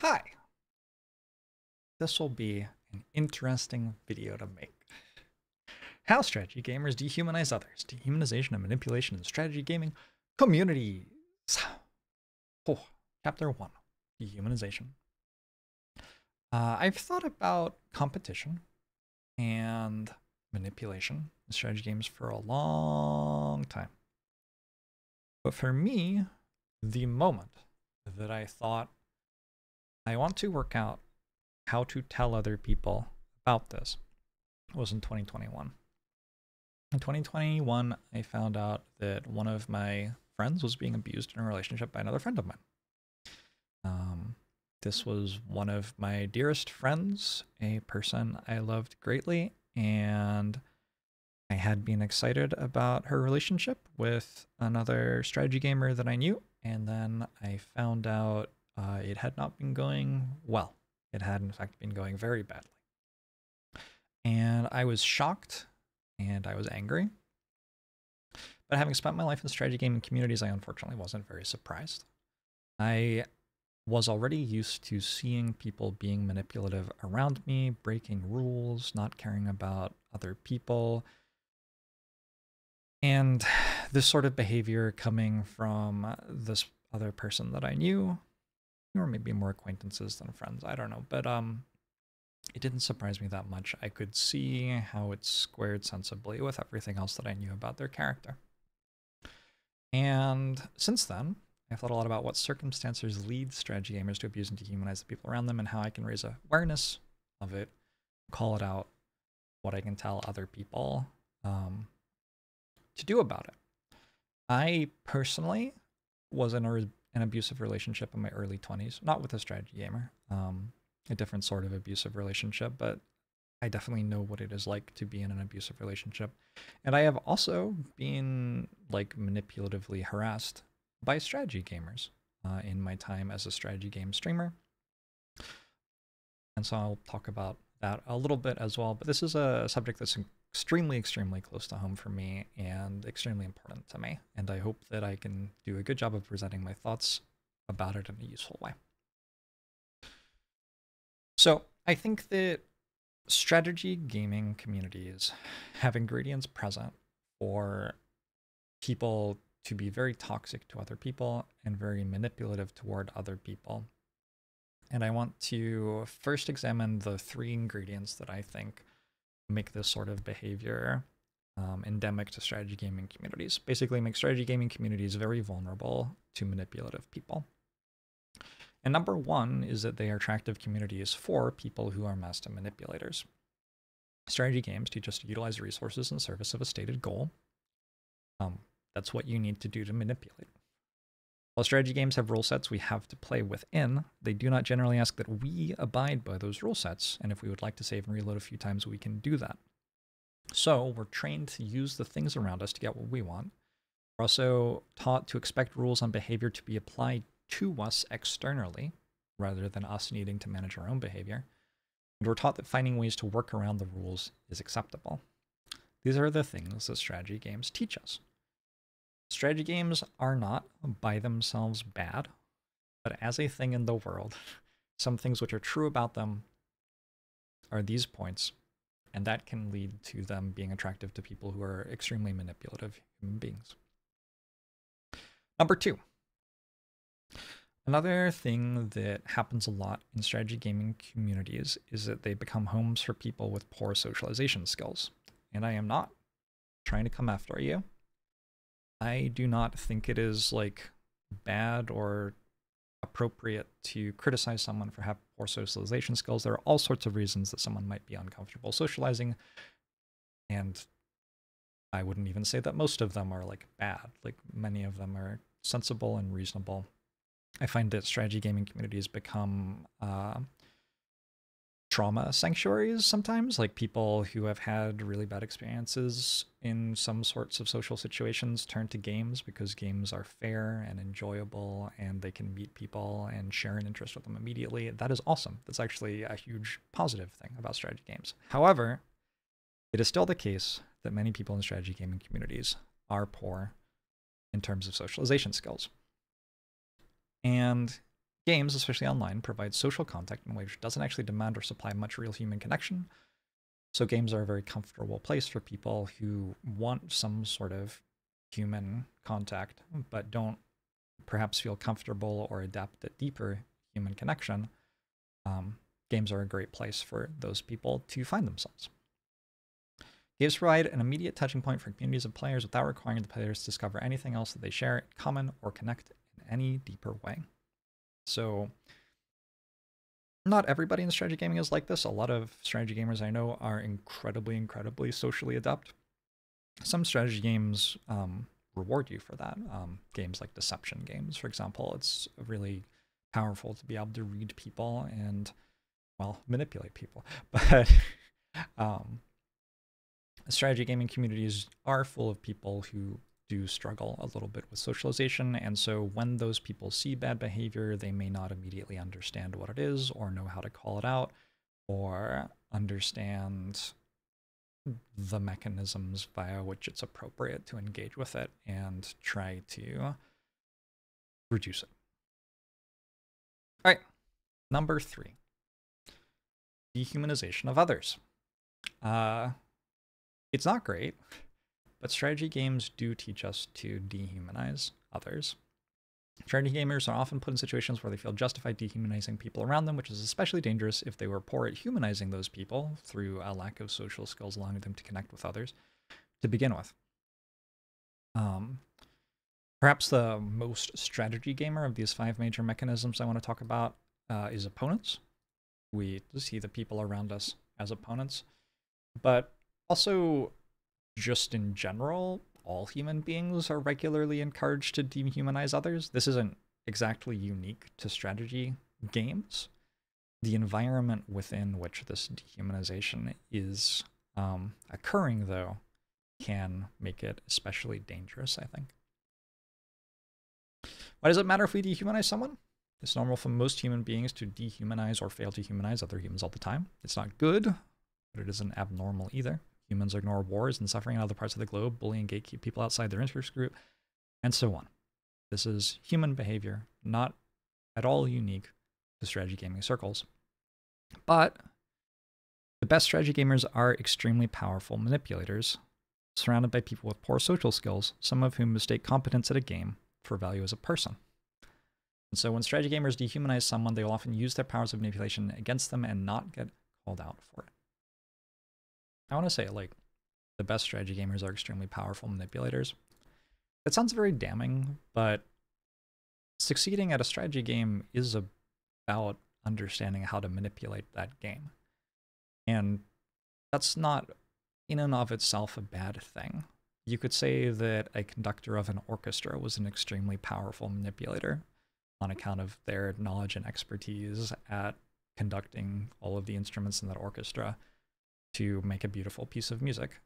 Hi! This will be an interesting video to make. How strategy gamers dehumanize others. Dehumanization and manipulation in strategy gaming communities. Oh, chapter 1 Dehumanization. Uh, I've thought about competition and manipulation in strategy games for a long time. But for me, the moment that I thought I want to work out how to tell other people about this It was in 2021. In 2021, I found out that one of my friends was being abused in a relationship by another friend of mine. Um, this was one of my dearest friends, a person I loved greatly, and I had been excited about her relationship with another strategy gamer that I knew, and then I found out uh, it had not been going well. It had, in fact, been going very badly. And I was shocked and I was angry. But having spent my life in strategy gaming communities, I unfortunately wasn't very surprised. I was already used to seeing people being manipulative around me, breaking rules, not caring about other people. And this sort of behavior coming from this other person that I knew or maybe more acquaintances than friends. I don't know, but um, it didn't surprise me that much. I could see how it squared sensibly with everything else that I knew about their character. And since then, I've thought a lot about what circumstances lead strategy gamers to abuse and dehumanize the people around them and how I can raise awareness of it, call it out, what I can tell other people um, to do about it. I personally was in a an abusive relationship in my early 20s, not with a strategy gamer, um, a different sort of abusive relationship, but I definitely know what it is like to be in an abusive relationship. And I have also been like manipulatively harassed by strategy gamers uh, in my time as a strategy game streamer. And so I'll talk about that a little bit as well. But this is a subject that's extremely, extremely close to home for me and extremely important to me. And I hope that I can do a good job of presenting my thoughts about it in a useful way. So I think that strategy gaming communities have ingredients present for people to be very toxic to other people and very manipulative toward other people. And I want to first examine the three ingredients that I think make this sort of behavior um, endemic to strategy gaming communities. Basically, make strategy gaming communities very vulnerable to manipulative people. And number one is that they are attractive communities for people who are master manipulators. Strategy games teach us to utilize resources in service of a stated goal. Um, that's what you need to do to manipulate. While strategy games have rule sets we have to play within, they do not generally ask that we abide by those rule sets, and if we would like to save and reload a few times, we can do that. So we're trained to use the things around us to get what we want. We're also taught to expect rules on behavior to be applied to us externally, rather than us needing to manage our own behavior. And we're taught that finding ways to work around the rules is acceptable. These are the things that strategy games teach us. Strategy games are not by themselves bad, but as a thing in the world, some things which are true about them are these points, and that can lead to them being attractive to people who are extremely manipulative human beings. Number two, another thing that happens a lot in strategy gaming communities is that they become homes for people with poor socialization skills. And I am not trying to come after you. I do not think it is like bad or appropriate to criticize someone for having poor socialization skills. There are all sorts of reasons that someone might be uncomfortable socializing, and I wouldn't even say that most of them are like bad. Like many of them are sensible and reasonable. I find that strategy gaming communities become uh, trauma sanctuaries sometimes, like people who have had really bad experiences in some sorts of social situations turn to games because games are fair and enjoyable and they can meet people and share an interest with them immediately. That is awesome. That's actually a huge positive thing about strategy games. However, it is still the case that many people in strategy gaming communities are poor in terms of socialization skills. And games, especially online, provide social contact in a way which doesn't actually demand or supply much real human connection. So games are a very comfortable place for people who want some sort of human contact, but don't perhaps feel comfortable or adapt a deeper human connection. Um, games are a great place for those people to find themselves. Games provide an immediate touching point for communities of players without requiring the players to discover anything else that they share in common or connect in any deeper way. So, not everybody in strategy gaming is like this. A lot of strategy gamers I know are incredibly, incredibly socially adept. Some strategy games um, reward you for that. Um, games like deception games, for example, it's really powerful to be able to read people and, well, manipulate people. But um, strategy gaming communities are full of people who do struggle a little bit with socialization. And so when those people see bad behavior, they may not immediately understand what it is or know how to call it out or understand the mechanisms via which it's appropriate to engage with it and try to reduce it. All right, number three dehumanization of others. Uh, it's not great, but strategy games do teach us to dehumanize others. Strategy gamers are often put in situations where they feel justified dehumanizing people around them, which is especially dangerous if they were poor at humanizing those people through a lack of social skills allowing them to connect with others to begin with. Um, perhaps the most strategy gamer of these five major mechanisms I want to talk about uh, is opponents. We see the people around us as opponents, but also just in general, all human beings are regularly encouraged to dehumanize others. This isn't exactly unique to strategy games. The environment within which this dehumanization is um, occurring, though, can make it especially dangerous, I think. Why does it matter if we dehumanize someone? It's normal for most human beings to dehumanize or fail to humanize other humans all the time. It's not good, but it isn't abnormal either. Humans ignore wars and suffering in other parts of the globe, bully and gatekeep people outside their interest group, and so on. This is human behavior, not at all unique to strategy gaming circles. But the best strategy gamers are extremely powerful manipulators, surrounded by people with poor social skills, some of whom mistake competence at a game for value as a person. And so when strategy gamers dehumanize someone, they will often use their powers of manipulation against them and not get called out for it. I want to say like the best strategy gamers are extremely powerful manipulators. That sounds very damning, but succeeding at a strategy game is about understanding how to manipulate that game. And that's not in and of itself a bad thing. You could say that a conductor of an orchestra was an extremely powerful manipulator on account of their knowledge and expertise at conducting all of the instruments in that orchestra to make a beautiful piece of music.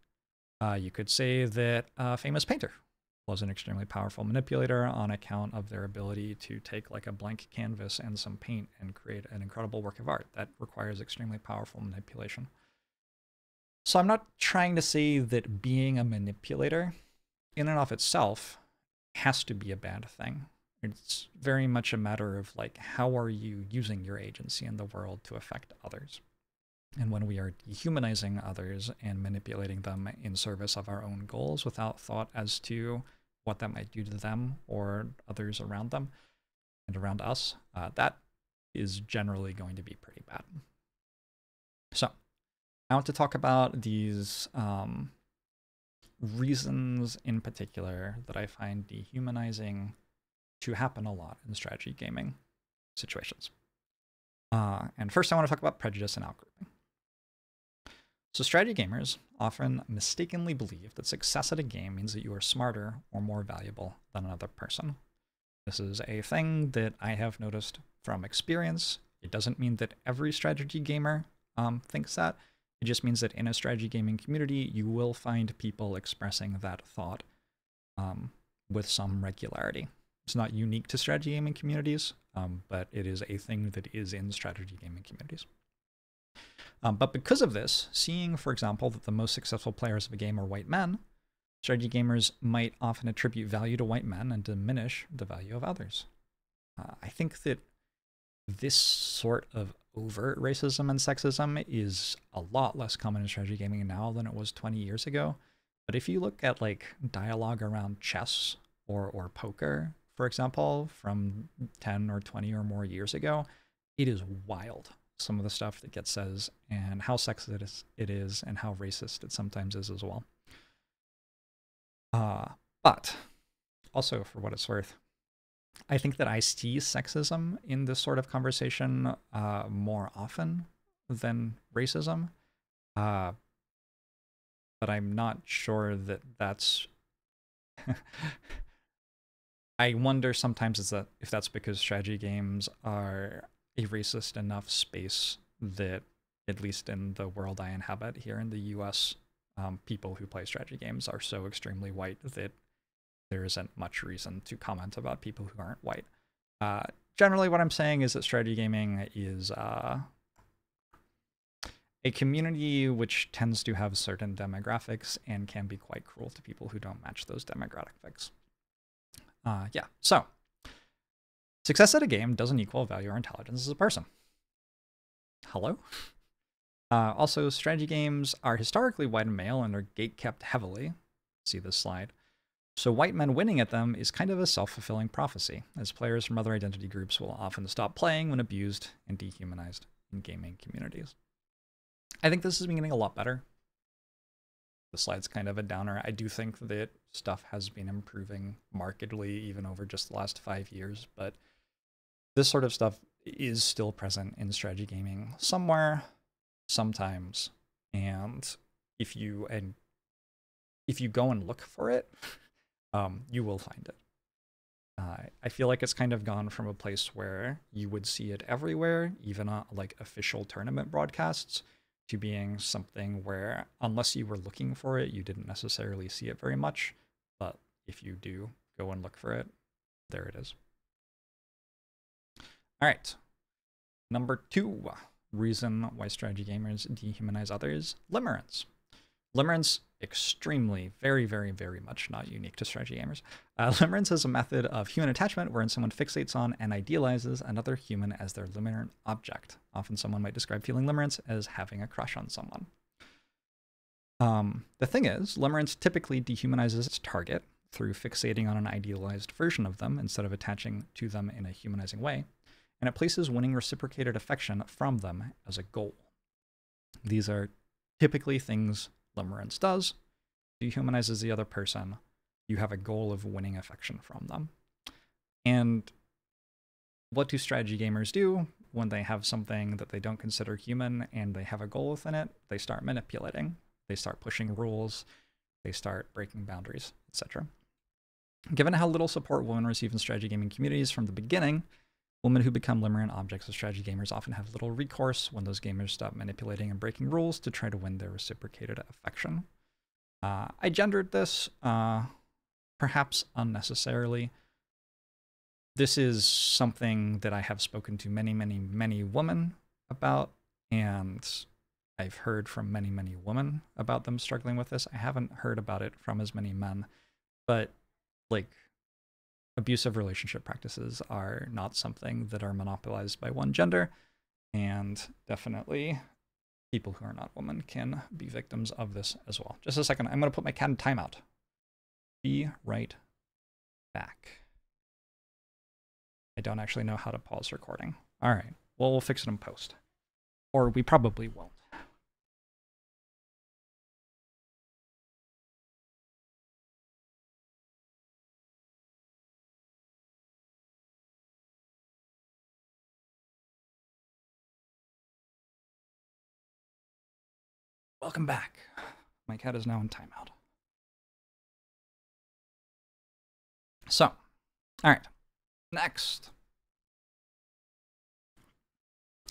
Uh, you could say that a famous painter was an extremely powerful manipulator on account of their ability to take like a blank canvas and some paint and create an incredible work of art that requires extremely powerful manipulation. So I'm not trying to say that being a manipulator in and of itself has to be a bad thing. It's very much a matter of like how are you using your agency in the world to affect others? And when we are dehumanizing others and manipulating them in service of our own goals without thought as to what that might do to them or others around them and around us, uh, that is generally going to be pretty bad. So, I want to talk about these um, reasons in particular that I find dehumanizing to happen a lot in strategy gaming situations. Uh, and first, I want to talk about prejudice and outgrouping. So strategy gamers often mistakenly believe that success at a game means that you are smarter or more valuable than another person. This is a thing that I have noticed from experience. It doesn't mean that every strategy gamer um, thinks that. It just means that in a strategy gaming community, you will find people expressing that thought um, with some regularity. It's not unique to strategy gaming communities, um, but it is a thing that is in strategy gaming communities. Um, but because of this, seeing, for example, that the most successful players of a game are white men, strategy gamers might often attribute value to white men and diminish the value of others. Uh, I think that this sort of overt racism and sexism is a lot less common in strategy gaming now than it was 20 years ago. But if you look at like dialogue around chess or or poker, for example, from 10 or 20 or more years ago, it is wild. Some of the stuff that gets says and how sexist it is, and how racist it sometimes is as well. Uh, but also for what it's worth, I think that I see sexism in this sort of conversation uh, more often than racism. Uh, but I'm not sure that that's. I wonder sometimes is that if that's because strategy games are a racist enough space that, at least in the world I inhabit here in the U.S., um, people who play strategy games are so extremely white that there isn't much reason to comment about people who aren't white. Uh, generally, what I'm saying is that strategy gaming is uh, a community which tends to have certain demographics and can be quite cruel to people who don't match those demographics. Uh, yeah, so success at a game doesn't equal value or intelligence as a person. Hello? Uh, also, strategy games are historically white and male and are gate kept heavily. See this slide. So white men winning at them is kind of a self-fulfilling prophecy, as players from other identity groups will often stop playing when abused and dehumanized in gaming communities. I think this is getting a lot better. The slide's kind of a downer. I do think that stuff has been improving markedly even over just the last five years, but this sort of stuff is still present in strategy gaming somewhere, sometimes. And if you and if you go and look for it, um, you will find it. Uh, I feel like it's kind of gone from a place where you would see it everywhere, even on like official tournament broadcasts, to being something where unless you were looking for it, you didn't necessarily see it very much. But if you do go and look for it, there it is. All right. Number two reason why strategy gamers dehumanize others limerence. Limerence extremely, very, very, very much not unique to strategy gamers. Uh, limerence is a method of human attachment wherein someone fixates on and idealizes another human as their limerent object. Often someone might describe feeling limerence as having a crush on someone. Um, the thing is, limerence typically dehumanizes its target through fixating on an idealized version of them instead of attaching to them in a humanizing way, and it places winning reciprocated affection from them as a goal. These are typically things limerence does, dehumanizes the other person. You have a goal of winning affection from them. And what do strategy gamers do when they have something that they don't consider human and they have a goal within it? They start manipulating. They start pushing rules. They start breaking boundaries, etc. Given how little support women receive in strategy gaming communities from the beginning, Women who become limerent objects of strategy gamers often have little recourse when those gamers stop manipulating and breaking rules to try to win their reciprocated affection. Uh, I gendered this, uh, perhaps unnecessarily. This is something that I have spoken to many, many, many women about, and I've heard from many, many women about them struggling with this. I haven't heard about it from as many men, but like abusive relationship practices are not something that are monopolized by one gender, and definitely people who are not women can be victims of this as well. Just a second, I'm going to put my cat in timeout. Be right back. I don't actually know how to pause recording. All right, well, we'll fix it in post. Or we probably won't. Welcome back. My cat is now in timeout. So, all right, next.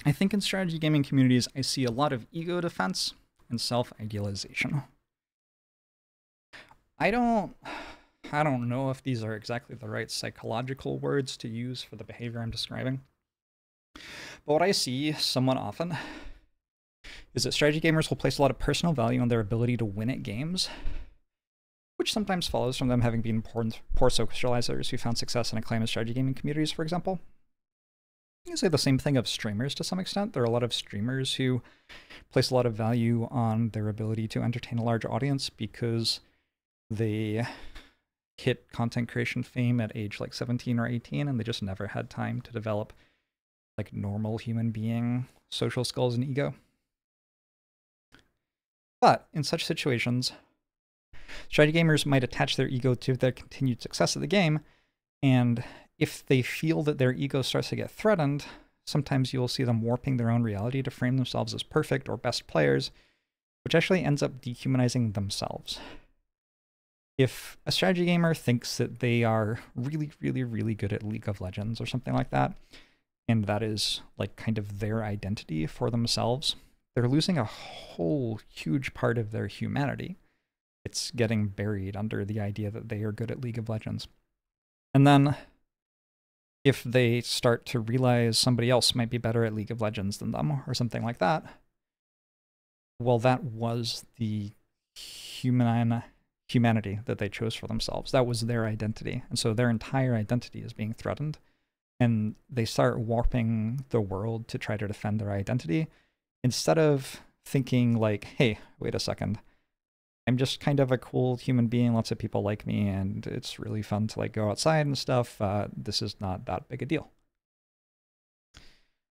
I think in strategy gaming communities, I see a lot of ego defense and self-idealization. I don't, I don't know if these are exactly the right psychological words to use for the behavior I'm describing. But what I see somewhat often is that strategy gamers will place a lot of personal value on their ability to win at games, which sometimes follows from them having been poor, poor socializers who found success and acclaim in strategy gaming communities, for example. You can say the same thing of streamers to some extent. There are a lot of streamers who place a lot of value on their ability to entertain a large audience because they hit content creation fame at age like 17 or 18 and they just never had time to develop like normal human being social skills and ego. But in such situations, strategy gamers might attach their ego to their continued success of the game, and if they feel that their ego starts to get threatened, sometimes you'll see them warping their own reality to frame themselves as perfect or best players, which actually ends up dehumanizing themselves. If a strategy gamer thinks that they are really, really, really good at League of Legends or something like that, and that is like kind of their identity for themselves, they're losing a whole huge part of their humanity. It's getting buried under the idea that they are good at League of Legends. And then if they start to realize somebody else might be better at League of Legends than them or something like that, well, that was the human humanity that they chose for themselves. That was their identity. And so their entire identity is being threatened. And they start warping the world to try to defend their identity instead of thinking like, hey, wait a second. I'm just kind of a cool human being. Lots of people like me, and it's really fun to like go outside and stuff. Uh, this is not that big a deal.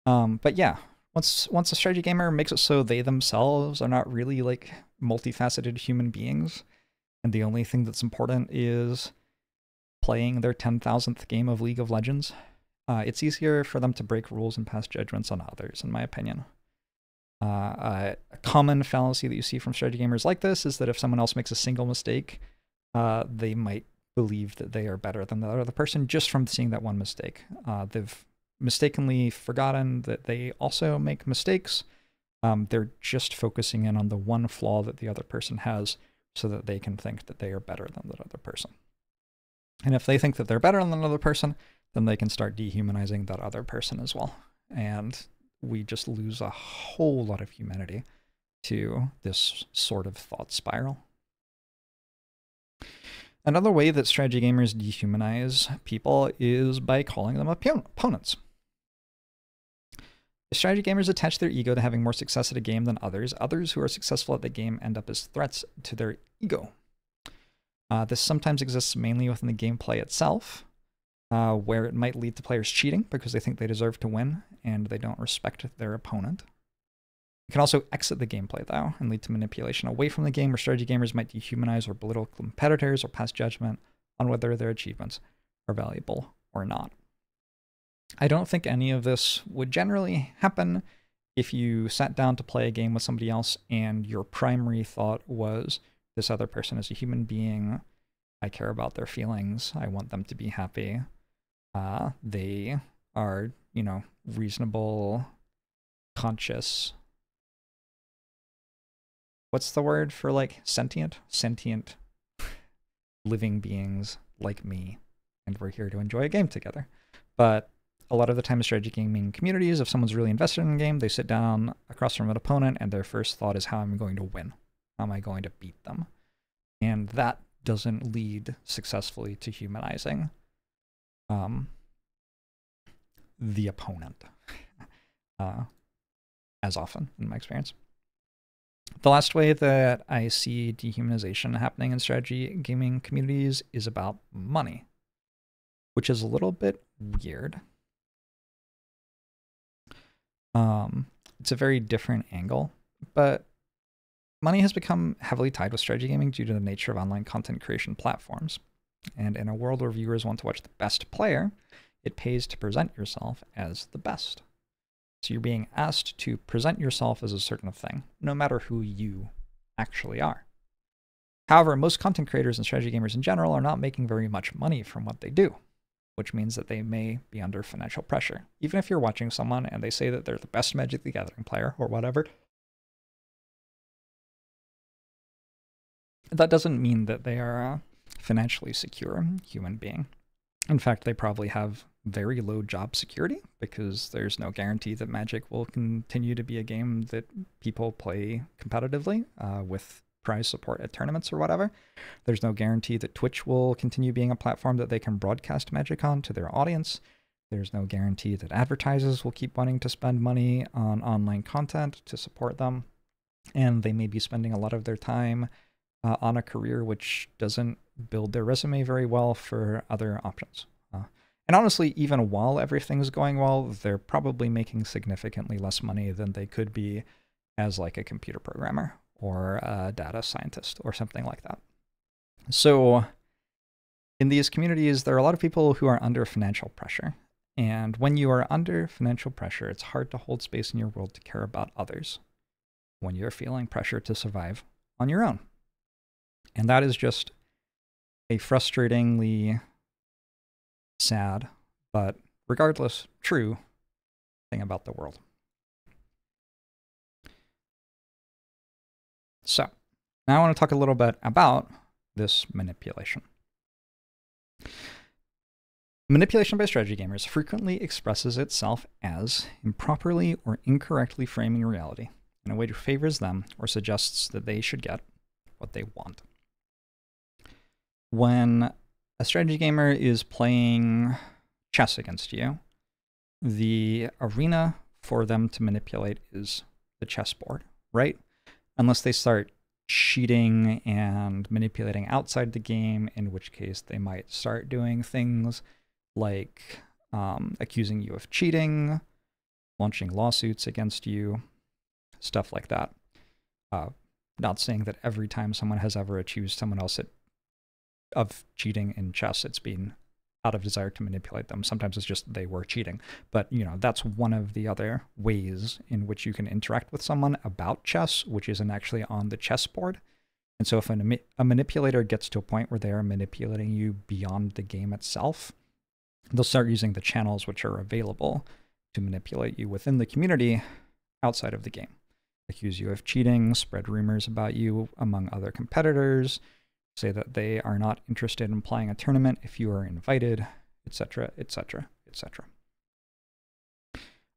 Um, but yeah, once once a strategy gamer makes it so they themselves are not really like multifaceted human beings, and the only thing that's important is playing their ten thousandth game of League of Legends, uh, it's easier for them to break rules and pass judgments on others, in my opinion. Uh, a common fallacy that you see from strategy gamers like this is that if someone else makes a single mistake, uh, they might believe that they are better than the other person just from seeing that one mistake. Uh, they've mistakenly forgotten that they also make mistakes. Um, they're just focusing in on the one flaw that the other person has so that they can think that they are better than that other person. And if they think that they're better than another person, then they can start dehumanizing that other person as well. And we just lose a whole lot of humanity to this sort of thought spiral. Another way that strategy gamers dehumanize people is by calling them opponents. Strategy gamers attach their ego to having more success at a game than others. Others who are successful at the game end up as threats to their ego. Uh, this sometimes exists mainly within the gameplay itself, uh, where it might lead to players cheating because they think they deserve to win and they don't respect their opponent. It can also exit the gameplay, though, and lead to manipulation away from the game, where strategy gamers might dehumanize or belittle competitors or pass judgment on whether their achievements are valuable or not. I don't think any of this would generally happen if you sat down to play a game with somebody else and your primary thought was, this other person is a human being. I care about their feelings. I want them to be happy uh, they are, you know, reasonable, conscious. What's the word for like sentient? Sentient living beings like me. And we're here to enjoy a game together. But a lot of the time in strategy gaming communities, if someone's really invested in a game, they sit down across from an opponent and their first thought is how am I going to win? How am I going to beat them? And that doesn't lead successfully to humanizing um, the opponent uh, as often in my experience. The last way that I see dehumanization happening in strategy gaming communities is about money, which is a little bit weird. Um, it's a very different angle, but money has become heavily tied with strategy gaming due to the nature of online content creation platforms. And in a world where viewers want to watch the best player, it pays to present yourself as the best. So you're being asked to present yourself as a certain thing, no matter who you actually are. However, most content creators and strategy gamers in general are not making very much money from what they do, which means that they may be under financial pressure. Even if you're watching someone and they say that they're the best Magic the Gathering player or whatever, that doesn't mean that they are a financially secure human being. In fact, they probably have very low job security because there's no guarantee that Magic will continue to be a game that people play competitively uh, with prize support at tournaments or whatever. There's no guarantee that Twitch will continue being a platform that they can broadcast Magic on to their audience. There's no guarantee that advertisers will keep wanting to spend money on online content to support them. And they may be spending a lot of their time uh, on a career which doesn't build their resume very well for other options. Uh, and honestly, even while everything's going well, they're probably making significantly less money than they could be as like a computer programmer or a data scientist or something like that. So in these communities, there are a lot of people who are under financial pressure. And when you are under financial pressure, it's hard to hold space in your world to care about others when you're feeling pressure to survive on your own. And that is just a frustratingly sad, but regardless, true thing about the world. So, now I want to talk a little bit about this manipulation. Manipulation by strategy gamers frequently expresses itself as improperly or incorrectly framing reality in a way that favors them or suggests that they should get what they want. When a strategy gamer is playing chess against you, the arena for them to manipulate is the chessboard, right? Unless they start cheating and manipulating outside the game, in which case they might start doing things like um, accusing you of cheating, launching lawsuits against you, stuff like that. Uh, not saying that every time someone has ever accused someone else of cheating in chess, it's been out of desire to manipulate them. Sometimes it's just they were cheating. But, you know, that's one of the other ways in which you can interact with someone about chess, which isn't actually on the chessboard. And so if a, a manipulator gets to a point where they are manipulating you beyond the game itself, they'll start using the channels which are available to manipulate you within the community outside of the game. Accuse you of cheating, spread rumors about you among other competitors, say that they are not interested in playing a tournament if you are invited, etc., etc., etc.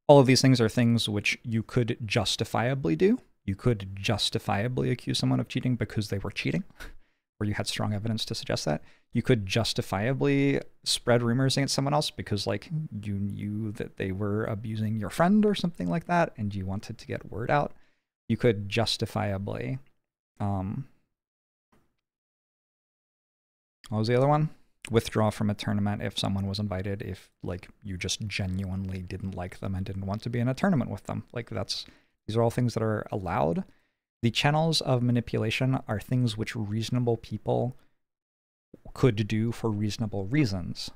All of these things are things which you could justifiably do. You could justifiably accuse someone of cheating because they were cheating, or you had strong evidence to suggest that. You could justifiably spread rumors against someone else because, like, you knew that they were abusing your friend or something like that, and you wanted to get word out. You could justifiably um, what was the other one? Withdraw from a tournament if someone was invited, if like you just genuinely didn't like them and didn't want to be in a tournament with them. Like that's these are all things that are allowed. The channels of manipulation are things which reasonable people could do for reasonable reasons.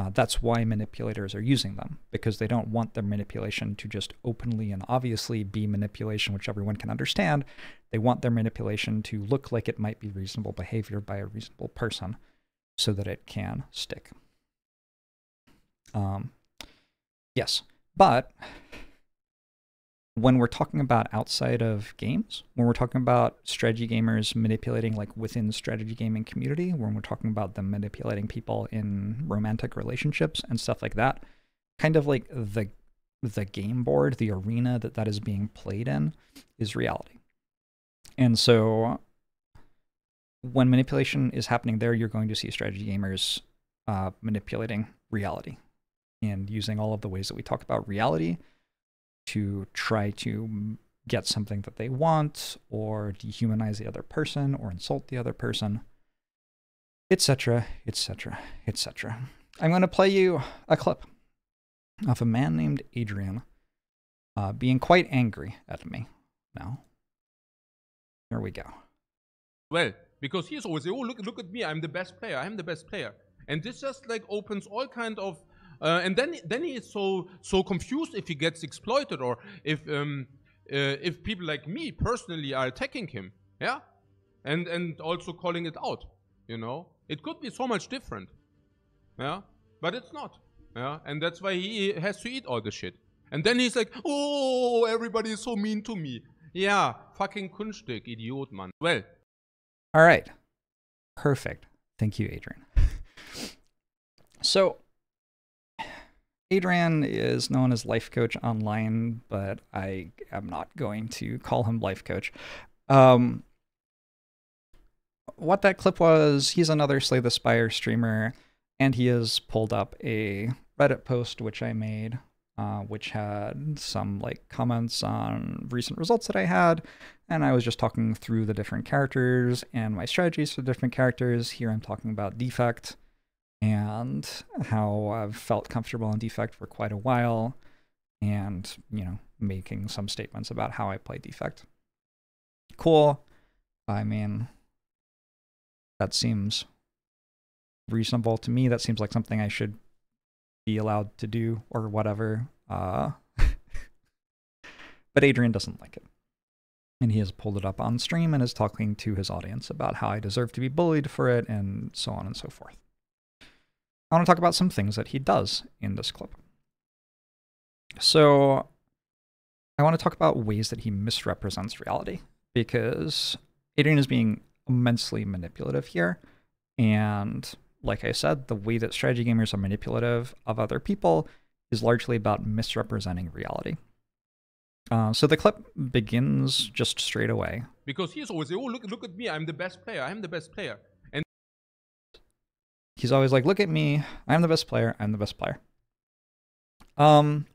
Uh, that's why manipulators are using them, because they don't want their manipulation to just openly and obviously be manipulation, which everyone can understand. They want their manipulation to look like it might be reasonable behavior by a reasonable person so that it can stick. Um, yes, but when we're talking about outside of games, when we're talking about strategy gamers manipulating like within strategy gaming community, when we're talking about them manipulating people in romantic relationships and stuff like that, kind of like the the game board, the arena that that is being played in is reality. And so when manipulation is happening there, you're going to see strategy gamers uh, manipulating reality and using all of the ways that we talk about reality to try to get something that they want or dehumanize the other person or insult the other person, etc., etc., etc. I'm going to play you a clip of a man named Adrian uh, being quite angry at me now. Here we go. Well, because he's always oh, look, look at me, I'm the best player, I'm the best player. And this just like opens all kind of uh, and then then he is so so confused if he gets exploited or if um, uh, if people like me personally are attacking him, yeah, and and also calling it out, you know, it could be so much different, yeah, but it's not, yeah, and that's why he has to eat all the shit. And then he's like, oh, everybody is so mean to me. Yeah, fucking Kunststück, idiot, man. Well. All right. Perfect. Thank you, Adrian. so Adrian is known as Lifecoach online, but I am not going to call him Lifecoach. Um, what that clip was, he's another Slay the Spire streamer, and he has pulled up a Reddit post which I made, uh, which had some like comments on recent results that I had, and I was just talking through the different characters and my strategies for different characters. Here I'm talking about Defect and how I've felt comfortable in Defect for quite a while, and you know, making some statements about how I play Defect. Cool. I mean, that seems reasonable to me. That seems like something I should be allowed to do or whatever. Uh, but Adrian doesn't like it. And he has pulled it up on stream and is talking to his audience about how I deserve to be bullied for it and so on and so forth. I want to talk about some things that he does in this clip. So, I want to talk about ways that he misrepresents reality because Adrian is being immensely manipulative here. And like I said, the way that strategy gamers are manipulative of other people is largely about misrepresenting reality. Uh, so the clip begins just straight away. Because he's always, oh, look, look at me, I'm the best player, I'm the best player. He's always like, look at me, I'm the best player, I'm the best player. Um,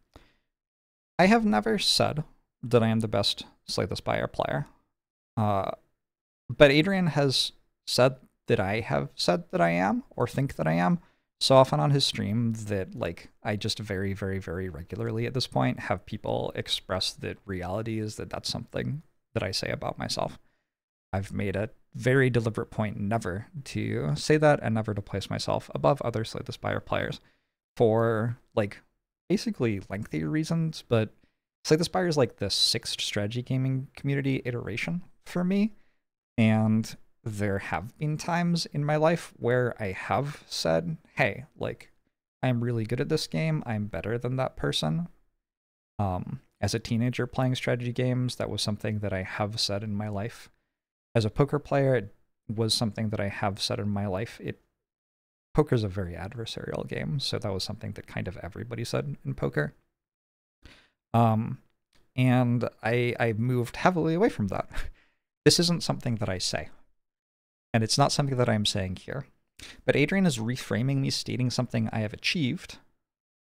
I have never said that I am the best Slay the Spire player. Uh, but Adrian has said that I have said that I am or think that I am so often on his stream that like I just very very very regularly at this point have people express that reality is that that's something that I say about myself. I've made a very deliberate point never to say that and never to place myself above other Slay the Spire players for like basically lengthy reasons, but Slay the Spire is like the sixth strategy gaming community iteration for me. And there have been times in my life where I have said, hey, like, I'm really good at this game. I'm better than that person. Um, as a teenager playing strategy games, that was something that I have said in my life. As a poker player, it was something that I have said in my life. It poker is a very adversarial game, so that was something that kind of everybody said in poker. Um, and I I moved heavily away from that. This isn't something that I say and it's not something that I'm saying here. But Adrian is reframing me stating something I have achieved,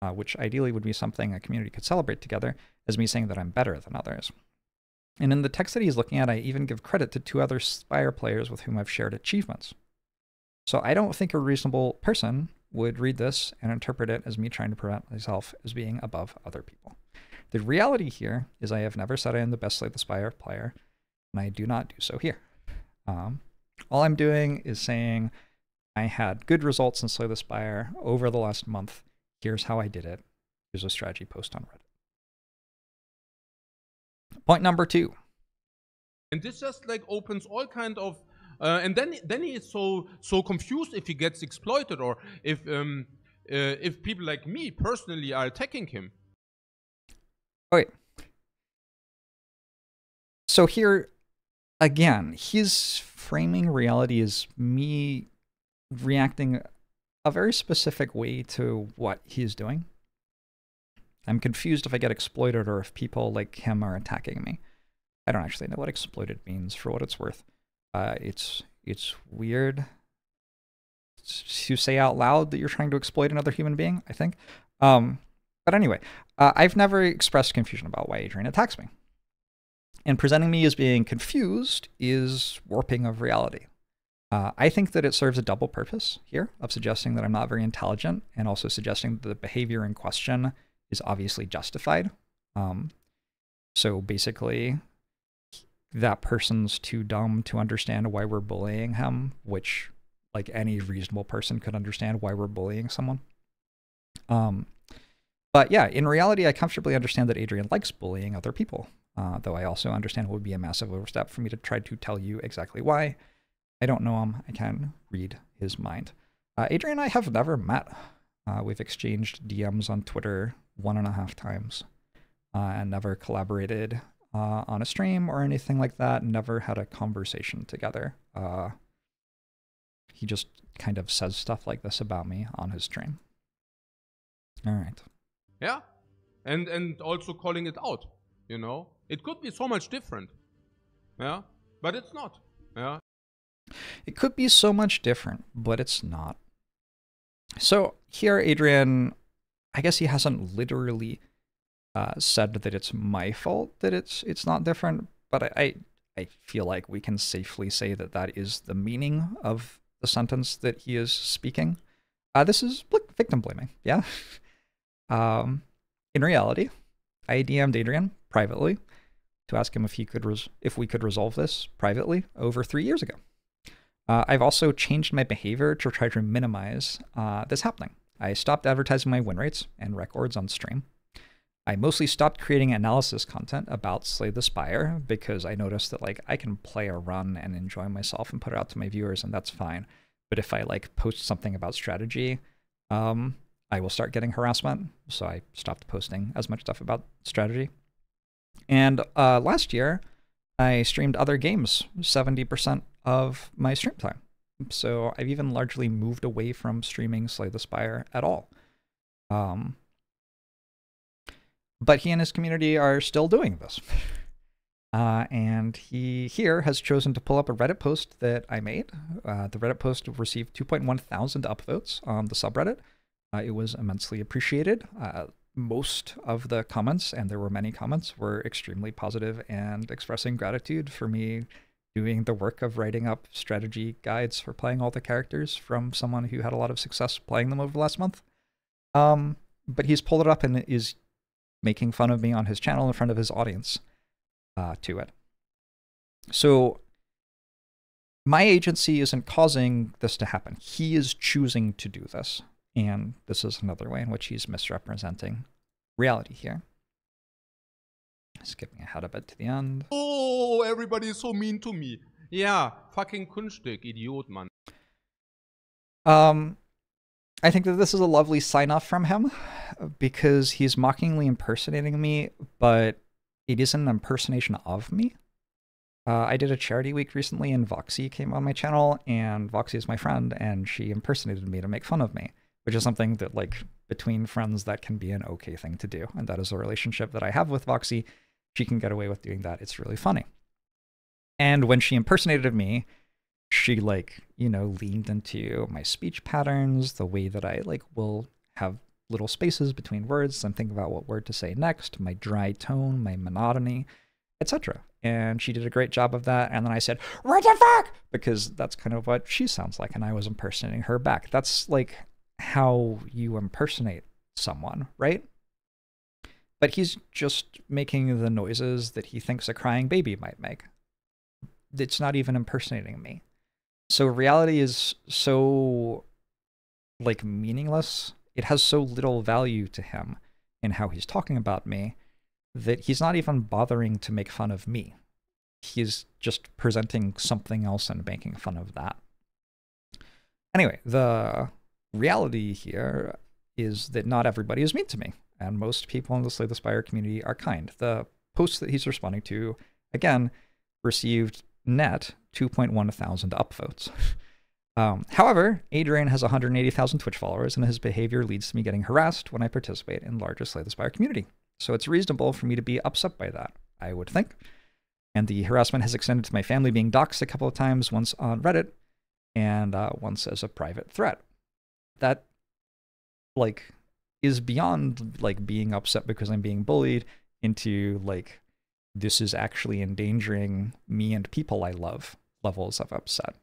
uh, which ideally would be something a community could celebrate together, as me saying that I'm better than others. And in the text that he's looking at, I even give credit to two other Spire players with whom I've shared achievements. So I don't think a reasonable person would read this and interpret it as me trying to prevent myself as being above other people. The reality here is I have never said I am the best Slay the Spire player, and I do not do so here. Um, all I'm doing is saying I had good results in Slay the Spire over the last month. Here's how I did it. Here's a strategy post on Reddit. Point number two. And this just like opens all kind of uh, and then then he is so so confused if he gets exploited or if um uh, if people like me personally are attacking him. Okay. So here again, his framing reality is me reacting a very specific way to what he's doing. I'm confused if I get exploited or if people like him are attacking me. I don't actually know what exploited means for what it's worth. Uh, it's it's weird to say out loud that you're trying to exploit another human being. I think. Um, but anyway, uh, I've never expressed confusion about why Adrian attacks me. And presenting me as being confused is warping of reality. Uh, I think that it serves a double purpose here of suggesting that I'm not very intelligent and also suggesting that the behavior in question is obviously justified. Um, so basically, that person's too dumb to understand why we're bullying him, which, like any reasonable person, could understand why we're bullying someone. Um, but yeah, in reality, I comfortably understand that Adrian likes bullying other people. Uh, though I also understand it would be a massive overstep for me to try to tell you exactly why. I don't know him. I can read his mind. Uh, Adrian and I have never met. Uh, we've exchanged DMs on Twitter one and a half times uh, and never collaborated uh, on a stream or anything like that. Never had a conversation together. Uh, he just kind of says stuff like this about me on his stream. All right. Yeah. And and also calling it out, you know? It could be so much different. Yeah. But it's not. Yeah. It could be so much different, but it's not. So here, Adrian I guess he hasn't literally uh, said that it's my fault that it's it's not different, but I, I I feel like we can safely say that that is the meaning of the sentence that he is speaking. Uh, this is victim blaming, yeah. um, in reality, I DM'd Adrian privately to ask him if he could res- if we could resolve this privately over three years ago. Uh, I've also changed my behavior to try to minimize uh, this happening. I stopped advertising my win rates and records on stream. I mostly stopped creating analysis content about Slay the Spire because I noticed that like I can play a run and enjoy myself and put it out to my viewers and that's fine. But if I like post something about strategy, um, I will start getting harassment. So I stopped posting as much stuff about strategy. And uh, last year, I streamed other games 70% of my stream time. So I've even largely moved away from streaming Slay the Spire at all. Um, but he and his community are still doing this. Uh, and he here has chosen to pull up a Reddit post that I made. Uh, the Reddit post received 2.1 thousand upvotes on the subreddit. Uh, it was immensely appreciated. Uh, most of the comments, and there were many comments, were extremely positive and expressing gratitude for me doing the work of writing up strategy guides for playing all the characters from someone who had a lot of success playing them over the last month. Um, but he's pulled it up and is making fun of me on his channel in front of his audience uh, to it. So my agency isn't causing this to happen. He is choosing to do this. And this is another way in which he's misrepresenting reality here. Skipping ahead a bit to the end. Oh, everybody is so mean to me. Yeah, fucking Kunststück, Idiot, man. Um, I think that this is a lovely sign off from him because he's mockingly impersonating me, but it isn't an impersonation of me. Uh, I did a charity week recently, and Voxy came on my channel, and Voxy is my friend, and she impersonated me to make fun of me, which is something that, like, between friends, that can be an okay thing to do. And that is a relationship that I have with Voxy. She can get away with doing that. It's really funny. And when she impersonated me, she like you know leaned into my speech patterns the way that i like will have little spaces between words and think about what word to say next my dry tone my monotony etc and she did a great job of that and then i said what the fuck because that's kind of what she sounds like and i was impersonating her back that's like how you impersonate someone right but he's just making the noises that he thinks a crying baby might make it's not even impersonating me so reality is so like meaningless. It has so little value to him in how he's talking about me that he's not even bothering to make fun of me. He's just presenting something else and making fun of that. Anyway, the reality here is that not everybody is mean to me, and most people in the Slay the Spire community are kind. The posts that he's responding to, again, received net 2.1 thousand upvotes. Um, however, Adrian has 180,000 Twitch followers, and his behavior leads to me getting harassed when I participate in larger Slay the Spire community. So it's reasonable for me to be upset by that, I would think. And the harassment has extended to my family being doxxed a couple of times, once on Reddit, and uh, once as a private threat. That, like, is beyond like being upset because I'm being bullied into like this is actually endangering me and people I love levels of upset.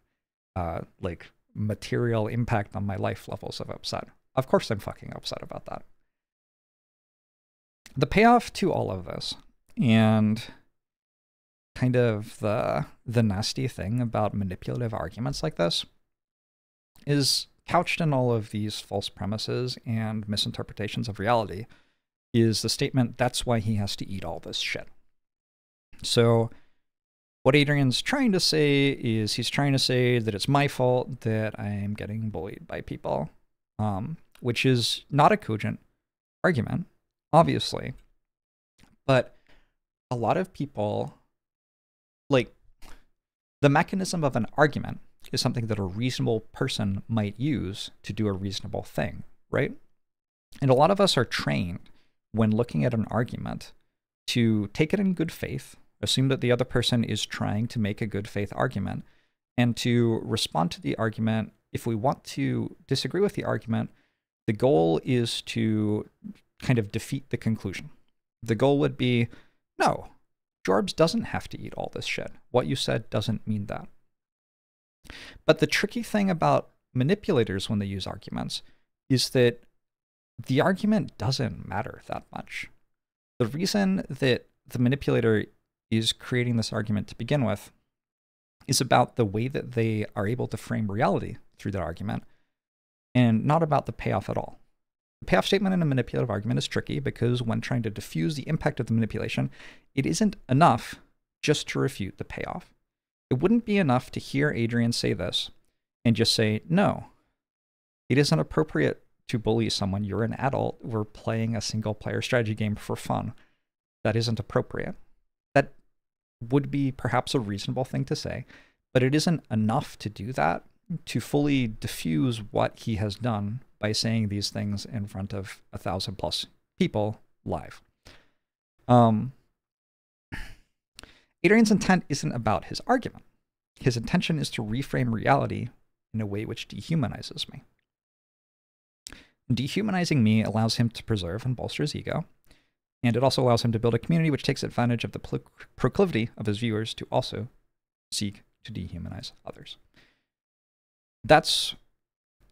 Uh, like material impact on my life levels of upset. Of course, I'm fucking upset about that. The payoff to all of this, and kind of the the nasty thing about manipulative arguments like this, is couched in all of these false premises and misinterpretations of reality, is the statement that's why he has to eat all this shit. So, what Adrian's trying to say is he's trying to say that it's my fault that I'm getting bullied by people, um, which is not a cogent argument, obviously. But a lot of people, like, the mechanism of an argument is something that a reasonable person might use to do a reasonable thing, right? And a lot of us are trained when looking at an argument to take it in good faith assume that the other person is trying to make a good faith argument, and to respond to the argument if we want to disagree with the argument the goal is to kind of defeat the conclusion. The goal would be no, Jorbs doesn't have to eat all this shit. What you said doesn't mean that. But the tricky thing about manipulators when they use arguments is that the argument doesn't matter that much. The reason that the manipulator is creating this argument to begin with is about the way that they are able to frame reality through that argument and not about the payoff at all. The payoff statement in a manipulative argument is tricky because when trying to diffuse the impact of the manipulation, it isn't enough just to refute the payoff. It wouldn't be enough to hear Adrian say this and just say, no, it isn't appropriate to bully someone. You're an adult. We're playing a single player strategy game for fun. That isn't appropriate. That would be perhaps a reasonable thing to say, but it isn't enough to do that to fully diffuse what he has done by saying these things in front of a thousand plus people live. Um, Adrian's intent isn't about his argument. His intention is to reframe reality in a way which dehumanizes me. Dehumanizing me allows him to preserve and bolster his ego, and it also allows him to build a community which takes advantage of the proclivity of his viewers to also seek to dehumanize others. That's,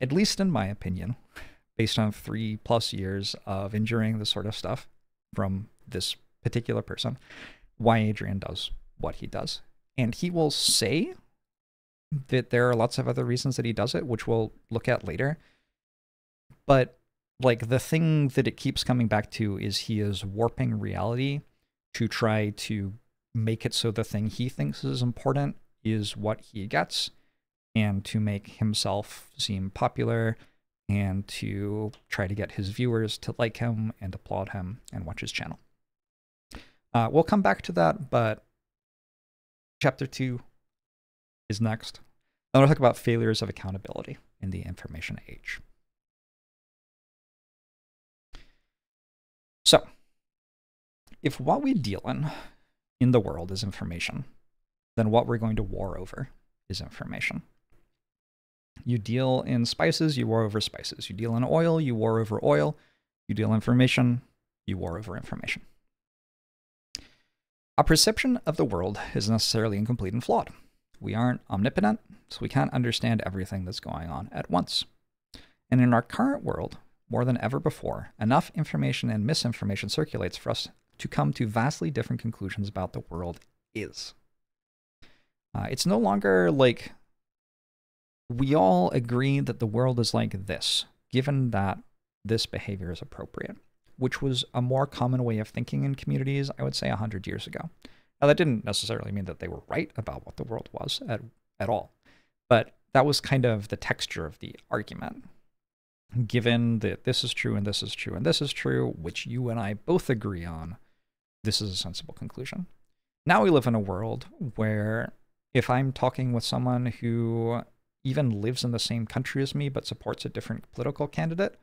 at least in my opinion, based on three plus years of enduring this sort of stuff from this particular person, why Adrian does what he does. And he will say that there are lots of other reasons that he does it, which we'll look at later. But like the thing that it keeps coming back to is he is warping reality to try to make it so the thing he thinks is important is what he gets and to make himself seem popular and to try to get his viewers to like him and applaud him and watch his channel. Uh, we'll come back to that, but chapter two is next. I want to talk about failures of accountability in the information age. So, if what we deal in in the world is information, then what we're going to war over is information. You deal in spices, you war over spices. You deal in oil, you war over oil. You deal in information, you war over information. Our perception of the world is necessarily incomplete and flawed. We aren't omnipotent, so we can't understand everything that's going on at once. And in our current world, more than ever before, enough information and misinformation circulates for us to come to vastly different conclusions about the world is. Uh, it's no longer like we all agree that the world is like this, given that this behavior is appropriate, which was a more common way of thinking in communities, I would say, 100 years ago. Now, that didn't necessarily mean that they were right about what the world was at, at all, but that was kind of the texture of the argument. Given that this is true and this is true and this is true, which you and I both agree on, this is a sensible conclusion. Now we live in a world where if I'm talking with someone who even lives in the same country as me but supports a different political candidate,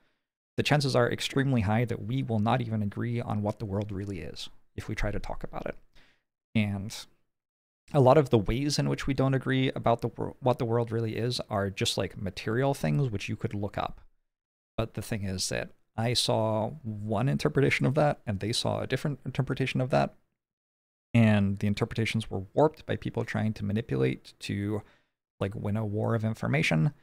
the chances are extremely high that we will not even agree on what the world really is if we try to talk about it. And a lot of the ways in which we don't agree about the what the world really is are just like material things which you could look up. But the thing is that I saw one interpretation of that and they saw a different interpretation of that. And the interpretations were warped by people trying to manipulate to like win a war of information.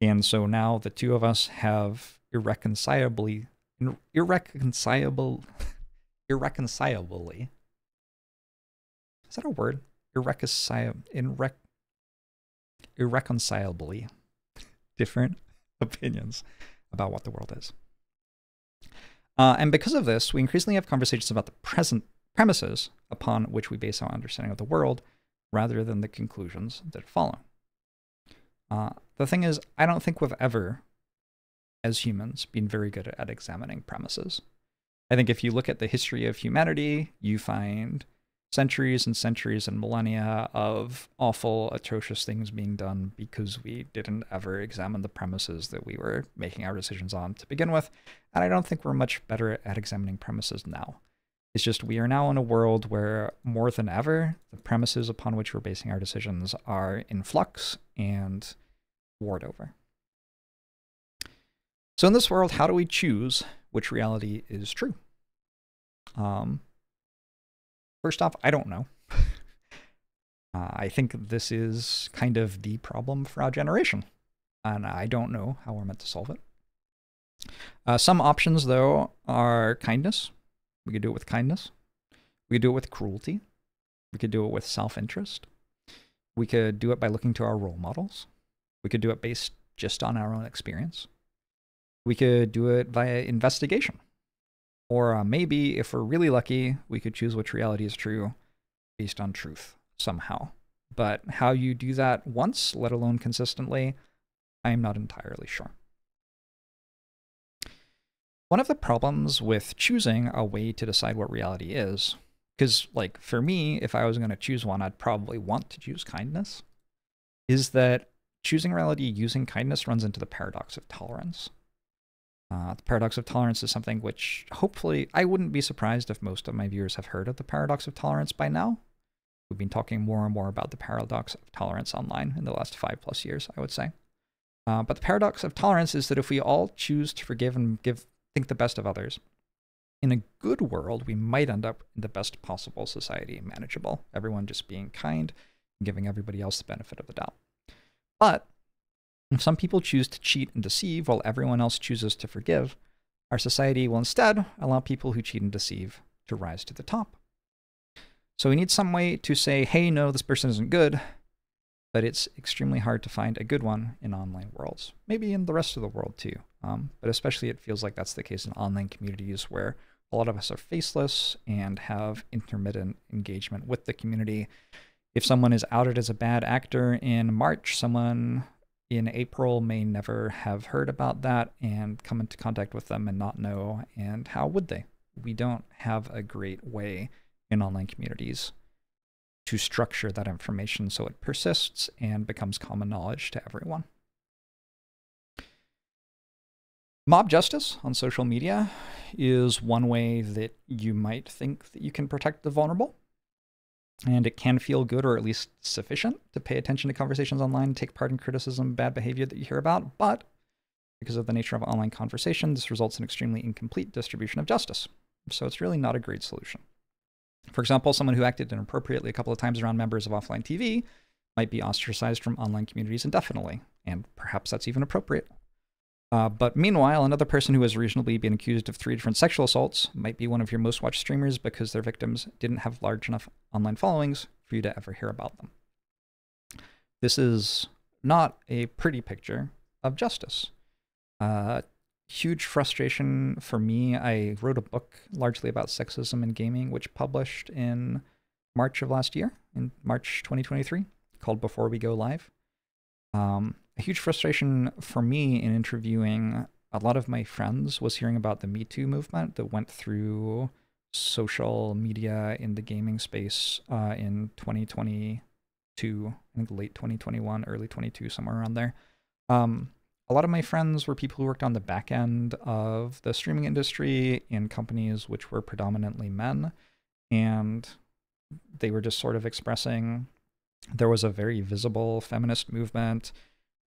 And so now the two of us have irreconcilably irreconcilable irreconcilably. Is that a word? Irreconcilable irre, irreconcilably. Different opinions about what the world is. Uh, and because of this we increasingly have conversations about the present premises upon which we base our understanding of the world rather than the conclusions that follow. Uh, the thing is, I don't think we've ever, as humans, been very good at examining premises. I think if you look at the history of humanity, you find centuries and centuries and millennia of awful, atrocious things being done because we didn't ever examine the premises that we were making our decisions on to begin with. And I don't think we're much better at examining premises now. It's just we are now in a world where more than ever, the premises upon which we're basing our decisions are in flux and warred over. So in this world, how do we choose which reality is true? Um, first off, I don't know. uh, I think this is kind of the problem for our generation, and I don't know how we're meant to solve it. Uh, some options, though, are kindness. We could do it with kindness. We could do it with cruelty. We could do it with self interest. We could do it by looking to our role models. We could do it based just on our own experience. We could do it via investigation. Or uh, maybe, if we're really lucky, we could choose which reality is true based on truth somehow. But how you do that once, let alone consistently, I am not entirely sure. One of the problems with choosing a way to decide what reality is, because, like, for me, if I was going to choose one, I'd probably want to choose kindness, is that choosing reality using kindness runs into the paradox of tolerance. Uh, the paradox of tolerance is something which hopefully I wouldn't be surprised if most of my viewers have heard of the paradox of tolerance by now. We've been talking more and more about the paradox of tolerance online in the last five plus years, I would say. Uh, but the paradox of tolerance is that if we all choose to forgive and give think the best of others, in a good world, we might end up in the best possible society, manageable. Everyone just being kind and giving everybody else the benefit of the doubt. But if some people choose to cheat and deceive while everyone else chooses to forgive, our society will instead allow people who cheat and deceive to rise to the top. So we need some way to say, hey, no, this person isn't good, but it's extremely hard to find a good one in online worlds. Maybe in the rest of the world too. Um, but especially it feels like that's the case in online communities where a lot of us are faceless and have intermittent engagement with the community. If someone is outed as a bad actor in March, someone in April may never have heard about that and come into contact with them and not know. And how would they? We don't have a great way in online communities to structure that information so it persists and becomes common knowledge to everyone. Mob justice on social media is one way that you might think that you can protect the vulnerable. And it can feel good or at least sufficient to pay attention to conversations online take part in criticism, bad behavior that you hear about. But because of the nature of online conversation, this results in extremely incomplete distribution of justice. So it's really not a great solution. For example, someone who acted inappropriately a couple of times around members of offline TV might be ostracized from online communities indefinitely, and perhaps that's even appropriate. Uh, but meanwhile, another person who has reasonably been accused of three different sexual assaults might be one of your most watched streamers because their victims didn't have large enough online followings for you to ever hear about them. This is not a pretty picture of justice. Uh, huge frustration for me. I wrote a book largely about sexism in gaming, which published in March of last year, in March 2023, called Before We Go Live. Um, a huge frustration for me in interviewing a lot of my friends was hearing about the Me Too movement that went through social media in the gaming space uh, in 2022, I think late 2021, early 22, somewhere around there. Um, a lot of my friends were people who worked on the back end of the streaming industry in companies which were predominantly men. And they were just sort of expressing there was a very visible feminist movement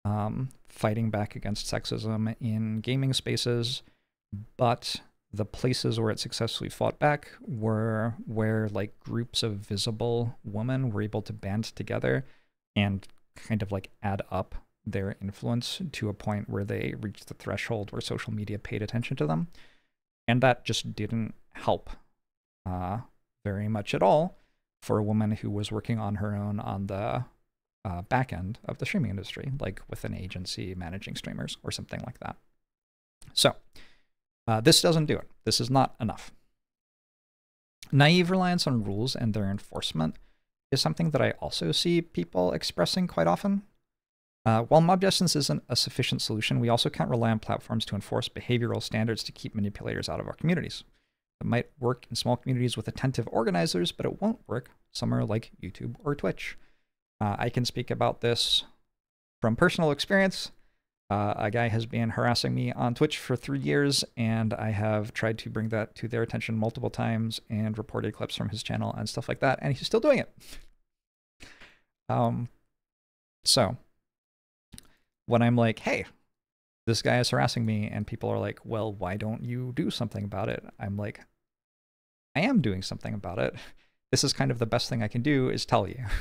um, fighting back against sexism in gaming spaces, but the places where it successfully fought back were where like groups of visible women were able to band together and kind of like add up their influence to a point where they reached the threshold where social media paid attention to them. And that just didn't help uh, very much at all for a woman who was working on her own on the uh, back end of the streaming industry, like with an agency managing streamers or something like that. So uh, this doesn't do it. This is not enough. Naive reliance on rules and their enforcement is something that I also see people expressing quite often. Uh, while mob justice isn't a sufficient solution, we also can't rely on platforms to enforce behavioral standards to keep manipulators out of our communities. It might work in small communities with attentive organizers, but it won't work somewhere like YouTube or Twitch. Uh, I can speak about this from personal experience. Uh, a guy has been harassing me on Twitch for three years, and I have tried to bring that to their attention multiple times and reported clips from his channel and stuff like that, and he's still doing it. Um, so when I'm like, hey, this guy is harassing me and people are like well why don't you do something about it? I'm like i am doing something about it. This is kind of the best thing i can do is tell you.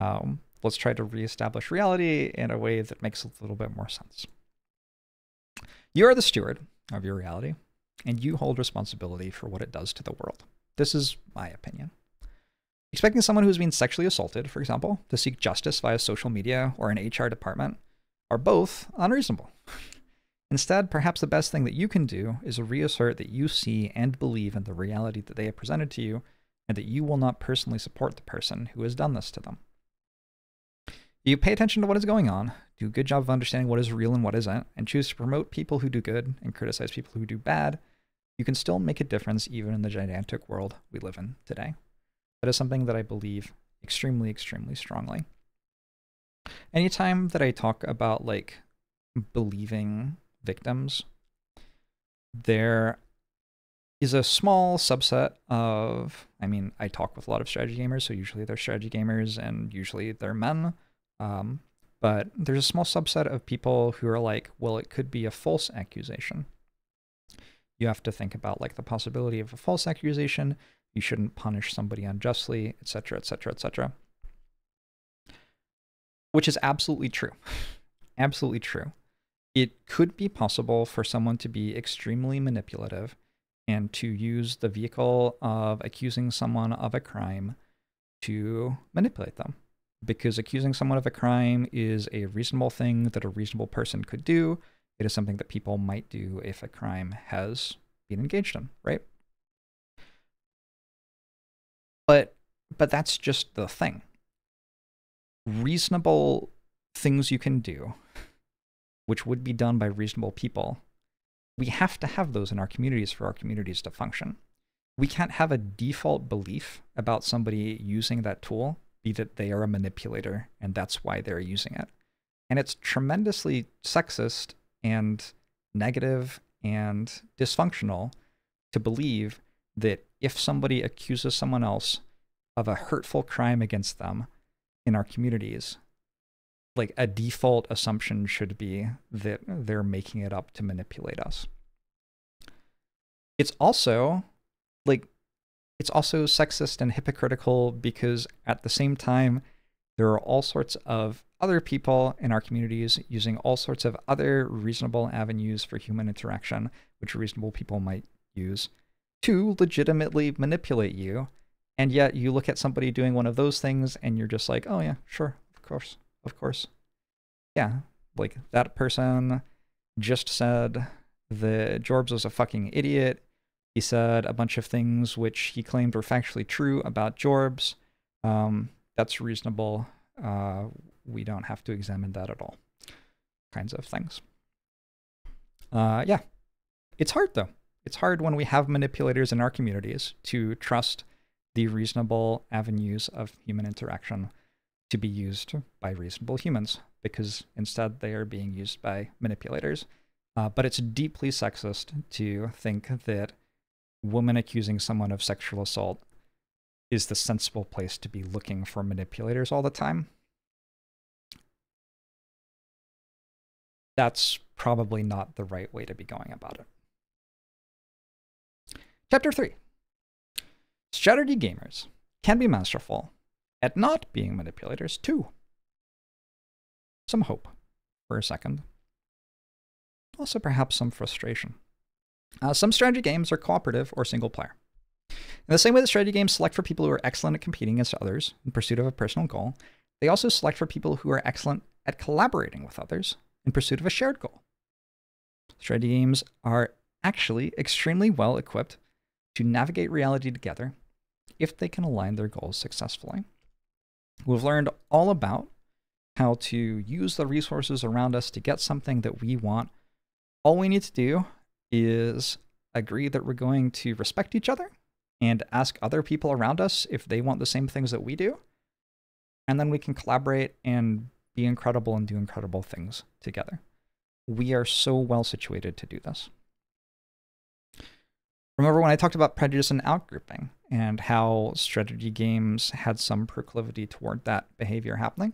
Um, let's try to reestablish reality in a way that makes a little bit more sense you are the steward of your reality and you hold responsibility for what it does to the world this is my opinion expecting someone who's been sexually assaulted for example to seek justice via social media or an hr department are both unreasonable. Instead, perhaps the best thing that you can do is reassert that you see and believe in the reality that they have presented to you, and that you will not personally support the person who has done this to them. You pay attention to what is going on, do a good job of understanding what is real and what isn't, and choose to promote people who do good and criticize people who do bad, you can still make a difference even in the gigantic world we live in today. That is something that I believe extremely, extremely strongly anytime that I talk about like believing victims, there is a small subset of, I mean, I talk with a lot of strategy gamers, so usually they're strategy gamers and usually they're men. Um, but there's a small subset of people who are like, well, it could be a false accusation. You have to think about like the possibility of a false accusation. You shouldn't punish somebody unjustly, etc., etc., etc which is absolutely true. absolutely true. It could be possible for someone to be extremely manipulative and to use the vehicle of accusing someone of a crime to manipulate them. Because accusing someone of a crime is a reasonable thing that a reasonable person could do. It is something that people might do if a crime has been engaged in, right? But but that's just the thing reasonable things you can do, which would be done by reasonable people, we have to have those in our communities for our communities to function. We can't have a default belief about somebody using that tool be that they are a manipulator and that's why they're using it. And it's tremendously sexist and negative and dysfunctional to believe that if somebody accuses someone else of a hurtful crime against them, in our communities, like a default assumption should be that they're making it up to manipulate us. It's also like it's also sexist and hypocritical because at the same time there are all sorts of other people in our communities using all sorts of other reasonable avenues for human interaction which reasonable people might use to legitimately manipulate you and yet you look at somebody doing one of those things and you're just like, oh yeah, sure, of course, of course. Yeah, like that person just said that Jorbs was a fucking idiot. He said a bunch of things which he claimed were factually true about Jorbs. Um, that's reasonable. Uh, we don't have to examine that at all. Kinds of things. Uh, yeah, it's hard though. It's hard when we have manipulators in our communities to trust the reasonable avenues of human interaction to be used by reasonable humans because instead they are being used by manipulators. Uh, but it's deeply sexist to think that woman accusing someone of sexual assault is the sensible place to be looking for manipulators all the time. That's probably not the right way to be going about it. Chapter 3 Strategy gamers can be masterful at not being manipulators too. Some hope for a second. Also, perhaps some frustration. Uh, some strategy games are cooperative or single player. In the same way that strategy games select for people who are excellent at competing against others in pursuit of a personal goal, they also select for people who are excellent at collaborating with others in pursuit of a shared goal. Strategy games are actually extremely well equipped to navigate reality together if they can align their goals successfully. We've learned all about how to use the resources around us to get something that we want. All we need to do is agree that we're going to respect each other and ask other people around us if they want the same things that we do. And then we can collaborate and be incredible and do incredible things together. We are so well situated to do this. Remember when I talked about prejudice and outgrouping and how strategy games had some proclivity toward that behavior happening?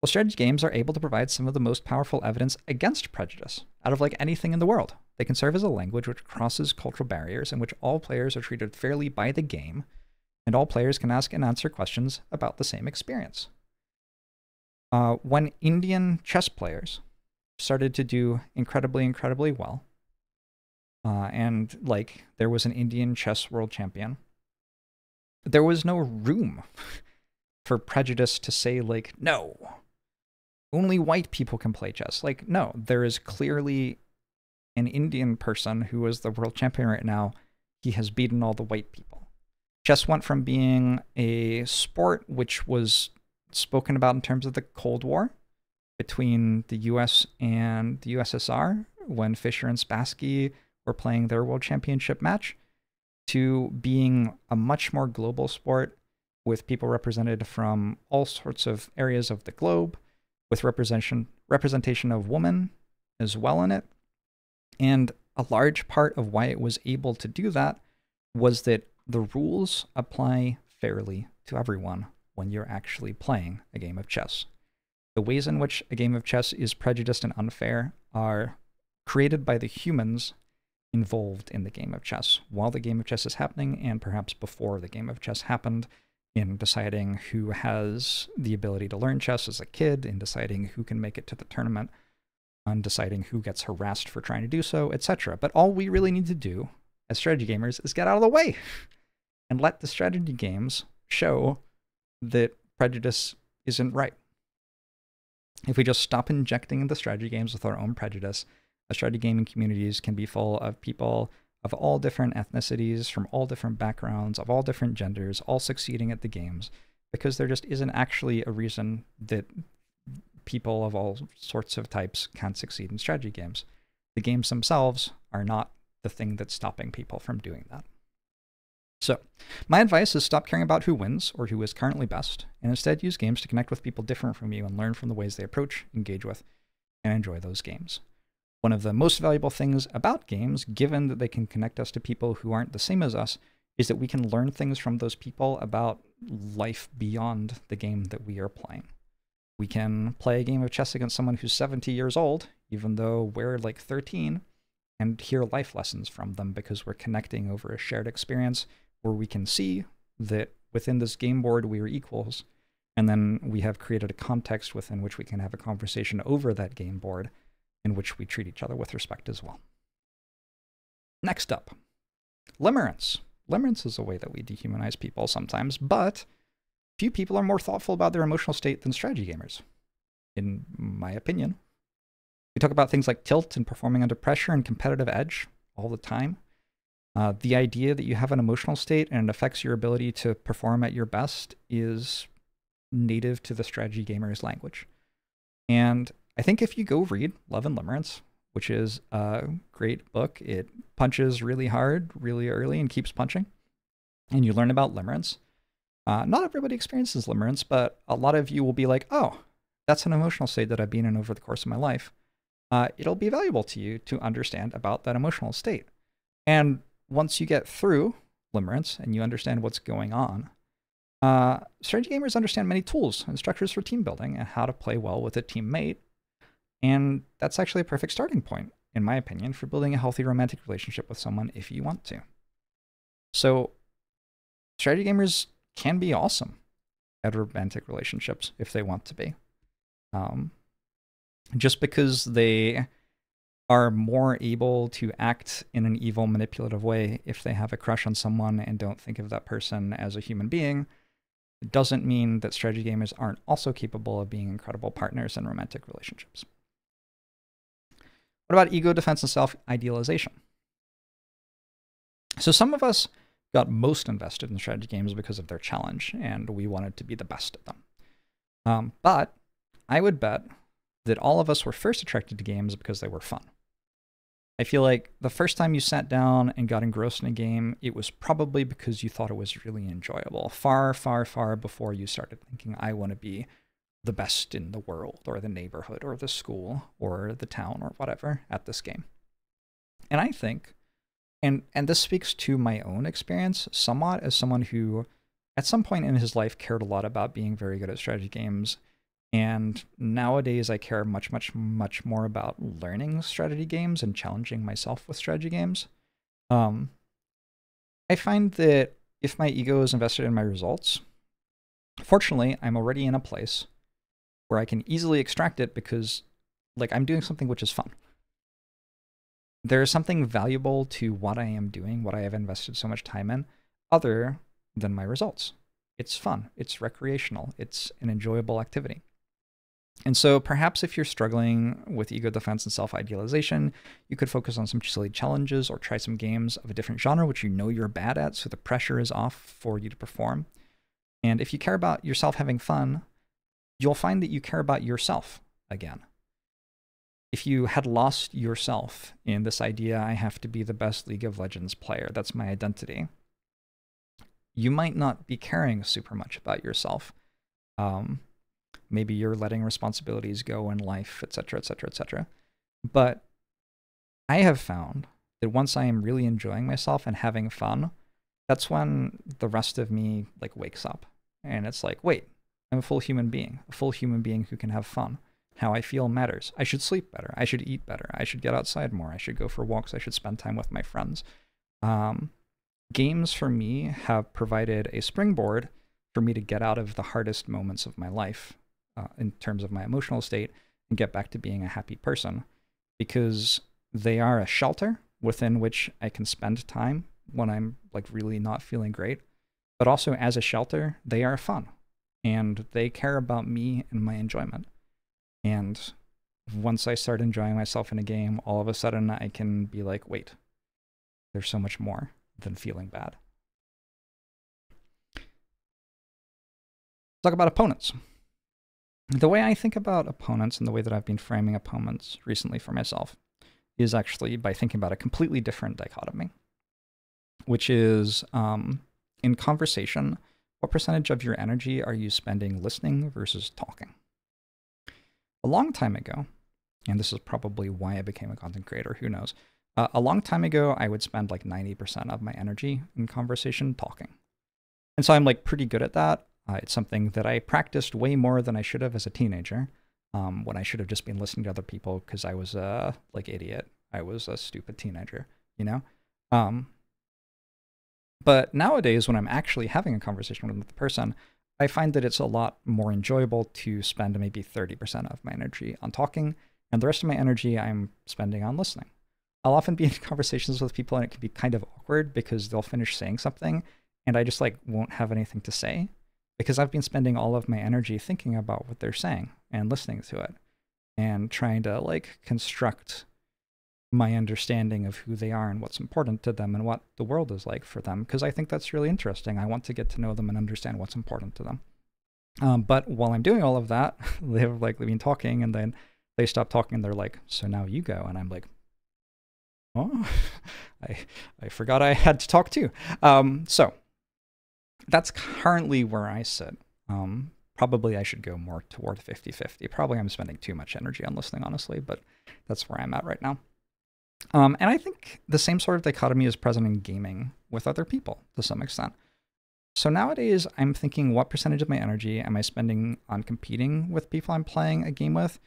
Well, strategy games are able to provide some of the most powerful evidence against prejudice out of like anything in the world. They can serve as a language which crosses cultural barriers in which all players are treated fairly by the game, and all players can ask and answer questions about the same experience. Uh, when Indian chess players started to do incredibly, incredibly well, uh, and like there was an Indian chess world champion, there was no room for prejudice to say, like, no, only white people can play chess. Like, no, there is clearly an Indian person who is the world champion right now. He has beaten all the white people. Chess went from being a sport which was spoken about in terms of the Cold War between the US and the USSR when Fischer and Spassky were playing their world championship match to being a much more global sport with people represented from all sorts of areas of the globe with representation representation of women as well in it. And a large part of why it was able to do that was that the rules apply fairly to everyone when you're actually playing a game of chess. The ways in which a game of chess is prejudiced and unfair are created by the humans involved in the game of chess while the game of chess is happening and perhaps before the game of chess happened in deciding who has the ability to learn chess as a kid, in deciding who can make it to the tournament, on deciding who gets harassed for trying to do so, etc. But all we really need to do as strategy gamers is get out of the way and let the strategy games show that prejudice isn't right. If we just stop injecting the strategy games with our own prejudice, the strategy gaming communities can be full of people of all different ethnicities, from all different backgrounds, of all different genders, all succeeding at the games, because there just isn't actually a reason that people of all sorts of types can't succeed in strategy games. The games themselves are not the thing that's stopping people from doing that. So, my advice is stop caring about who wins or who is currently best, and instead use games to connect with people different from you and learn from the ways they approach, engage with, and enjoy those games. One of the most valuable things about games, given that they can connect us to people who aren't the same as us, is that we can learn things from those people about life beyond the game that we are playing. We can play a game of chess against someone who's 70 years old, even though we're like 13, and hear life lessons from them because we're connecting over a shared experience where we can see that within this game board we are equals. And then we have created a context within which we can have a conversation over that game board in which we treat each other with respect as well. Next up, limerence. Limerence is a way that we dehumanize people sometimes, but few people are more thoughtful about their emotional state than strategy gamers, in my opinion. We talk about things like tilt and performing under pressure and competitive edge all the time. Uh, the idea that you have an emotional state and it affects your ability to perform at your best is native to the strategy gamer's language. And I think if you go read Love and Limerence, which is a great book, it punches really hard, really early, and keeps punching. And you learn about limerence. Uh, not everybody experiences limerence, but a lot of you will be like, oh, that's an emotional state that I've been in over the course of my life. Uh, it'll be valuable to you to understand about that emotional state. And once you get through limerence and you understand what's going on, uh, strategy gamers understand many tools and structures for team building and how to play well with a teammate and that's actually a perfect starting point, in my opinion, for building a healthy romantic relationship with someone if you want to. So, strategy gamers can be awesome at romantic relationships if they want to be. Um, just because they are more able to act in an evil, manipulative way if they have a crush on someone and don't think of that person as a human being, doesn't mean that strategy gamers aren't also capable of being incredible partners in romantic relationships. What about ego defense and self idealization? So, some of us got most invested in strategy games because of their challenge, and we wanted to be the best at them. Um, but I would bet that all of us were first attracted to games because they were fun. I feel like the first time you sat down and got engrossed in a game, it was probably because you thought it was really enjoyable, far, far, far before you started thinking, I want to be the best in the world or the neighborhood or the school or the town or whatever at this game. And I think and and this speaks to my own experience somewhat as someone who at some point in his life cared a lot about being very good at strategy games And nowadays, I care much, much, much more about learning strategy games and challenging myself with strategy games. Um, I find that if my ego is invested in my results, fortunately, I'm already in a place where I can easily extract it because, like, I'm doing something which is fun. There is something valuable to what I am doing, what I have invested so much time in, other than my results. It's fun, it's recreational, it's an enjoyable activity. And so perhaps if you're struggling with ego defense and self idealization, you could focus on some silly challenges or try some games of a different genre, which you know you're bad at, so the pressure is off for you to perform. And if you care about yourself having fun, you'll find that you care about yourself again. If you had lost yourself in this idea, I have to be the best League of Legends player, that's my identity, you might not be caring super much about yourself. Um, maybe you're letting responsibilities go in life, etc., etc., etc. But I have found that once I am really enjoying myself and having fun, that's when the rest of me like wakes up and it's like, wait, I'm a full human being, a full human being who can have fun. How I feel matters. I should sleep better. I should eat better. I should get outside more. I should go for walks. I should spend time with my friends. Um, games for me have provided a springboard for me to get out of the hardest moments of my life uh, in terms of my emotional state and get back to being a happy person because they are a shelter within which I can spend time when I'm like really not feeling great. But also as a shelter, they are fun and they care about me and my enjoyment. And once I start enjoying myself in a game, all of a sudden I can be like, wait, there's so much more than feeling bad. Talk about opponents the way I think about opponents and the way that I've been framing opponents recently for myself is actually by thinking about a completely different dichotomy, which is um, in conversation, what percentage of your energy are you spending listening versus talking? A long time ago, and this is probably why I became a content creator, who knows? Uh, a long time ago, I would spend like 90% of my energy in conversation talking. And so I'm like pretty good at that. Uh, it's something that I practiced way more than I should have as a teenager, um, when I should have just been listening to other people because I was a like idiot. I was a stupid teenager, you know. Um, but nowadays, when I'm actually having a conversation with the person, I find that it's a lot more enjoyable to spend maybe 30% of my energy on talking, and the rest of my energy I'm spending on listening. I'll often be in conversations with people, and it can be kind of awkward because they'll finish saying something, and I just like won't have anything to say because I've been spending all of my energy thinking about what they're saying and listening to it and trying to like construct my understanding of who they are and what's important to them and what the world is like for them because I think that's really interesting. I want to get to know them and understand what's important to them. Um, but while I'm doing all of that, they've like been talking and then they stop talking and they're like, "So now you go," and I'm like, "Oh, I I forgot I had to talk too." Um, so that's currently where I sit. Um, probably I should go more toward 50 50. Probably I'm spending too much energy on listening, honestly, but that's where I'm at right now. Um, and I think the same sort of dichotomy is present in gaming with other people to some extent. So nowadays, I'm thinking what percentage of my energy am I spending on competing with people I'm playing a game with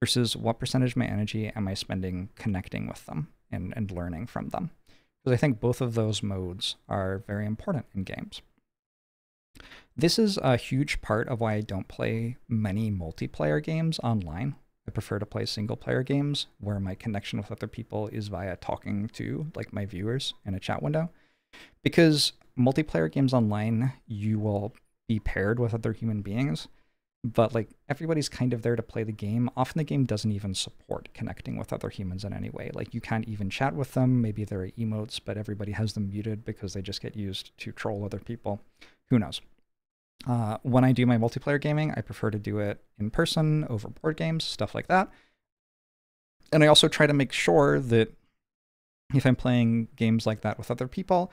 versus what percentage of my energy am I spending connecting with them and, and learning from them? Because I think both of those modes are very important in games. This is a huge part of why I don't play many multiplayer games online. I prefer to play single player games where my connection with other people is via talking to like my viewers in a chat window. Because multiplayer games online, you will be paired with other human beings, but like everybody's kind of there to play the game. Often the game doesn't even support connecting with other humans in any way. Like you can't even chat with them. Maybe there are emotes, but everybody has them muted because they just get used to troll other people. Who knows? Uh, when I do my multiplayer gaming, I prefer to do it in person over board games, stuff like that. And I also try to make sure that if I'm playing games like that with other people,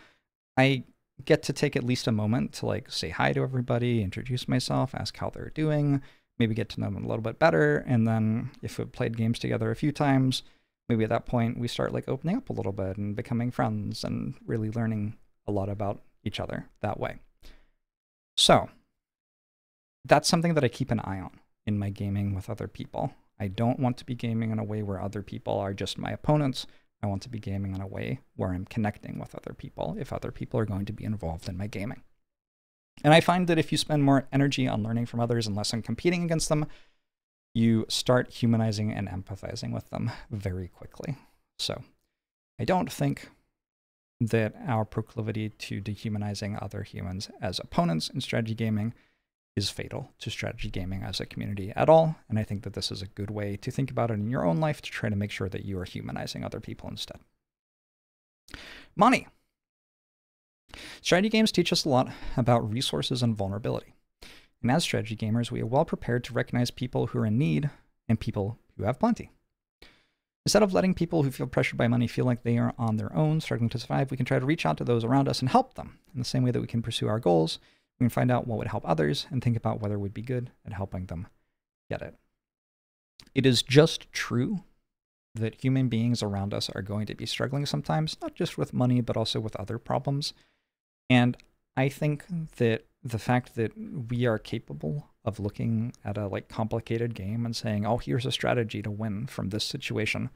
I get to take at least a moment to like say hi to everybody, introduce myself, ask how they're doing, maybe get to know them a little bit better. And then if we've played games together a few times, maybe at that point we start like opening up a little bit and becoming friends and really learning a lot about each other that way. So that's something that I keep an eye on in my gaming with other people. I don't want to be gaming in a way where other people are just my opponents. I want to be gaming in a way where I'm connecting with other people if other people are going to be involved in my gaming. And I find that if you spend more energy on learning from others and less on competing against them, you start humanizing and empathizing with them very quickly. So I don't think that our proclivity to dehumanizing other humans as opponents in strategy gaming is fatal to strategy gaming as a community at all. And I think that this is a good way to think about it in your own life to try to make sure that you are humanizing other people instead. Money. Strategy games teach us a lot about resources and vulnerability. And as strategy gamers, we are well prepared to recognize people who are in need and people who have plenty. Instead of letting people who feel pressured by money feel like they are on their own, struggling to survive, we can try to reach out to those around us and help them in the same way that we can pursue our goals we can find out what would help others and think about whether we'd be good at helping them get it. It is just true that human beings around us are going to be struggling sometimes, not just with money, but also with other problems. And I think that the fact that we are capable of looking at a like complicated game and saying, "Oh, here's a strategy to win from this situation,"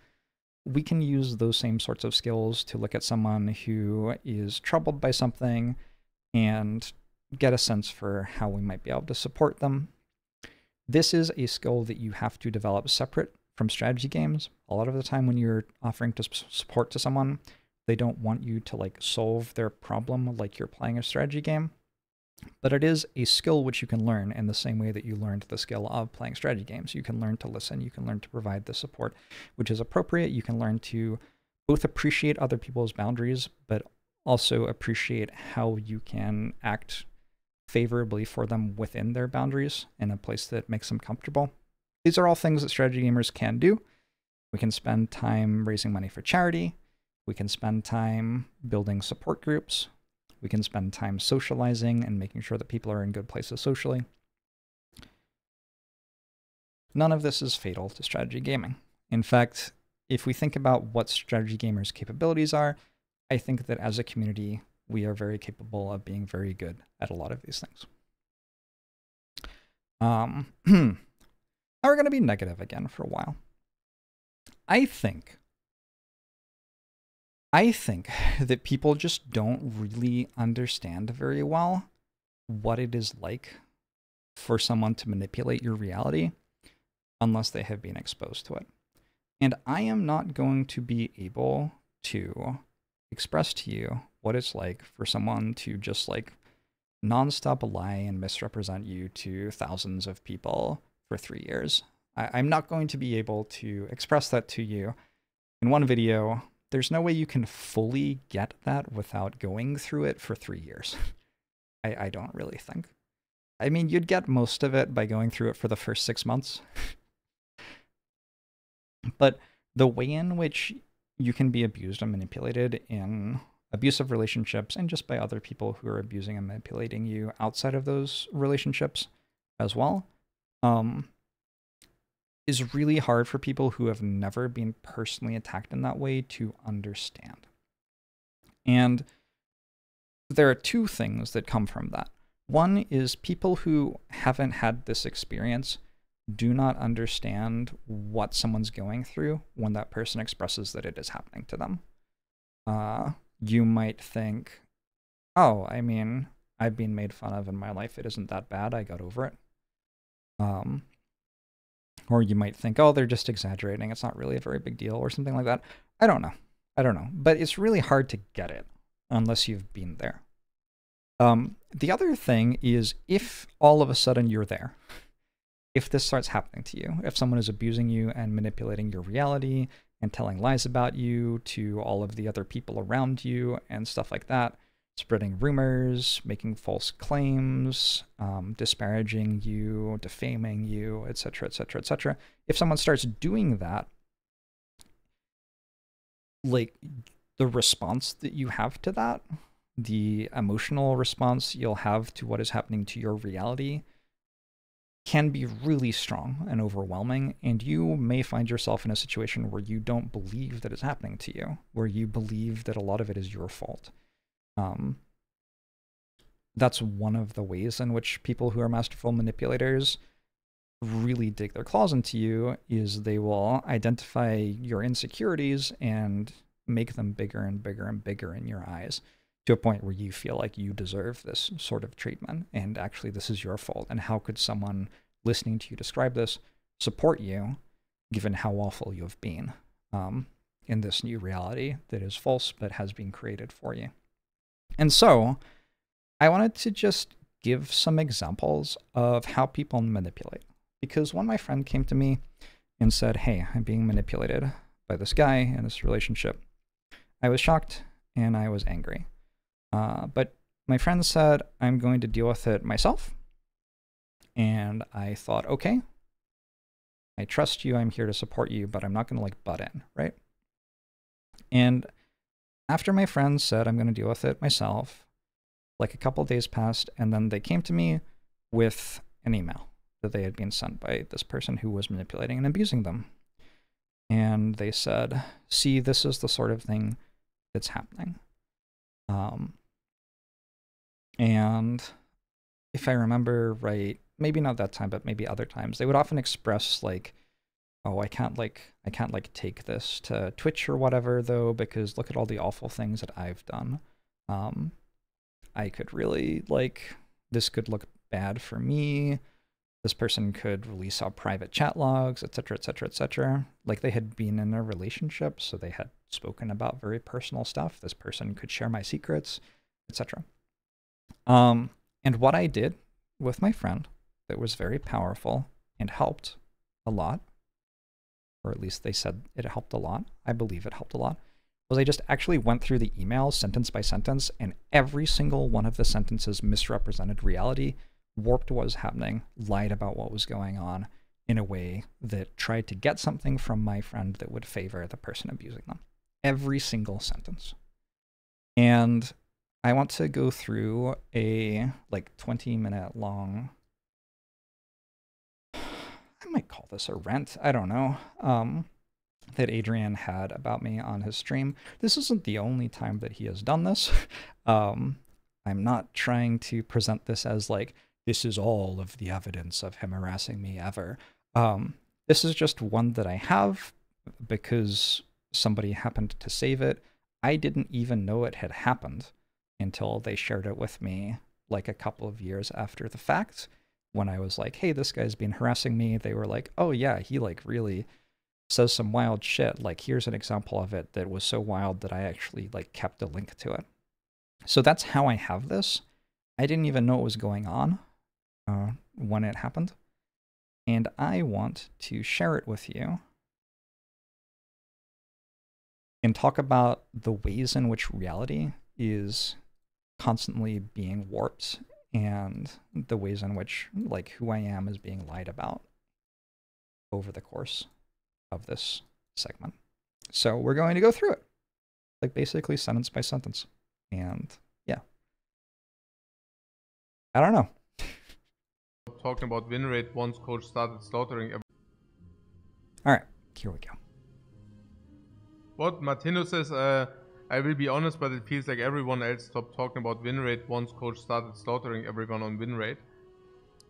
we can use those same sorts of skills to look at someone who is troubled by something and get a sense for how we might be able to support them. This is a skill that you have to develop separate from strategy games. A lot of the time when you're offering to support to someone, they don't want you to like solve their problem like you're playing a strategy game. But it is a skill which you can learn in the same way that you learned the skill of playing strategy games. You can learn to listen, you can learn to provide the support which is appropriate. You can learn to both appreciate other people's boundaries, but also appreciate how you can act favorably for them within their boundaries in a place that makes them comfortable. These are all things that strategy gamers can do. We can spend time raising money for charity. We can spend time building support groups. We can spend time socializing and making sure that people are in good places socially. None of this is fatal to strategy gaming. In fact, if we think about what strategy gamers' capabilities are, I think that as a community, we are very capable of being very good at a lot of these things. Um, now we're going to be negative again for a while. I think, I think that people just don't really understand very well what it is like for someone to manipulate your reality unless they have been exposed to it. And I am not going to be able to express to you what it's like for someone to just like nonstop lie and misrepresent you to thousands of people for three years. I, am not going to be able to express that to you in one video. There's no way you can fully get that without going through it for three years. I, I don't really think. I mean, you'd get most of it by going through it for the first six months. but the way in which you can be abused and manipulated in abusive relationships and just by other people who are abusing and manipulating you outside of those relationships as well um, is really hard for people who have never been personally attacked in that way to understand. And there are two things that come from that. One is people who haven't had this experience do not understand what someone's going through when that person expresses that it is happening to them. Uh, you might think, oh, I mean, I've been made fun of in my life. It isn't that bad. I got over it. Um, or you might think, oh, they're just exaggerating. It's not really a very big deal or something like that. I don't know. I don't know. But it's really hard to get it unless you've been there. Um, the other thing is if all of a sudden you're there, if this starts happening to you, if someone is abusing you and manipulating your reality and telling lies about you to all of the other people around you and stuff like that, spreading rumors, making false claims, um, disparaging you, defaming you, etc., etc., etc. If someone starts doing that, like the response that you have to that, the emotional response you'll have to what is happening to your reality can be really strong and overwhelming, and you may find yourself in a situation where you don't believe that it's happening to you, where you believe that a lot of it is your fault. Um, that's one of the ways in which people who are masterful manipulators really dig their claws into you is they will identify your insecurities and make them bigger and bigger and bigger in your eyes to a point where you feel like you deserve this sort of treatment. And actually this is your fault. And how could someone listening to you describe this support you given how awful you have been um, in this new reality that is false but has been created for you and so i wanted to just give some examples of how people manipulate because when my friend came to me and said hey i'm being manipulated by this guy in this relationship i was shocked and i was angry uh, but my friend said, I'm going to deal with it myself. And I thought, okay, I trust you. I'm here to support you, but I'm not going to like butt in, right? And after my friends said, I'm going to deal with it myself, like a couple days passed, and then they came to me with an email that they had been sent by this person who was manipulating and abusing them. And they said, see, this is the sort of thing that's happening. Um, and if I remember right, maybe not that time, but maybe other times, they would often express like, oh, I can't like, I can't like take this to Twitch or whatever though, because look at all the awful things that I've done. Um, I could really like, this could look bad for me. This person could release our private chat logs, etc., etc., etc. Like they had been in a relationship, so they had spoken about very personal stuff. This person could share my secrets, etc. Um, and what I did with my friend that was very powerful and helped a lot, or at least they said it helped a lot. I believe it helped a lot. Was I just actually went through the email sentence by sentence, and every single one of the sentences misrepresented reality, warped what was happening, lied about what was going on in a way that tried to get something from my friend that would favor the person abusing them. Every single sentence. And I want to go through a like 20 minute long I might call this a rent. I don't know. Um that Adrian had about me on his stream. This isn't the only time that he has done this. Um I'm not trying to present this as like this is all of the evidence of him harassing me ever. Um this is just one that I have because somebody happened to save it. I didn't even know it had happened until they shared it with me like a couple of years after the fact when I was like, hey, this guy's been harassing me. They were like, oh, yeah, he like really says some wild shit. Like, here's an example of it that was so wild that I actually like kept a link to it. So that's how I have this. I didn't even know what was going on uh, when it happened. And I want to share it with you and talk about the ways in which reality is constantly being warped and the ways in which like who I am is being lied about over the course of this segment. So we're going to go through it. Like basically sentence by sentence. And yeah. I don't know. Talking about win rate once coach started slaughtering. Alright, here we go. What Martino says, uh, I will be honest, but it feels like everyone else stopped talking about win rate once coach started slaughtering everyone on win rate.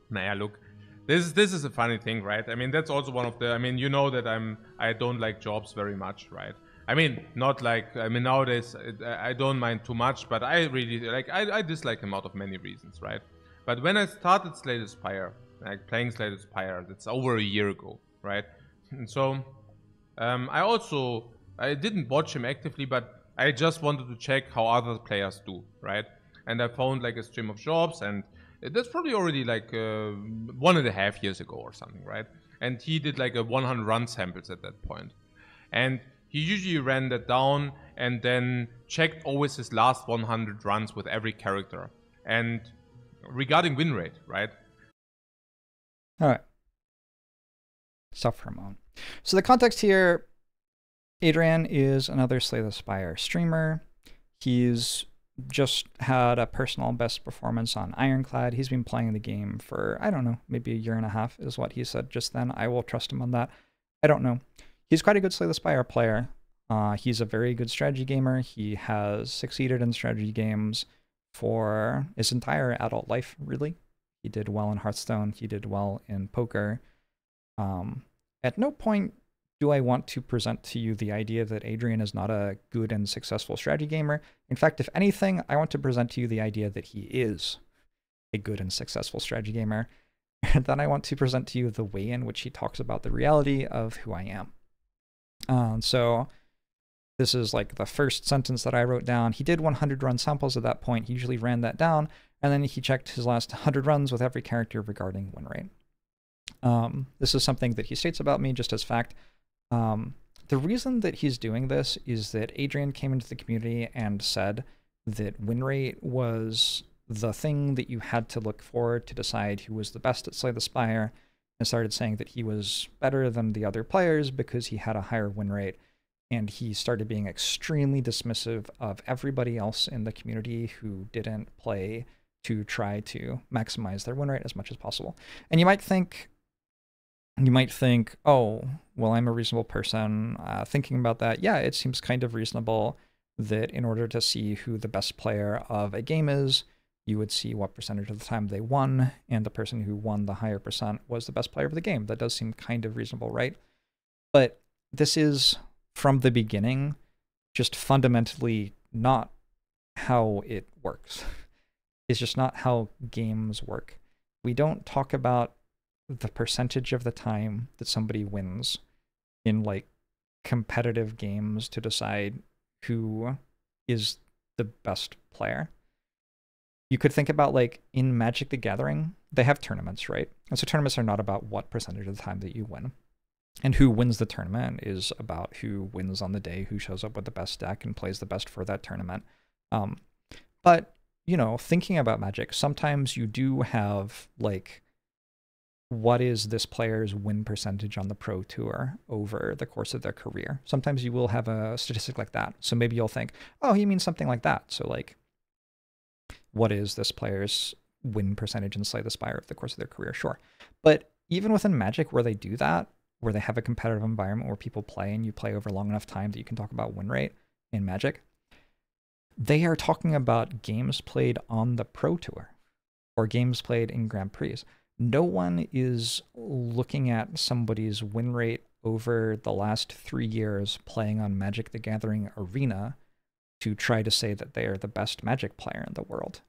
Nah, look, this is this is a funny thing, right? I mean, that's also one of the. I mean, you know that I'm I don't like Jorbs very much, right? I mean, not like I mean nowadays I don't mind too much, but I really like I, I dislike him out of many reasons, right? But when I started Slay Spire, like playing Slay Spire, that's over a year ago, right? And so um, I also I didn't watch him actively, but I just wanted to check how other players do, right? And I found like a stream of Jorbs, and that's probably already like uh, one and a half years ago or something, right? And he did like a 100 run samples at that point, and he usually ran that down and then checked always his last 100 runs with every character. And regarding win rate, right? All right. A moment. So the context here Adrian is another Slay the Spire streamer. He's just had a personal best performance on Ironclad. He's been playing the game for, I don't know, maybe a year and a half is what he said just then. I will trust him on that. I don't know. He's quite a good Slay the Spire player. Uh, he's a very good strategy gamer. He has succeeded in strategy games for his entire adult life, really. He did well in Hearthstone. He did well in poker. Um, at no point do I want to present to you the idea that Adrian is not a good and successful strategy gamer. In fact, if anything, I want to present to you the idea that he is a good and successful strategy gamer. And then I want to present to you the way in which he talks about the reality of who I am. Um, so this is like the first sentence that I wrote down. He did 100 run samples at that point. He usually ran that down, and then he checked his last 100 runs with every character regarding win rate. Um, this is something that he states about me just as fact. Um, the reason that he's doing this is that Adrian came into the community and said that win rate was the thing that you had to look for to decide who was the best at Slay the Spire, and started saying that he was better than the other players because he had a higher win rate. And he started being extremely dismissive of everybody else in the community who didn't play to try to maximize their win rate as much as possible. And you might think, you might think, oh, well, I'm a reasonable person. Uh, thinking about that, yeah, it seems kind of reasonable that in order to see who the best player of a game is, you would see what percentage of the time they won, and the person who won the higher percent was the best player of the game. That does seem kind of reasonable, right? But this is, from the beginning, just fundamentally not how it works. It's just not how games work. We don't talk about the percentage of the time that somebody wins in like competitive games to decide who is the best player. You could think about like in Magic the Gathering, they have tournaments, right? And so tournaments are not about what percentage of the time that you win. And who wins the tournament is about who wins on the day, who shows up with the best deck and plays the best for that tournament. Um, but, you know, thinking about Magic, sometimes you do have like what is this player's win percentage on the pro tour over the course of their career. Sometimes you will have a statistic like that. So maybe you'll think, oh, he means something like that. So like, what is this player's win percentage in Slay the Spire over the course of their career? Sure. But even within Magic, where they do that, where they have a competitive environment where people play and you play over long enough time that you can talk about win rate in Magic, they are talking about games played on the Pro Tour or games played in Grand Prix no one is looking at somebody's win rate over the last three years playing on Magic the Gathering Arena to try to say that they are the best Magic player in the world.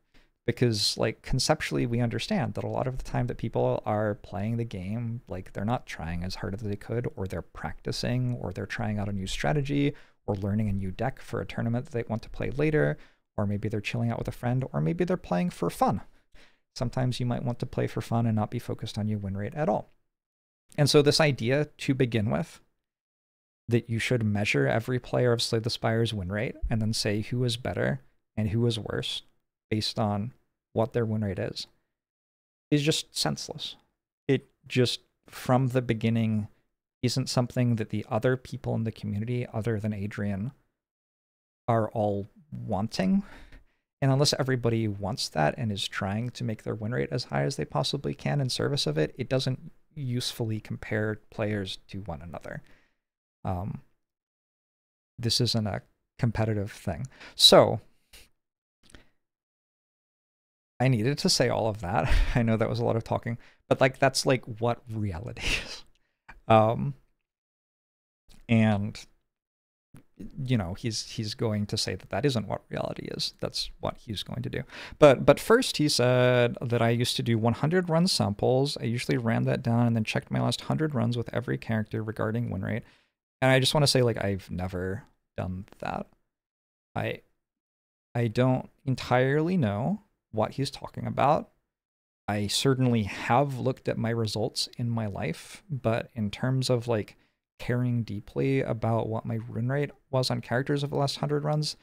Because, like, conceptually, we understand that a lot of the time that people are playing the game, like, they're not trying as hard as they could, or they're practicing, or they're trying out a new strategy, or learning a new deck for a tournament that they want to play later, or maybe they're chilling out with a friend, or maybe they're playing for fun. Sometimes you might want to play for fun and not be focused on your win rate at all. And so, this idea to begin with that you should measure every player of Slay the Spire's win rate and then say who is better and who is worse based on what their win rate is is just senseless. It just, from the beginning, isn't something that the other people in the community, other than Adrian, are all wanting. And unless everybody wants that and is trying to make their win rate as high as they possibly can in service of it, it doesn't usefully compare players to one another. Um, this isn't a competitive thing. So I needed to say all of that. I know that was a lot of talking, but like that's like what reality is. Um, and you know he's he's going to say that that isn't what reality is. That's what he's going to do. But but first he said that i used to do 100 run samples. I usually ran that down and then checked my last 100 runs with every character regarding win rate. And i just want to say like i've never done that. I i don't entirely know what he's talking about. I certainly have looked at my results in my life but in terms of like caring deeply about what my run rate was on characters of the last 100 runs,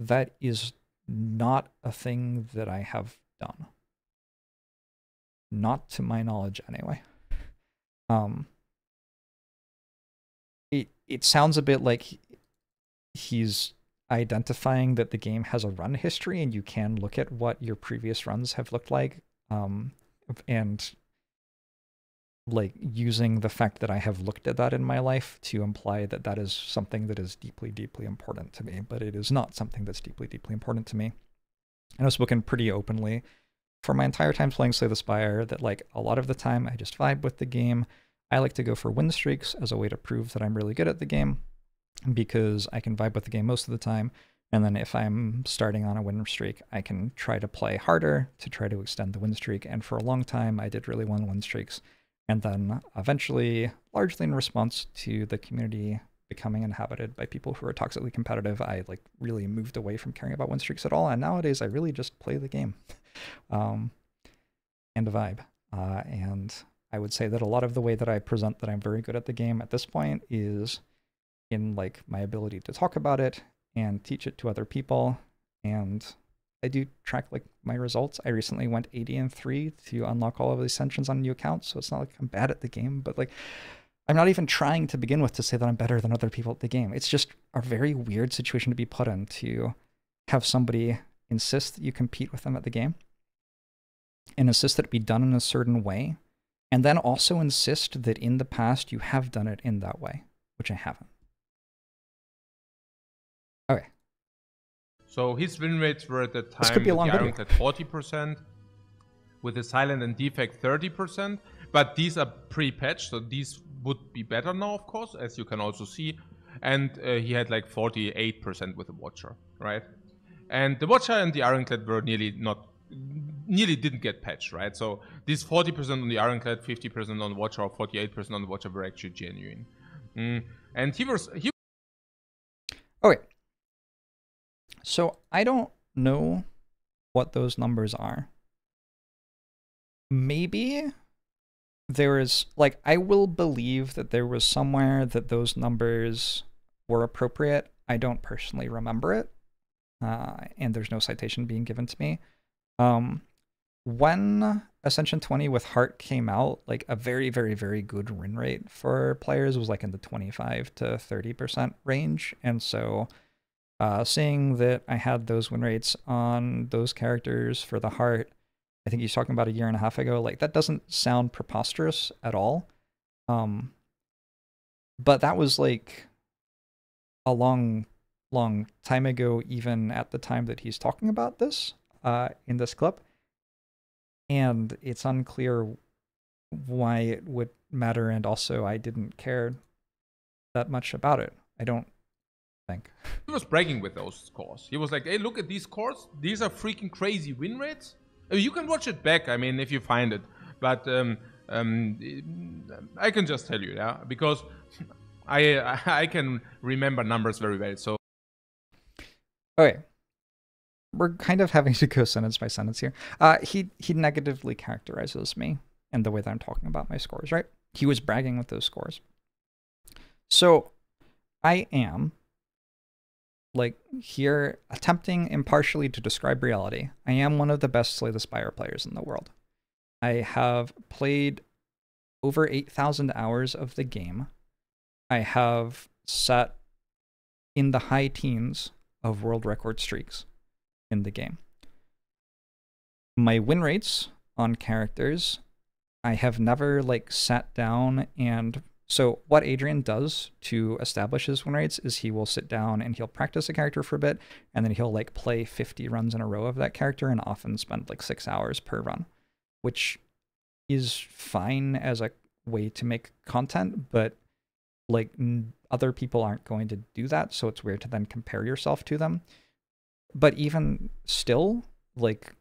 that is not a thing that I have done. Not to my knowledge, anyway. Um, it it sounds a bit like he's identifying that the game has a run history and you can look at what your previous runs have looked like um, and like using the fact that I have looked at that in my life to imply that that is something that is deeply, deeply important to me, but it is not something that's deeply, deeply important to me. And I've spoken pretty openly for my entire time playing Slay the Spire that like a lot of the time I just vibe with the game. I like to go for win streaks as a way to prove that I'm really good at the game because I can vibe with the game most of the time. And then if I'm starting on a win streak, I can try to play harder to try to extend the win streak. And for a long time, I did really well win streaks. And then eventually, largely in response to the community becoming inhabited by people who are toxically competitive, I like really moved away from caring about win streaks at all. And nowadays, I really just play the game um, and a vibe. Uh, and I would say that a lot of the way that I present that I'm very good at the game at this point is in like my ability to talk about it and teach it to other people. And I do track like my results. I recently went 80 and 3 to unlock all of the ascensions on new accounts. So it's not like I'm bad at the game, but like I'm not even trying to begin with to say that I'm better than other people at the game. It's just a very weird situation to be put in to have somebody insist that you compete with them at the game and insist that it be done in a certain way, and then also insist that in the past you have done it in that way, which I haven't. So his win rates were at the time This could be a long video. Ironclad 40%, with the silent and defect 30%. But these are pre-patched, so these would be better now, of course, as you can also see. And uh, he had like 48% with the Watcher, right? And the Watcher and the Ironclad were nearly not, nearly didn't get patched, right? So these 40% on the Ironclad, 50% on the Watcher, or 48% on the Watcher were actually genuine. Mm. And he was he Okay. So I don't know what those numbers are. Maybe there is, like, I will believe that there was somewhere that those numbers were appropriate. I don't personally remember it. Uh, and there's no citation being given to me. Um, when Ascension 20 with Heart came out, like a very, very, very good win rate for players was like in the 25 to 30% range. And so uh, seeing that I had those win rates on those characters for the Heart, I think he's talking about a year and a half ago, like that doesn't sound preposterous at all. Um, but that was like a long, long time ago, even at the time that he's talking about this uh, in this clip and it's unclear why it would matter and also i didn't care that much about it i don't think he was bragging with those scores. He was like, "Hey, look at these scores. These are freaking crazy win rates." You can watch it back. I mean, if you find it, but um, um, I can just tell you, yeah, because I I can remember numbers very well. So okay we're kind of having to go sentence by sentence here uh he he negatively characterizes me and the way that i'm talking about my scores right he was bragging with those scores so i am like here attempting impartially to describe reality i am one of the best slay the spire players in the world. I have played over 8000 hours of the game. I have set in the high teens of world record streaks in the game. My win rates on characters i have never like sat down and so what Adrian does to establish his win rates is he will sit down and he'll practice a character for a bit, and then he'll like play 50 runs in a row of that character and often spend like six hours per run, which is fine as a way to make content, but like other people aren't going to do that, so it's weird to then compare yourself to them. But even still, like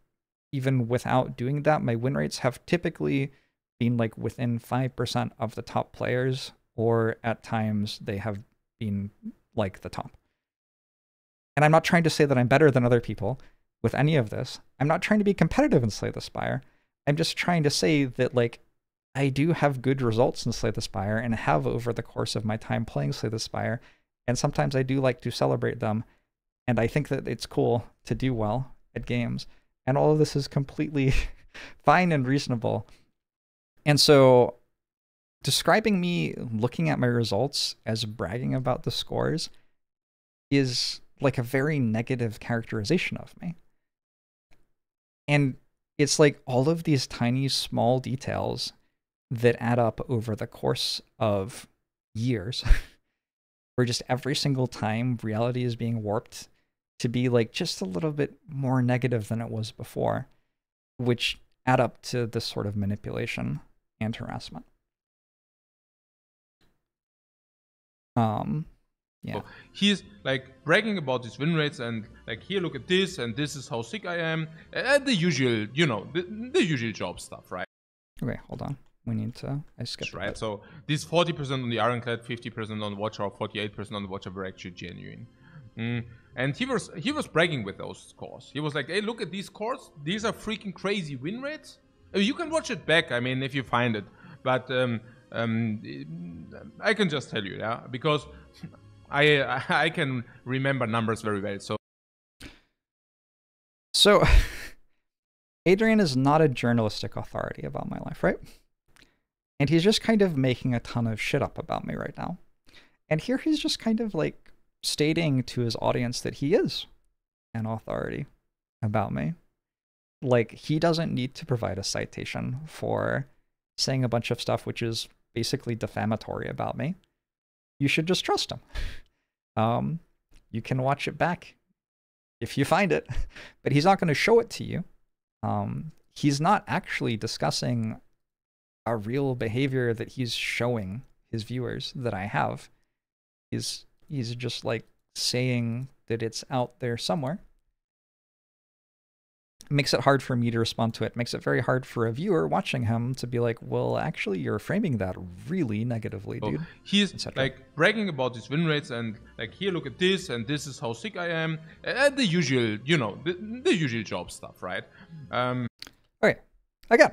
even without doing that, my win rates have typically been like within 5% of the top players, or at times they have been like the top. And I'm not trying to say that I'm better than other people with any of this. I'm not trying to be competitive in Slay the Spire. I'm just trying to say that like I do have good results in Slay the Spire and have over the course of my time playing Slay the Spire. And sometimes I do like to celebrate them. And I think that it's cool to do well at games. And all of this is completely fine and reasonable. And so describing me looking at my results as bragging about the scores is like a very negative characterization of me. And it's like all of these tiny small details that add up over the course of years where just every single time reality is being warped to be like just a little bit more negative than it was before which add up to this sort of manipulation and harassment Um, yeah. So he's like bragging about his win rates and like here look at this and this is how sick I am and the usual you know the, the usual Jorb stuff right Okay, hold on. We need to. I skipped right bit. so these 40% on the ironclad 50% on the watcher or 48% on the watcher were actually genuine Mm, and he was he was bragging with those scores he was like hey look at these scores these are freaking crazy win rates you can watch it back I mean if you find it but um, um, I can just tell you yeah because I I can remember numbers very well so So, Adrian is not a journalistic authority about my life, right? And he's just kind of making a ton of shit up about me right now. And here he's just kind of like stating to his audience that he is an authority about me. Like, he doesn't need to provide a citation for saying a bunch of stuff which is basically defamatory about me. You should just trust him. Um, you can watch it back if you find it, but he's not going to show it to you. Um, he's not actually discussing a real behavior that he's showing his viewers that I have. He's he's just like saying that it's out there somewhere. Makes it hard for me to respond to it. Makes it very hard for a viewer watching him to be like, "Well, actually, you're framing that really negatively, So dude." he's like bragging about his win rates and like here look at this and this is how sick I am and the usual you know the, the usual Jorb stuff right um Okay, again,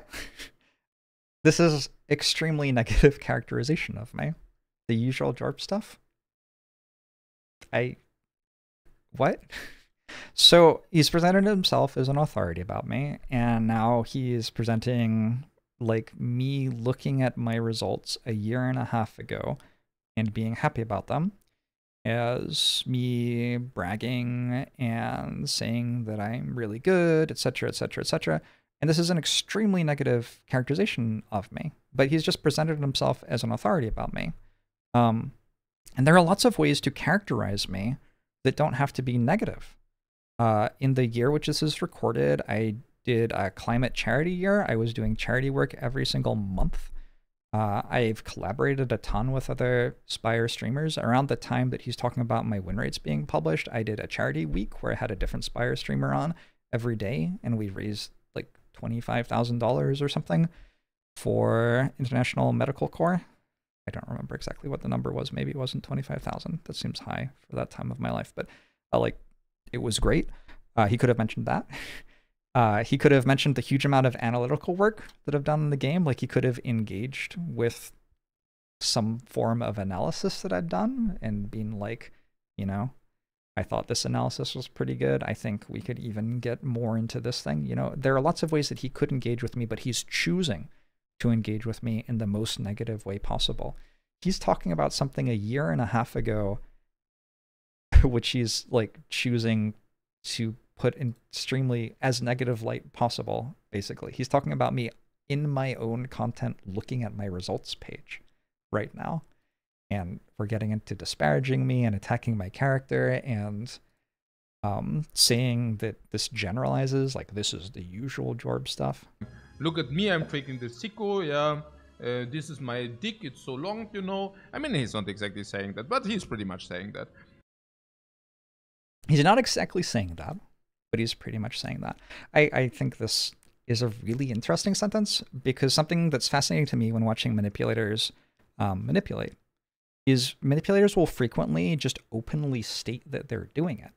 this is extremely negative characterization of me. The usual JARP stuff. I. What? So he's presented himself as an authority about me, and now he's presenting like me looking at my results a year and a half ago and being happy about them as me bragging and saying that I'm really good, etc., etc., etc. And this is an extremely negative characterization of me, but he's just presented himself as an authority about me. Um, and there are lots of ways to characterize me that don't have to be negative. Uh, in the year which this is recorded, I did a climate charity year. I was doing charity work every single month. Uh, I've collaborated a ton with other Spire streamers. Around the time that he's talking about my win rates being published, I did a charity week where I had a different Spire streamer on every day, and we raised like $25,000 or something for International Medical Corps. I don't remember exactly what the number was. Maybe it wasn't 25,000. That seems high for that time of my life, but uh, like it was great. Uh, he could have mentioned that. Uh, he could have mentioned the huge amount of analytical work that I've done in the game. Like he could have engaged with some form of analysis that I'd done and been like, you know, I thought this analysis was pretty good. I think we could even get more into this thing. You know, there are lots of ways that he could engage with me, but he's choosing to engage with me in the most negative way possible. He's talking about something a year and a half ago, which he's like choosing to put in extremely as negative light possible, basically. He's talking about me in my own content looking at my results page right now. And we're getting into disparaging me and attacking my character and um, saying that this generalizes, like this is the usual Jorb stuff. look at me I'm taking the sicko yeah uh, this is my dick it's so long you know I mean he's not exactly saying that but he's pretty much saying that He's not exactly saying that, but he's pretty much saying that. I, I think this is a really interesting sentence because something that's fascinating to me when watching manipulators um, manipulate is manipulators will frequently just openly state that they're doing it.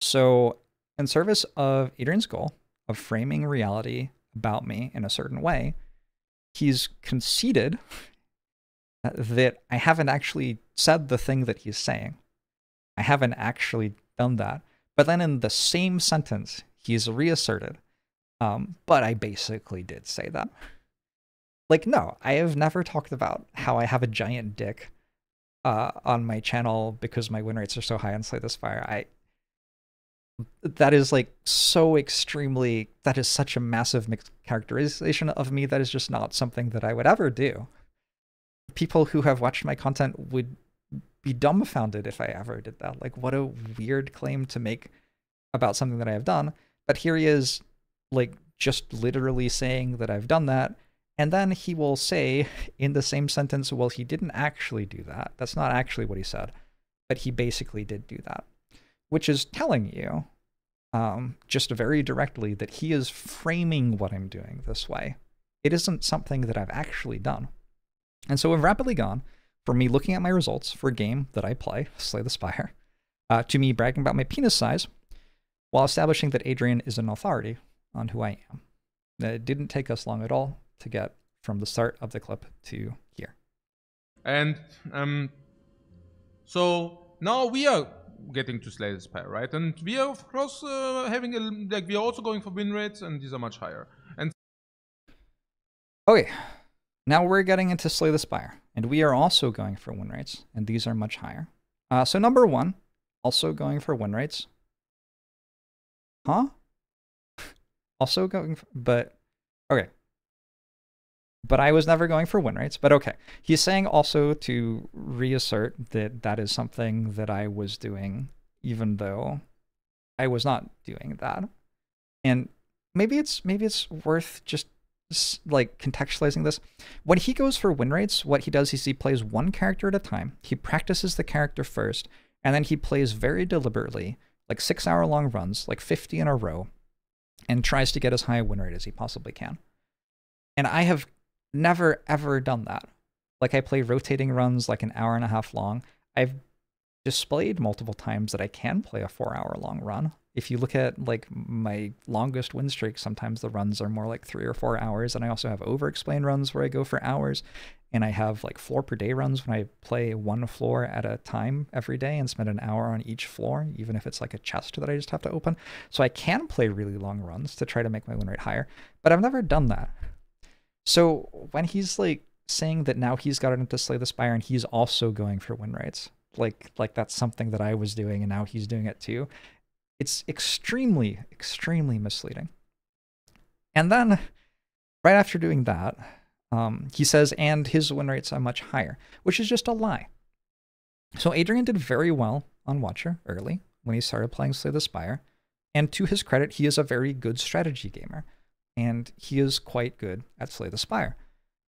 So, in service of Adrian's goal of framing reality about me in a certain way, he's conceded that I haven't actually said the thing that he's saying. I haven't actually done that. But then in the same sentence, he's reasserted, um, but I basically did say that. Like, no, I have never talked about how I have a giant dick uh, on my channel because my win rates are so high on Slay the Spire. I that is like so extremely that is such a massive characterization of me that is just not something that I would ever do. People who have watched my content would be dumbfounded if I ever did that. Like, what a weird claim to make about something that I have done. But here he is, like, just literally saying that I've done that And then he will say in the same sentence, well, he didn't actually do that. That's not actually what he said, but he basically did do that, which is telling you um, just very directly that he is framing what I'm doing this way. It isn't something that I've actually done. And so we've rapidly gone from me looking at my results for a game that I play, Slay the Spire, uh, to me bragging about my penis size while establishing that Adrian is an authority on who I am. It didn't take us long at all to get from the start of the clip to here. And um, so now we are getting to Slay the Spire, right? And we are of course uh, having a like we are also going for win rates, and these are much higher. And okay, now we're getting into Slay the Spire, and we are also going for win rates, and these are much higher. Uh, so number one, also going for win rates. Huh? also going, for, but okay. But I was never going for win rates. But okay, he's saying also to reassert that that is something that I was doing, even though I was not doing that. And maybe it's maybe it's worth just like contextualizing this. When he goes for win rates, what he does is he plays one character at a time. He practices the character first, and then he plays very deliberately, like six hour long runs, like 50 in a row, and tries to get as high a win rate as he possibly can. And I have never ever done that. Like I play rotating runs like an hour and a half long. I've displayed multiple times that I can play a four hour long run. If you look at like my longest win streak, sometimes the runs are more like three or four hours. And I also have over explained runs where I go for hours. And I have like floor per day runs when I play one floor at a time every day and spend an hour on each floor, even if it's like a chest that I just have to open. So I can play really long runs to try to make my win rate higher, but I've never done that. So when he's like saying that now he's gotten into Slay the Spire and he's also going for win rates, like like that's something that I was doing and now he's doing it too. It's extremely, extremely misleading. And then right after doing that, um, he says, and his win rates are much higher, which is just a lie. So Adrian did very well on Watcher early when he started playing Slay the Spire. And to his credit, he is a very good strategy gamer and he is quite good at Slay the Spire.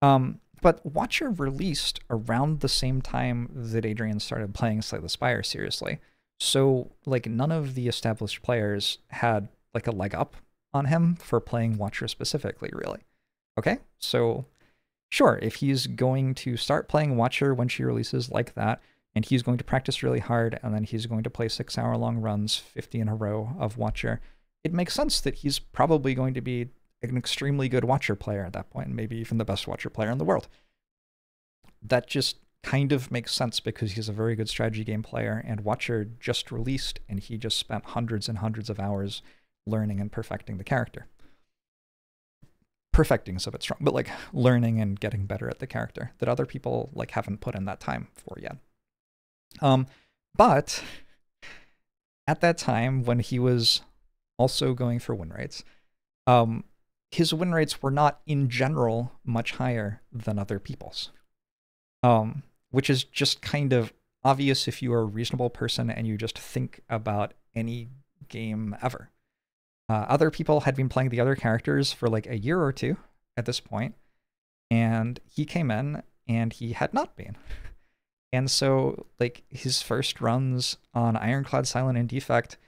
Um, but Watcher released around the same time that Adrian started playing Slay the Spire seriously. So, like, none of the established players had, like, a leg up on him for playing Watcher specifically, really. Okay? So, sure, if he's going to start playing Watcher when she releases like that, and he's going to practice really hard, and then he's going to play six hour long runs, 50 in a row of Watcher, it makes sense that he's probably going to be an extremely good Watcher player at that point, maybe even the best Watcher player in the world. That just kind of makes sense because he's a very good strategy game player, and Watcher just released, and he just spent hundreds and hundreds of hours learning and perfecting the character. Perfecting is a bit strong, but like learning and getting better at the character that other people like haven't put in that time for yet. Um, but at that time when he was also going for win rates, um, his win rates were not in general much higher than other people's. Um, which is just kind of obvious if you are a reasonable person and you just think about any game ever. Uh, other people had been playing the other characters for like a year or two at this point, and he came in and he had not been. And so, like, his first runs on Ironclad, Silent, and Defect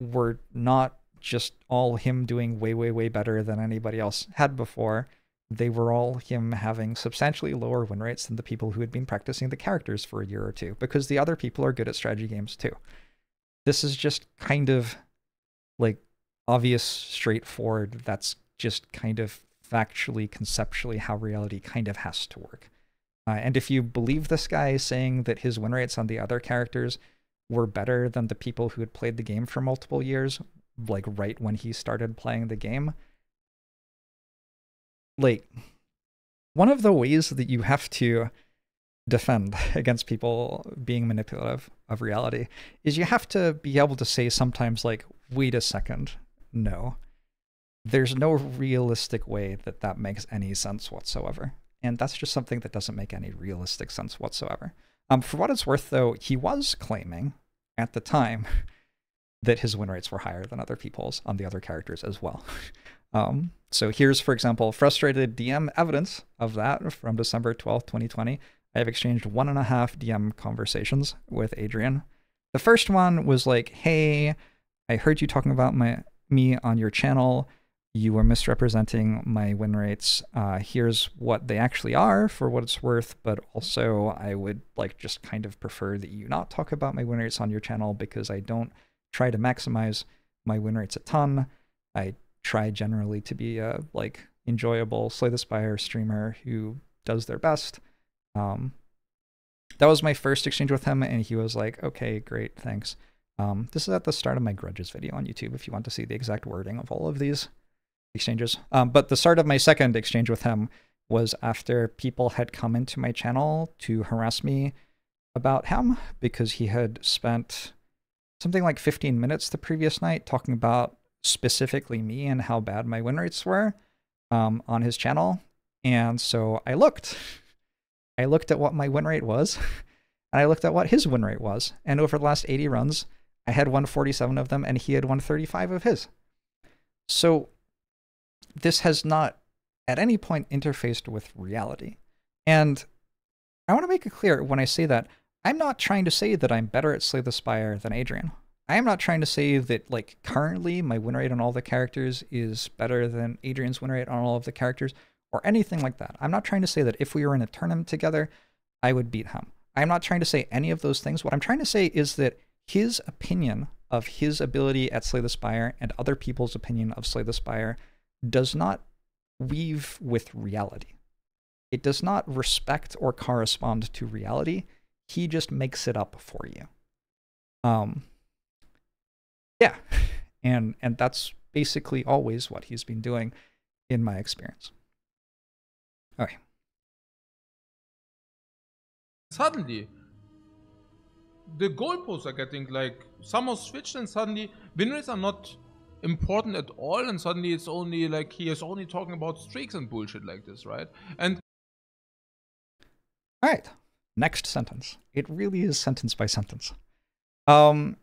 were not just all him doing way, way, way better than anybody else had before. They were all him having substantially lower win rates than the people who had been practicing the characters for a year or two, because the other people are good at strategy games too. This is just kind of like obvious, straightforward. That's just kind of factually, conceptually how reality kind of has to work. Uh, and if you believe this guy saying that his win rates on the other characters were better than the people who had played the game for multiple years, like right when he started playing the game. Like one of the ways that you have to defend against people being manipulative of reality is you have to be able to say sometimes like wait a second no. There's no realistic way that that makes any sense whatsoever. And that's just something that doesn't make any realistic sense whatsoever. Um, for what it's worth though he was claiming at the time that his win rates were higher than other people's on the other characters as well. Um, so here's, for example, frustrated DM evidence of that from December 12th, 2020. I have exchanged one and a half DM conversations with Adrian. The first one was like, hey, I heard you talking about my me on your channel. You were misrepresenting my win rates. Uh, here's what they actually are for what it's worth, but also I would like just kind of prefer that you not talk about my win rates on your channel because I don't try to maximize my win rates a ton. I try generally to be a like enjoyable Slay the Spire streamer who does their best. Um, that was my first exchange with him, and he was like, "Okay, great, thanks." Um, this is at the start of my grudges video on YouTube. If you want to see the exact wording of all of these exchanges, um, but the start of my second exchange with him was after people had come into my channel to harass me about him because he had spent something like 15 minutes the previous night talking about specifically me and how bad my win rates were um, on his channel. And so I looked. I looked at what my win rate was, and I looked at what his win rate was. And over the last 80 runs, I had 147 of them, and he had 135 of his. So this has not at any point interfaced with reality. And I want to make it clear when I say that, I'm not trying to say that I'm better at Slay the Spire than Adrian. I am not trying to say that like currently my win rate on all the characters is better than Adrian's win rate on all of the characters or anything like that. I'm not trying to say that if we were in a tournament together, I would beat him. I'm not trying to say any of those things. What I'm trying to say is that his opinion of his ability at Slay the Spire and other people's opinion of Slay the Spire does not weave with reality. It does not respect or correspond to reality. He just makes it up for you. Um, yeah. And and that's basically always what he's been doing in my experience. Okay. Suddenly, the goalposts are getting like somehow switched, and suddenly win rates are not important at all, and suddenly it's only like he is only talking about streaks and bullshit like this, right? And all right, next sentence. It really is sentence by sentence. Um,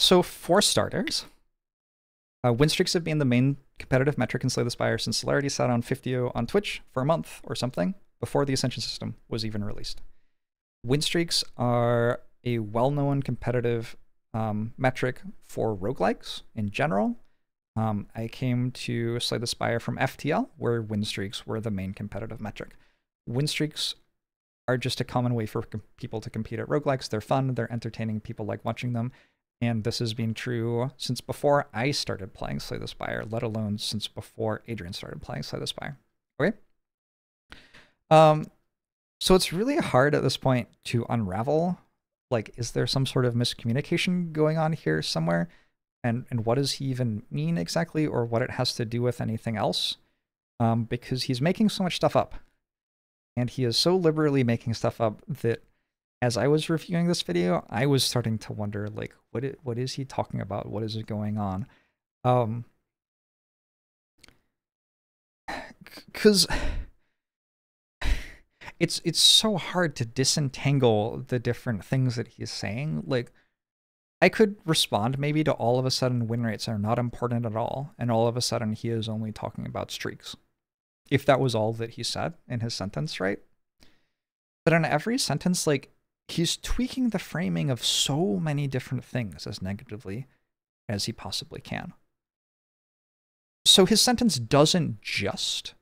so for starters, uh, win streaks have been the main competitive metric in Slay the Spire since Celerity sat on 50 on Twitch for a month or something before the Ascension system was even released. Win streaks are a well-known competitive um, metric for roguelikes in general. Um, I came to Slay the Spire from FTL, where win streaks were the main competitive metric. Win streaks are just a common way for people to compete at roguelikes. They're fun, they're entertaining, people like watching them, and this has been true since before I started playing Slay the Spire, let alone since before Adrian started playing Slay the Spire. Okay? Um, so it's really hard at this point to unravel, like, is there some sort of miscommunication going on here somewhere? And, and what does he even mean exactly, or what it has to do with anything else? Um, because he's making so much stuff up. And he is so liberally making stuff up that as I was reviewing this video, I was starting to wonder, like, what it, what is he talking about? What is it going on? Um, because it's it's so hard to disentangle the different things that he's saying. Like, I could respond maybe to all of a sudden win rates are not important at all, and all of a sudden he is only talking about streaks. If that was all that he said in his sentence, right? But in every sentence, like he's tweaking the framing of so many different things as negatively as he possibly can. So his sentence doesn't just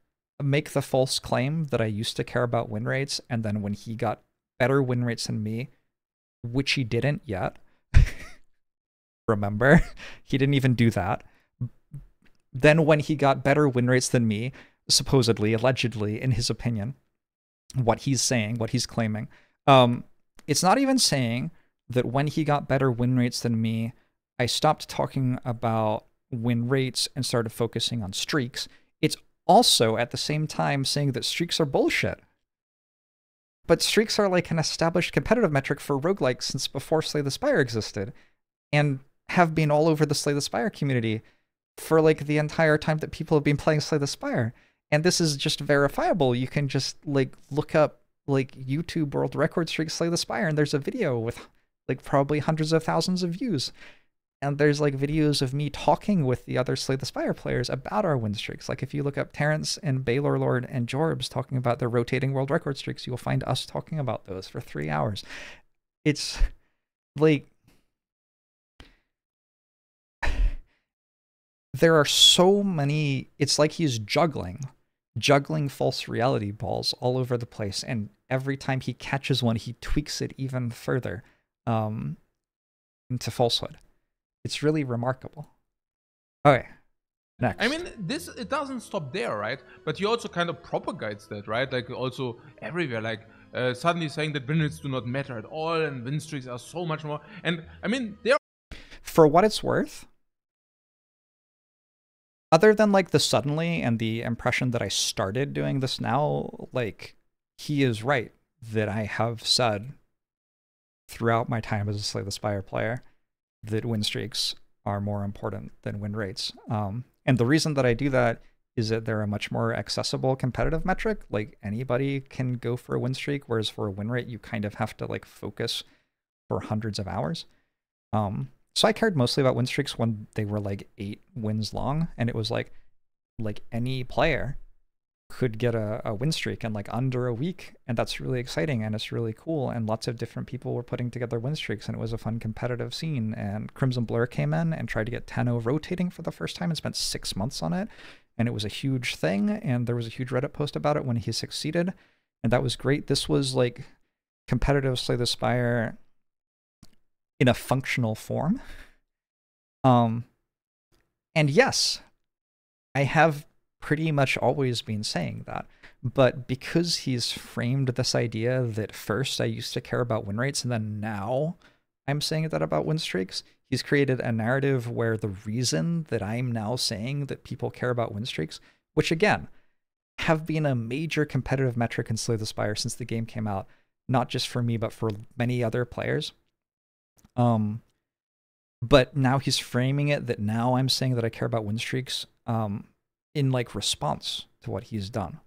make the false claim that I used to care about win rates, and then when he got better win rates than me, which he didn't yet, remember, he didn't even do that. Then when he got better win rates than me, supposedly, allegedly, in his opinion, what he's saying, what he's claiming, um, it's not even saying that when he got better win rates than me, I stopped talking about win rates and started focusing on streaks. It's also at the same time saying that streaks are bullshit. But streaks are like an established competitive metric for roguelikes since before Slay the Spire existed, and have been all over the Slay the Spire community for like the entire time that people have been playing Slay the Spire. And this is just verifiable. You can just like look up like YouTube world record streak Slay the Spire, and there's a video with like probably hundreds of thousands of views. and there's like videos of me talking with the other Slay the Spire players about our win streaks. Like if you look up Terrence and Baalorlord and Jorbs talking about their rotating world record streaks, you'll find us talking about those for three hours. It's like there are so many it's like he's juggling juggling false reality balls all over the place and every time he catches one he tweaks it even further um, into falsehood it's really remarkable okay next I mean, this it doesn't stop there, right? But he also kind of propagates that, right? Like also everywhere, like uh, suddenly saying that win rates do not matter at all, and win streaks are so much more. And I mean, there for what it's worth other than like the suddenly and the impression that I started doing this now, like he is right that I have said throughout my time as a Slay the Spire player that win streaks are more important than win rates. Um, and the reason that I do that is that they're a much more accessible competitive metric. Like anybody can go for a win streak, whereas for a win rate, you kind of have to like focus for hundreds of hours. Um, so I cared mostly about win streaks when they were like eight wins long, and it was like like any player could get a, a win streak in like under a week, and that's really exciting and it's really cool. And lots of different people were putting together win streaks, and it was a fun competitive scene. And Crimson Blur came in and tried to get Tenno oh rotating for the first time and spent six months on it, and it was a huge thing. And there was a huge Reddit post about it when he succeeded, and that was great. This was like competitive Slay the Spire in a functional form. Um, and yes, I have pretty much always been saying that. But because he's framed this idea that first I used to care about win rates and then now I'm saying that about win streaks, he's created a narrative where the reason that I'm now saying that people care about win streaks, which again, have been a major competitive metric in Slay the Spire since the game came out, not just for me, but for many other players, um, but now he's framing it that now I'm saying that I care about win streaks um, in like response to what he's done.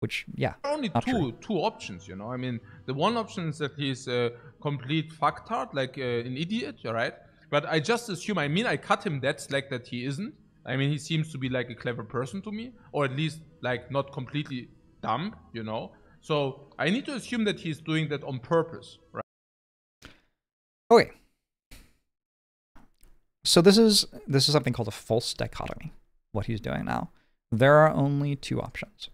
Which, yeah, only two true. two options, you know. I mean, the one option is that he's a complete fucktard, like uh, an idiot, right? But I just assume. I mean, I cut him that slack that he isn't. I mean, he seems to be like a clever person to me, or at least like not completely dumb, you know. So I need to assume that he's doing that on purpose, right? Okay. So this is this is something called a false dichotomy. What he's doing now. There are only two options.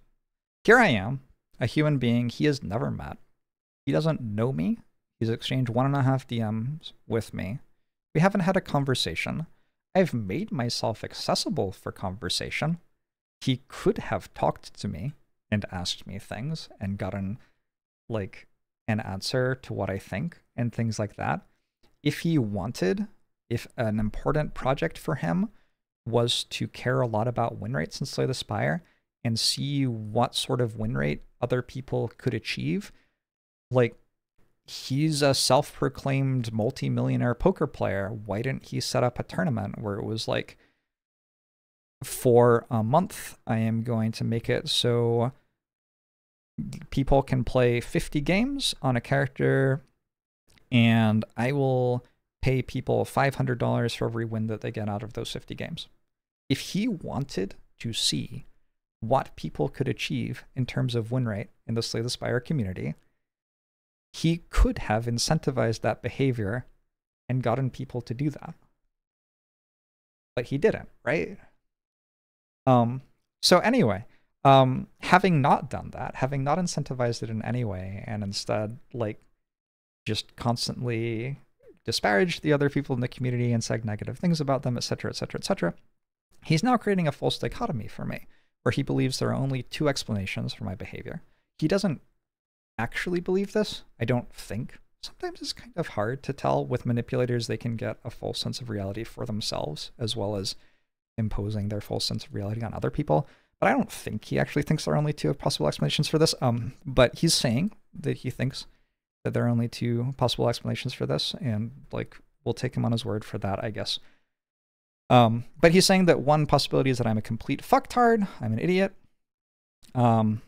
Here I am, a human being he has never met. He doesn't know me. He's exchanged one and a half DMs with me. We haven't had a conversation. I've made myself accessible for conversation. He could have talked to me and asked me things and gotten like an answer to what I think and things like that if he wanted, if an important project for him was to care a lot about win rates in Slay the Spire and see what sort of win rate other people could achieve, like he's a self-proclaimed multi-millionaire poker player. Why didn't he set up a tournament where it was like for a month I am going to make it so people can play 50 games on a character and I will pay people $500 for every win that they get out of those 50 games. If he wanted to see what people could achieve in terms of win rate in the Slay the Spire community, he could have incentivized that behavior and gotten people to do that. But he didn't, right? Um, so anyway, um, having not done that, having not incentivized it in any way, and instead like just constantly disparaged the other people in the community and said negative things about them, etc., etc., etc. He's now creating a false dichotomy for me, where he believes there are only two explanations for my behavior. He doesn't actually believe this, I don't think. Sometimes it's kind of hard to tell with manipulators, they can get a false sense of reality for themselves, as well as imposing their false sense of reality on other people. But I don't think he actually thinks there are only two possible explanations for this. Um, but he's saying that he thinks that there are only two possible explanations for this, and like we'll take him on his word for that, I guess. Um, but he's saying that one possibility is that I'm a complete fucktard, I'm an idiot. Um,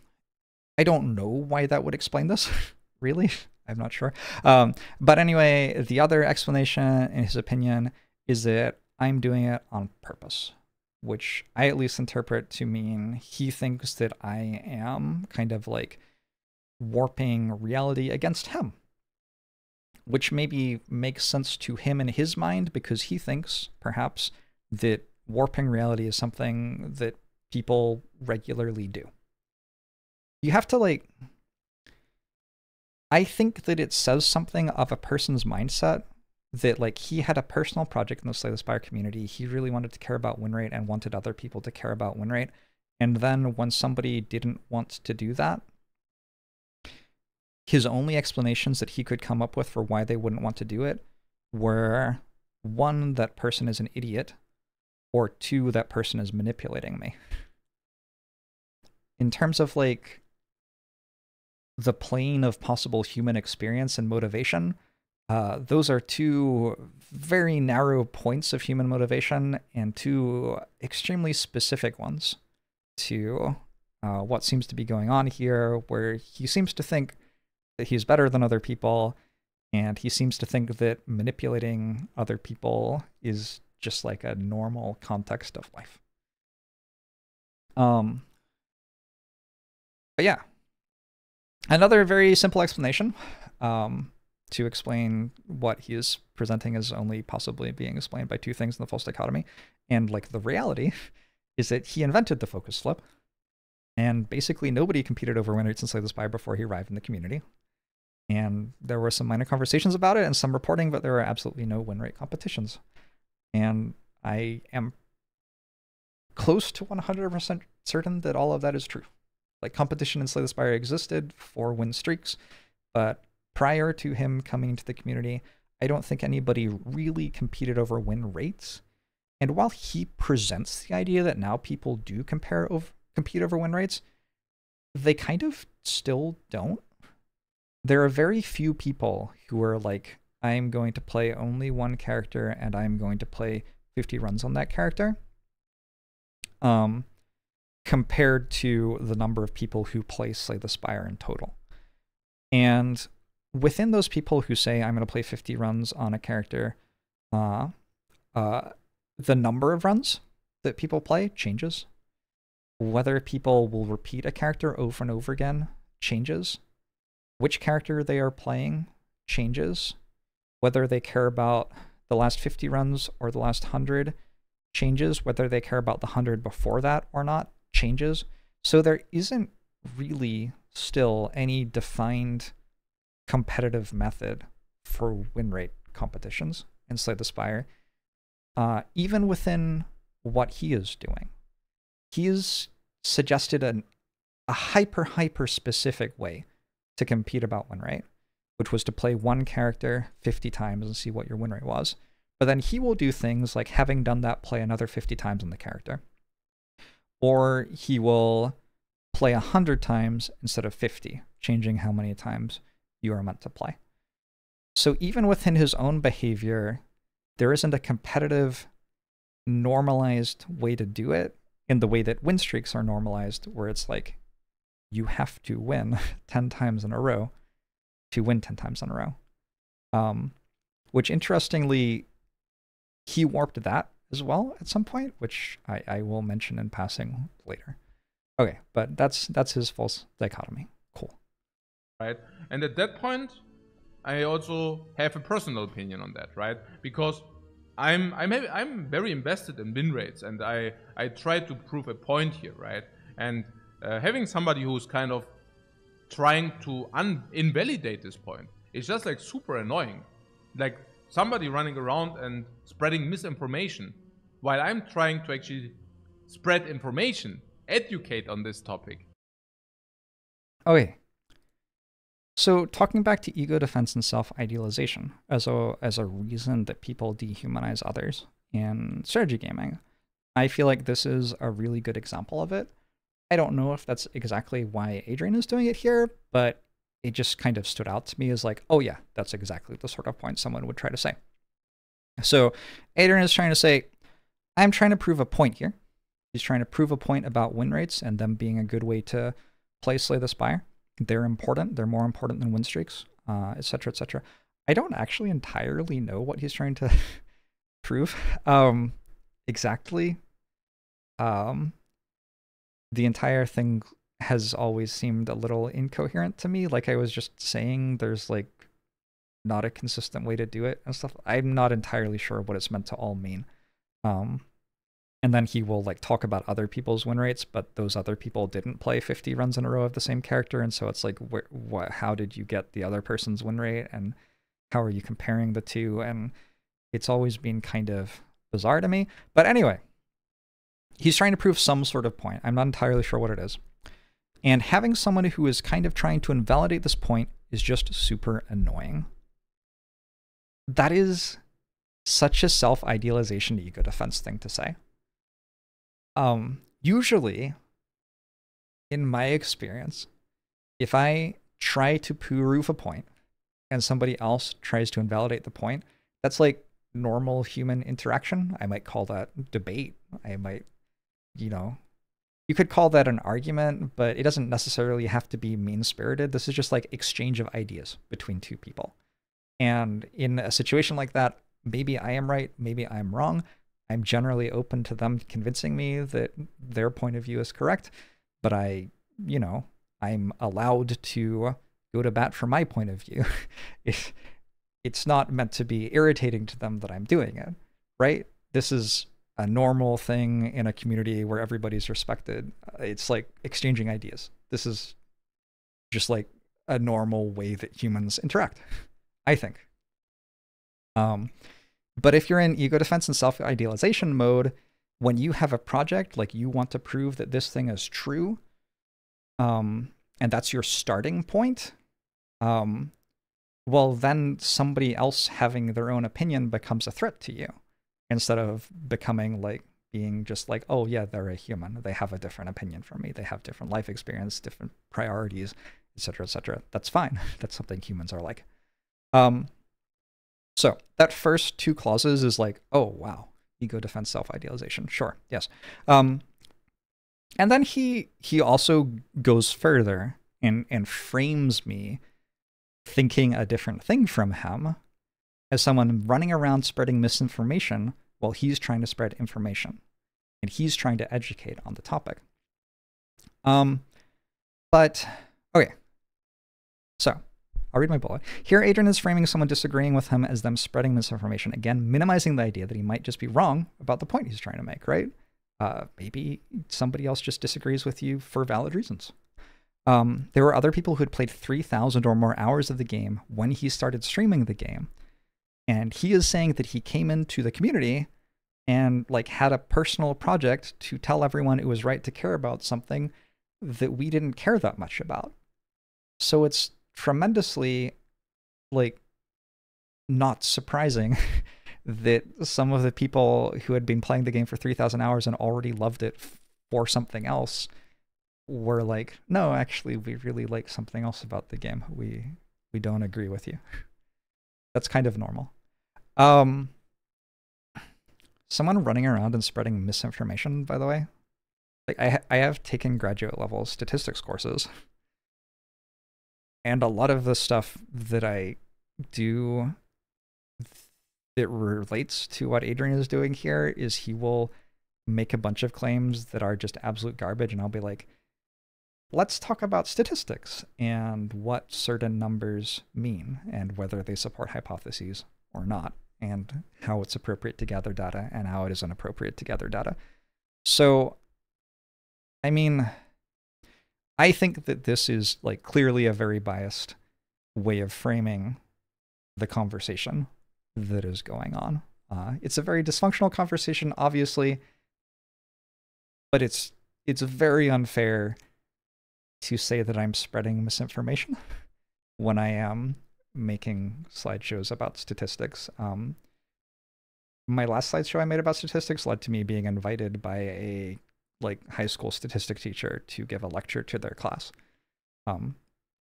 I don't know why that would explain this, really. I'm not sure. Um, but anyway, the other explanation, in his opinion, is that I'm doing it on purpose, which I at least interpret to mean he thinks that I am kind of like warping reality against him, which maybe makes sense to him in his mind because he thinks perhaps that warping reality is something that people regularly do. You have to like I think that it says something of a person's mindset that like he had a personal project in the Slay the Spire community. He really wanted to care about win rate and wanted other people to care about win rate. And then when somebody didn't want to do that, his only explanations that he could come up with for why they wouldn't want to do it were one, that person is an idiot, or two, that person is manipulating me. In terms of like the plane of possible human experience and motivation, uh, those are two very narrow points of human motivation and two extremely specific ones to uh, what seems to be going on here, where he seems to think that he's better than other people, and he seems to think that manipulating other people is just like a normal context of life. Um, but yeah, another very simple explanation um, to explain what he is presenting as only possibly being explained by two things in the false dichotomy, and like the reality is that he invented the focus flip, and basically nobody competed over win rates in Slay the Spire before he arrived in the community. And there were some minor conversations about it and some reporting, but there were absolutely no win rate competitions. And I am close to 100% certain that all of that is true. Like competition in Slay the Spire existed for win streaks, but prior to him coming into the community, I don't think anybody really competed over win rates. And while he presents the idea that now people do compare over, compete over win rates, they kind of still don't there are very few people who are like, I'm going to play only one character and I'm going to play 50 runs on that character. Um, compared to the number of people who play Slay the Spire in total. And within those people who say, I'm going to play 50 runs on a character, uh, uh, the number of runs that people play changes. Whether people will repeat a character over and over again changes which character they are playing changes. Whether they care about the last 50 runs or the last 100 changes. Whether they care about the 100 before that or not changes. So there isn't really still any defined competitive method for win rate competitions in Slay the Spire, uh, even within what he is doing. He's suggested an, a hyper, hyper specific way to compete about win rate, which was to play one character 50 times and see what your win rate was. But then he will do things like having done that, play another 50 times on the character. Or he will play 100 times instead of 50, changing how many times you are meant to play. So even within his own behavior, there isn't a competitive, normalized way to do it in the way that win streaks are normalized, where it's like you have to win 10 times in a row to win 10 times in a row. Um, which interestingly, he warped that as well at some point, which I, I will mention in passing later. Okay, but that's that's his false dichotomy. Cool. Right. And at that point, I also have a personal opinion on that, right? Because I'm I'm I'm very invested in win rates, and I I try to prove a point here, right? And uh, having somebody who's kind of trying to invalidate this point is just like super annoying. Like somebody running around and spreading misinformation while I'm trying to actually spread information, educate on this topic. Okay. So talking back to ego defense and self-idealization as a as a reason that people dehumanize others in strategy gaming, I feel like this is a really good example of it I don't know if that's exactly why Adrian is doing it here, but it just kind of stood out to me as like, oh yeah, that's exactly the sort of point someone would try to say. So Adrian is trying to say, I'm trying to prove a point here. He's trying to prove a point about win rates and them being a good way to play Slay the Spire. They're important. They're more important than win streaks, etc., uh, etc. Et I don't actually entirely know what he's trying to prove um, exactly. Um, the entire thing has always seemed a little incoherent to me. Like I was just saying, there's like not a consistent way to do it and stuff. I'm not entirely sure what it's meant to all mean. Um, and then he will like talk about other people's win rates, but those other people didn't play 50 runs in a row of the same character, and so it's like, wh- what? How did you get the other person's win rate, and how are you comparing the two? And it's always been kind of bizarre to me. But anyway, he's trying to prove some sort of point. I'm not entirely sure what it is. And having someone who is kind of trying to invalidate this point is just super annoying. That is such a self idealization ego defense thing to say. Um, usually, in my experience, if I try to prove a point and somebody else tries to invalidate the point, that's like normal human interaction. I might call that debate. I might, you know, you could call that an argument, but it doesn't necessarily have to be mean spirited. This is just like exchange of ideas between two people. And in a situation like that, maybe I am right, maybe I'm wrong. I'm generally open to them convincing me that their point of view is correct, but I, you know, I'm allowed to go to bat for my point of view. if it's not meant to be irritating to them that I'm doing it, right? This is a normal thing in a community where everybody's respected. It's like exchanging ideas. This is just like a normal way that humans interact, I think. Um, but if you're in ego defense and self idealization mode, when you have a project, like you want to prove that this thing is true, um, and that's your starting point, um, well, then somebody else having their own opinion becomes a threat to you instead of becoming like being just like, oh, yeah, they're a human. They have a different opinion from me. They have different life experience, different priorities, etc., etc. That's fine. That's something humans are like. Um, so that first two clauses is like, oh wow, ego defense self idealization. Sure, yes. Um, and then he he also goes further and and frames me thinking a different thing from him as someone running around spreading misinformation while he's trying to spread information and he's trying to educate on the topic. Um, but okay, so I'll read my bullet. Here, Adrian is framing someone disagreeing with him as them spreading misinformation. Again, minimizing the idea that he might just be wrong about the point he's trying to make, right? Uh, maybe somebody else just disagrees with you for valid reasons. Um, there were other people who had played 3,000 or more hours of the game when he started streaming the game. And he is saying that he came into the community and like had a personal project to tell everyone it was right to care about something that we didn't care that much about. So it's tremendously like not surprising that some of the people who had been playing the game for 3000 hours and already loved it for something else were like no actually we really like something else about the game. We we don't agree with you. That's kind of normal um someone running around and spreading misinformation by the way. Like i i have taken graduate level statistics courses. And a lot of the stuff that I do that relates to what Adrian is doing here is he will make a bunch of claims that are just absolute garbage and I'll be like let's talk about statistics and what certain numbers mean and whether they support hypotheses or not and how it's appropriate to gather data and how it is inappropriate to gather data. So I mean I think that this is like clearly a very biased way of framing the conversation that is going on. Uh, it's a very dysfunctional conversation, obviously, but it's it's very unfair to say that I'm spreading misinformation when I am making slideshows about statistics. Um, my last slideshow I made about statistics led to me being invited by a like high school statistics teacher to give a lecture to their class. Um,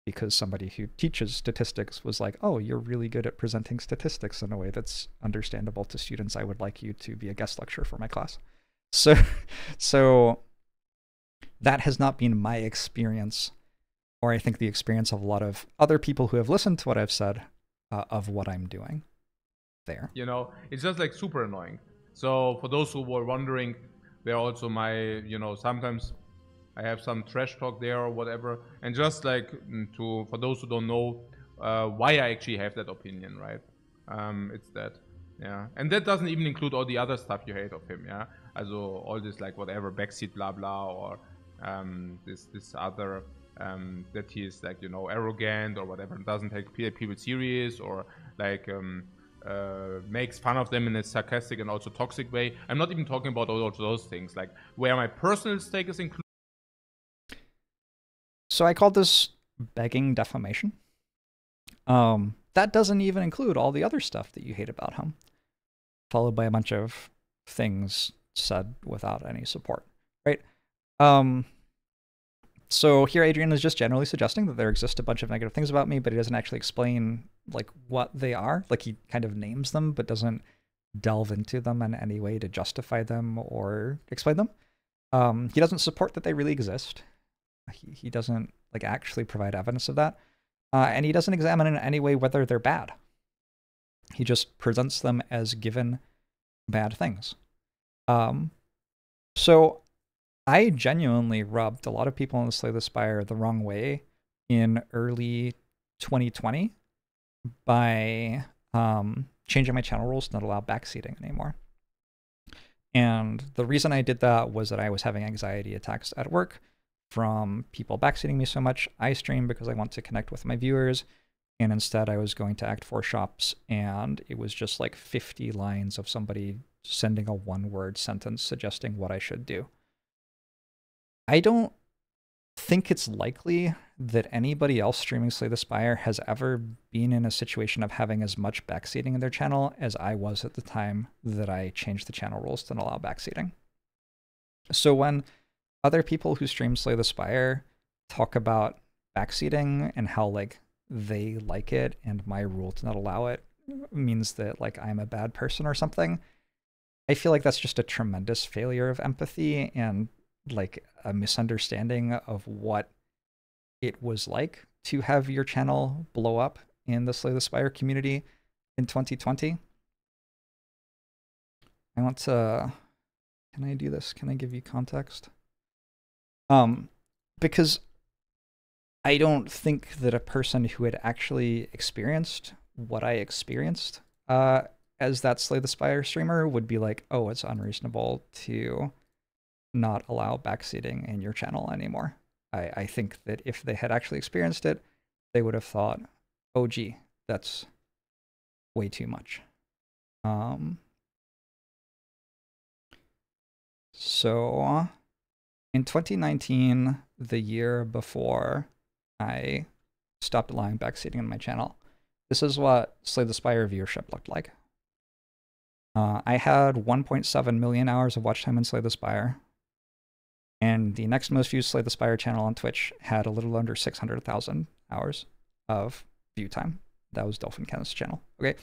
because somebody who teaches statistics was like, "Oh, you're really good at presenting statistics in a way that's understandable to students. I would like you to be a guest lecturer for my class." So, so that has not been my experience, or I think the experience of a lot of other people who have listened to what I've said uh, of what I'm doing. there. You know, it's just like super annoying. So for those who were wondering, they're also my, you know, sometimes I have some trash talk there or whatever. And just like mm, to, for those who don't know, uh, why I actually have that opinion, right? Um, it's that. Yeah. And that doesn't even include all the other stuff you hate of him, yeah? Also all this like whatever backseat blah blah or um, this this other um, that is like you know arrogant or whatever and doesn't take people serious or like um, uh, makes fun of them in a sarcastic and also toxic way. I'm not even talking about all of those things. Like where my personal stake is included. So I called this begging defamation. Um, that doesn't even include all the other stuff that you hate about him, followed by a bunch of things said without any support, right? Um, so here Adrian is just generally suggesting that there exist a bunch of negative things about me, but he doesn't actually explain like what they are. Like he kind of names them, but doesn't delve into them in any way to justify them or explain them. Um, he doesn't support that they really exist. He, he doesn't like actually provide evidence of that. Uh, and he doesn't examine in any way whether they're bad. He just presents them as given bad things. Um, so I genuinely rubbed a lot of people in the Slay the Spire the wrong way in early 2020 by um, changing my channel rules to not allow backseating anymore. And the reason I did that was that I was having anxiety attacks at work from people backseating me so much. I stream because I want to connect with my viewers. And instead, I was going to Act 4 shops, and it was just like 50 lines of somebody sending a one word sentence suggesting what I should do. I don't think it's likely that anybody else streaming Slay the Spire has ever been in a situation of having as much backseating in their channel as I was at the time that I changed the channel rules to allow backseating. So when other people who stream Slay the Spire talk about backseating and how like they like it and my rule to not allow it means that like I'm a bad person or something, I feel like that's just a tremendous failure of empathy and like a misunderstanding of what it was like to have your channel blow up in the Slay the Spire community in 2020. I want to can I do this? Can I give you context? Um because I don't think that a person who had actually experienced what I experienced uh as that Slay the Spire streamer would be like, "Oh, it's unreasonable to not allow backseating in your channel anymore. I, I think that if they had actually experienced it, they would have thought, oh, gee, that's way too much. Um, so in 2019, the year before I stopped allowing backseating in my channel, this is what Slay the Spire viewership looked like. Uh, I had 1.7 million hours of watch time in Slay the Spire. And the next most viewed Slay the Spire channel on Twitch had a little under 600,000 hours of view time. That was Dolphin Kenneth's channel. Okay.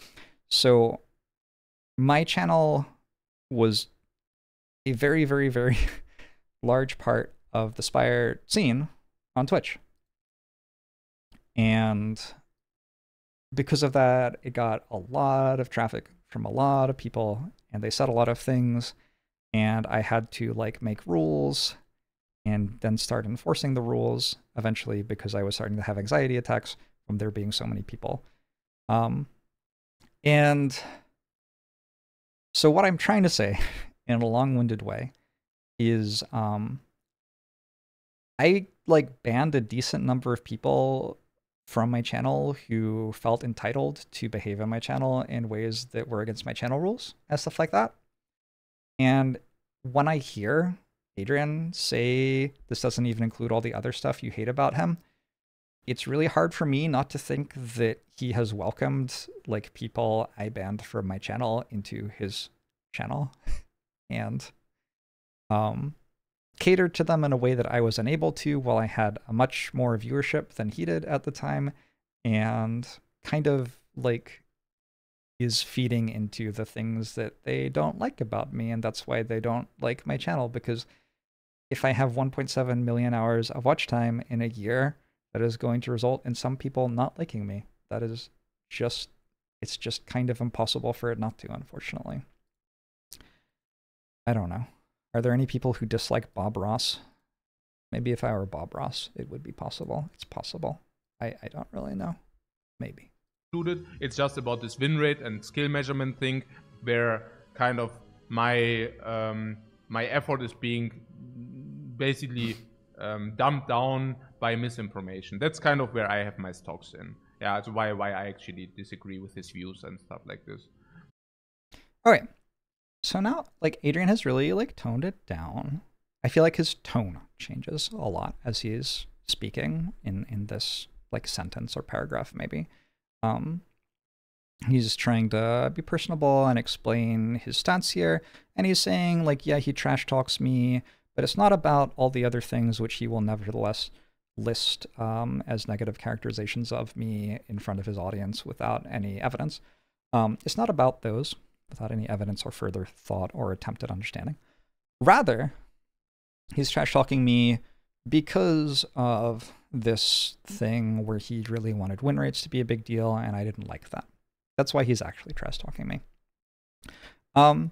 So my channel was a very, very, very large part of the Spire scene on Twitch. And because of that, it got a lot of traffic from a lot of people and they said a lot of things and I had to like make rules and then start enforcing the rules eventually because I was starting to have anxiety attacks from there being so many people. Um, and so what I'm trying to say in a long-winded way is um, I like banned a decent number of people from my channel who felt entitled to behave on my channel in ways that were against my channel rules and stuff like that. And when I hear Adrian say this doesn't even include all the other stuff you hate about him, it's really hard for me not to think that he has welcomed like people I banned from my channel into his channel and um catered to them in a way that I was unable to while I had a much more viewership than he did at the time and kind of like is feeding into the things that they don't like about me and that's why they don't like my channel because if I have 1.7 million hours of watch time in a year, that is going to result in some people not liking me. That is just, it's just kind of impossible for it not to, unfortunately. I don't know. Are there any people who dislike Bob Ross? Maybe if I were Bob Ross, it would be possible. It's possible. I, I don't really know. Maybe. It's just about this win rate and skill measurement thing where kind of my um, my effort is being basically um, dumped down by misinformation. That's kind of where I have my stocks in. Yeah, that's why why I actually disagree with his views and stuff like this. All right. So now, like Adrian has really like toned it down. I feel like his tone changes a lot as he is speaking in in this like sentence or paragraph maybe. Um, he's trying to be personable and explain his stance here, and he's saying like, yeah, he trash talks me, but it's not about all the other things which he will nevertheless list um, as negative characterizations of me in front of his audience without any evidence. Um, it's not about those without any evidence or further thought or attempted understanding. Rather, he's trash talking me because of this thing where he really wanted win rates to be a big deal, and I didn't like that. That's why he's actually trash talking me. Um,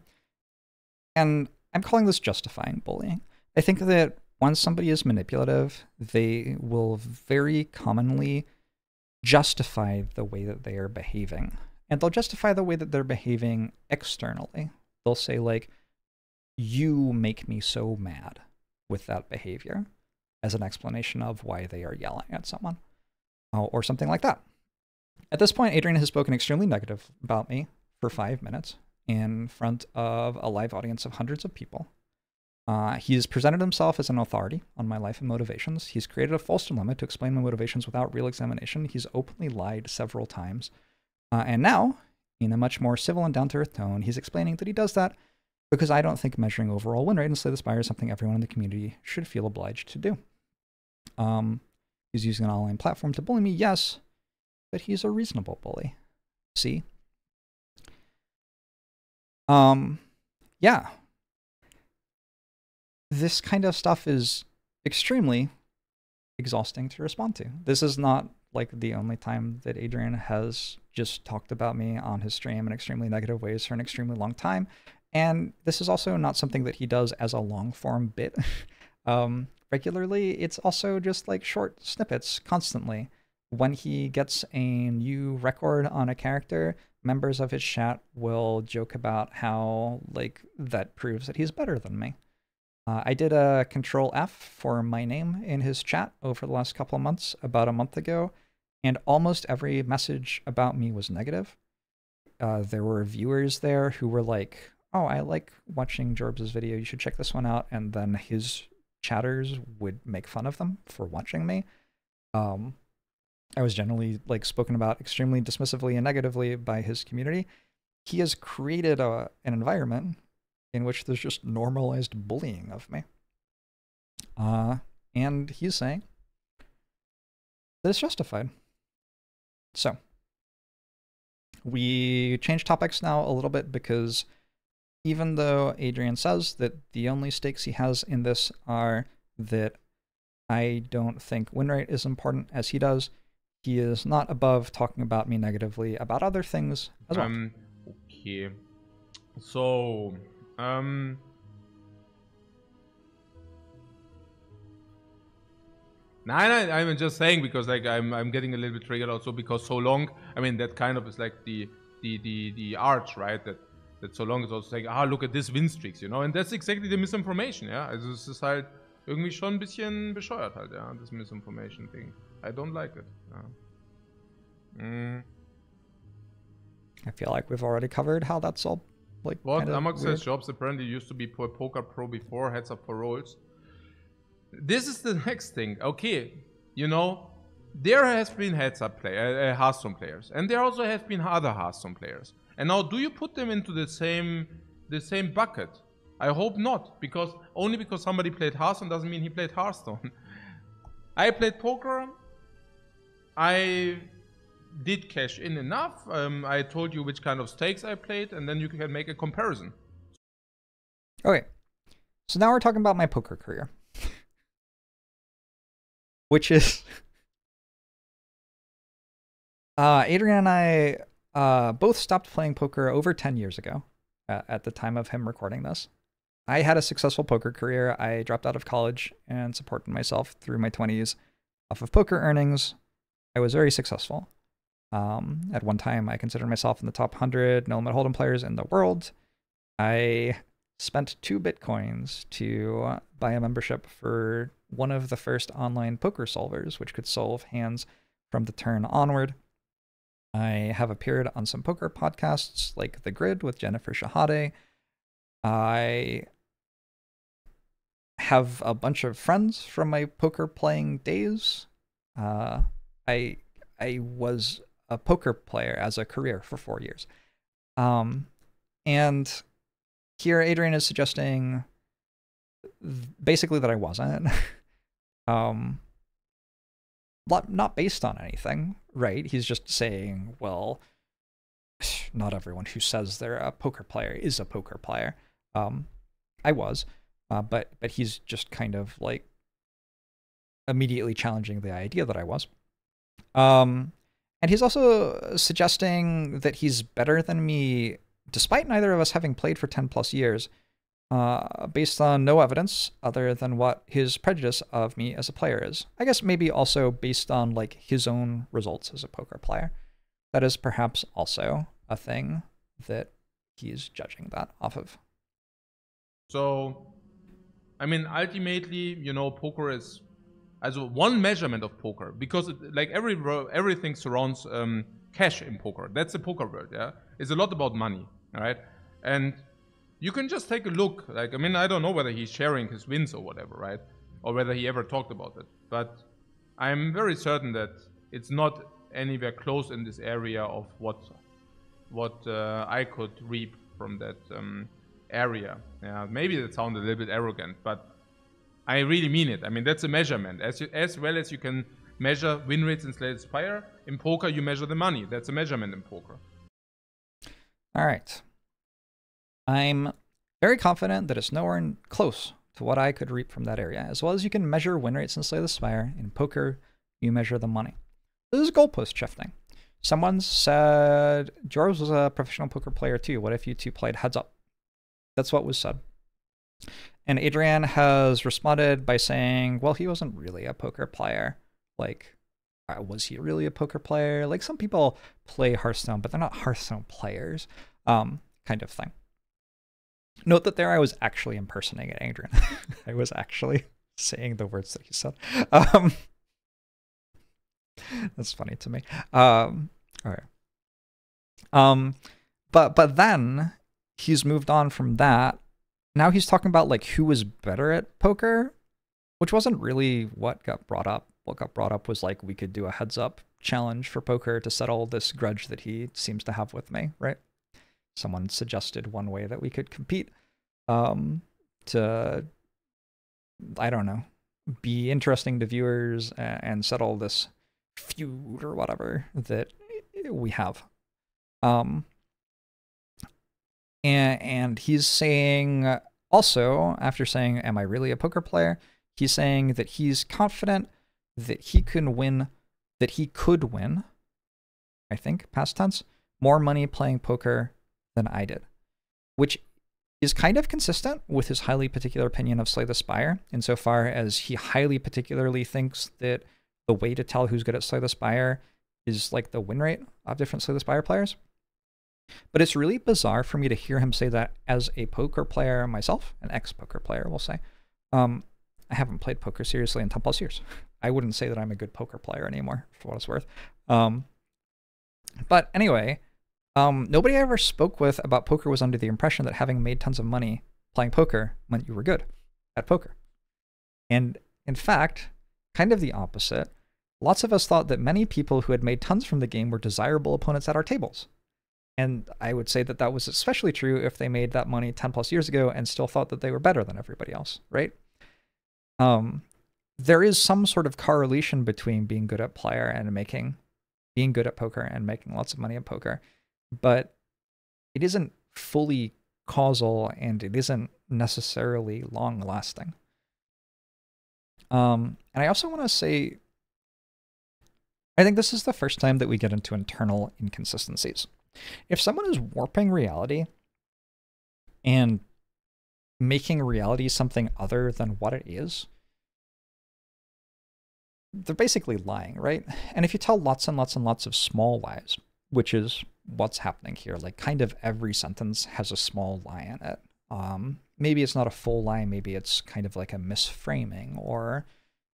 and I'm calling this justifying bullying. I think that once somebody is manipulative, they will very commonly justify the way that they are behaving. And they'll justify the way that they're behaving externally. They'll say, like, you make me so mad with that behavior as an explanation of why they are yelling at someone uh, or something like that. At this point, Adrian has spoken extremely negative about me for five minutes in front of a live audience of hundreds of people. Uh, he's presented himself as an authority on my life and motivations. He's created a false dilemma to explain my motivations without real examination. He's openly lied several times. Uh, and now, in a much more civil and down to earth tone, he's explaining that he does that because I don't think measuring overall win rate in Slay the Spire is something everyone in the community should feel obliged to do. Um, he's using an online platform to bully me, yes, but he's a reasonable bully. See? Um, yeah, this kind of stuff is extremely exhausting to respond to. This is not like the only time that Adrian has just talked about me on his stream in extremely negative ways for an extremely long time. And this is also not something that he does as a long form bit um, regularly. It's also just like short snippets constantly. When he gets a new record on a character, members of his chat will joke about how like that proves that he's better than me. Uh, I did a control F for my name in his chat over the last couple of months, about a month ago, and almost every message about me was negative. Uh, there were viewers there who were like, oh, I like watching Jorbs' video, you should check this one out, and then his chatters would make fun of them for watching me. Um, I was generally like spoken about extremely dismissively and negatively by his community. He has created a, an environment in which there's just normalized bullying of me. Uh, and he's saying that it's justified. So, we change topics now a little bit because even though Adrian says that the only stakes he has in this are that I don't think win rate is important as he does, he is not above talking about me negatively about other things as well. Um, okay. So, um. No, no, I'm just saying because like I'm I'm getting a little bit triggered also because so long. I mean that kind of is like the the the the arch, right? That that so long is also like ah look at this win streaks, you know, and that's exactly the misinformation, ja. Also es ist halt irgendwie schon ein bisschen bescheuert halt, ja, das misinformation thing. I don't like it. Yeah. Mm. I feel like we've already covered how that's all like what Amok says Jorbs apparently used to be poker pro before heads up for rolls. This is the next thing. Okay, you know, there has been heads up play, uh, uh, Hearthstone players, and there also have been other Hearthstone players. And now, do you put them into the same the same bucket? I hope not, because only because somebody played Hearthstone doesn't mean he played Hearthstone. I played poker. I did cash in enough. Um, I told you which kind of stakes I played, and then you can make a comparison. Okay, so now we're talking about my poker career, which is uh, Adrian and I uh, both stopped playing poker over 10 years ago uh, at the time of him recording this. I had a successful poker career. I dropped out of college and supported myself through my 20s off of poker earnings. I was very successful. Um, at one time, I considered myself in the top 100 no limit hold'em players in the world. I spent two bitcoins to buy a membership for one of the first online poker solvers, which could solve hands from the turn onward. I have appeared on some poker podcasts like The Grid with Jennifer Shahade. I have a bunch of friends from my poker playing days. Uh, I I was a poker player as a career for four years. Um, and here Adrian is suggesting basically that I wasn't. um, not based on anything, right? He's just saying, well, not everyone who says they're a poker player is a poker player. Um, I was, uh, but but he's just kind of like immediately challenging the idea that I was. Um, and he's also suggesting that he's better than me, despite neither of us having played for 10 plus years, uh, based on no evidence other than what his prejudice of me as a player is. I guess maybe also based on like his own results as a poker player. That is perhaps also a thing that he's judging that off of. So, I mean, ultimately, you know, poker is as one measurement of poker because it, like every everything surrounds um, cash in poker. That's the poker world. Yeah, it's a lot about money, right? And you can just take a look. Like I mean, I don't know whether he's sharing his wins or whatever, right? Or whether he ever talked about it. But I'm very certain that it's not anywhere close in this area of what what uh, I could reap from that um, area. Yeah, maybe that sounds a little bit arrogant, but I really mean it. I mean, that's a measurement. As, you, as well as you can measure win rates in Slay the Spire, in poker you measure the money. That's a measurement in poker. All right. I'm very confident that it's nowhere close to what I could reap from that area. As well as you can measure win rates in Slay the Spire, in poker, you measure the money. This is goalpost shifting. Someone said Jorbs was a professional poker player too. What if you two played heads up? That's what was said. And Adrian has responded by saying, well, he wasn't really a poker player. Like, uh, was he really a poker player? Like, some people play Hearthstone, but they're not Hearthstone players, um, kind of thing. Note that there I was actually impersonating Adrian. I was actually saying the words that he said. Um, that's funny to me. Um, all right. Um, but but then he's moved on from that now he's talking about like who was better at poker, which wasn't really what got brought up. What got brought up was like we could do a heads up challenge for poker to settle this grudge that he seems to have with me, right? Someone suggested one way that we could compete um to I don't know, be interesting to viewers and settle this feud or whatever that we have. Um and, and he's saying also, after saying, Am I really a poker player? He's saying that he's confident that he can win, that he could win, I think, past tense, more money playing poker than I did, which is kind of consistent with his highly particular opinion of Slay the Spire, insofar as he highly particularly thinks that the way to tell who's good at Slay the Spire is like the win rate of different Slay the Spire players. But it's really bizarre for me to hear him say that as a poker player myself, an ex poker player, we'll say. Um, I haven't played poker seriously in 10 plus years. I wouldn't say that I'm a good poker player anymore, for what it's worth. Um, but anyway, um, nobody I ever spoke with about poker was under the impression that having made tons of money playing poker meant you were good at poker. And in fact, kind of the opposite. Lots of us thought that many people who had made tons from the game were desirable opponents at our tables. And I would say that that was especially true if they made that money 10 plus years ago and still thought that they were better than everybody else, right? Um, there is some sort of correlation between being good at player and making, being good at poker and making lots of money at poker, but it isn't fully causal and it isn't necessarily long lasting. Um, and I also want to say, I think this is the first time that we get into internal inconsistencies If someone is warping reality and making reality something other than what it is, they're basically lying, right? And if you tell lots and lots and lots of small lies, which is what's happening here, like kind of every sentence has a small lie in it. Um, maybe it's not a full lie, maybe it's kind of like a misframing, or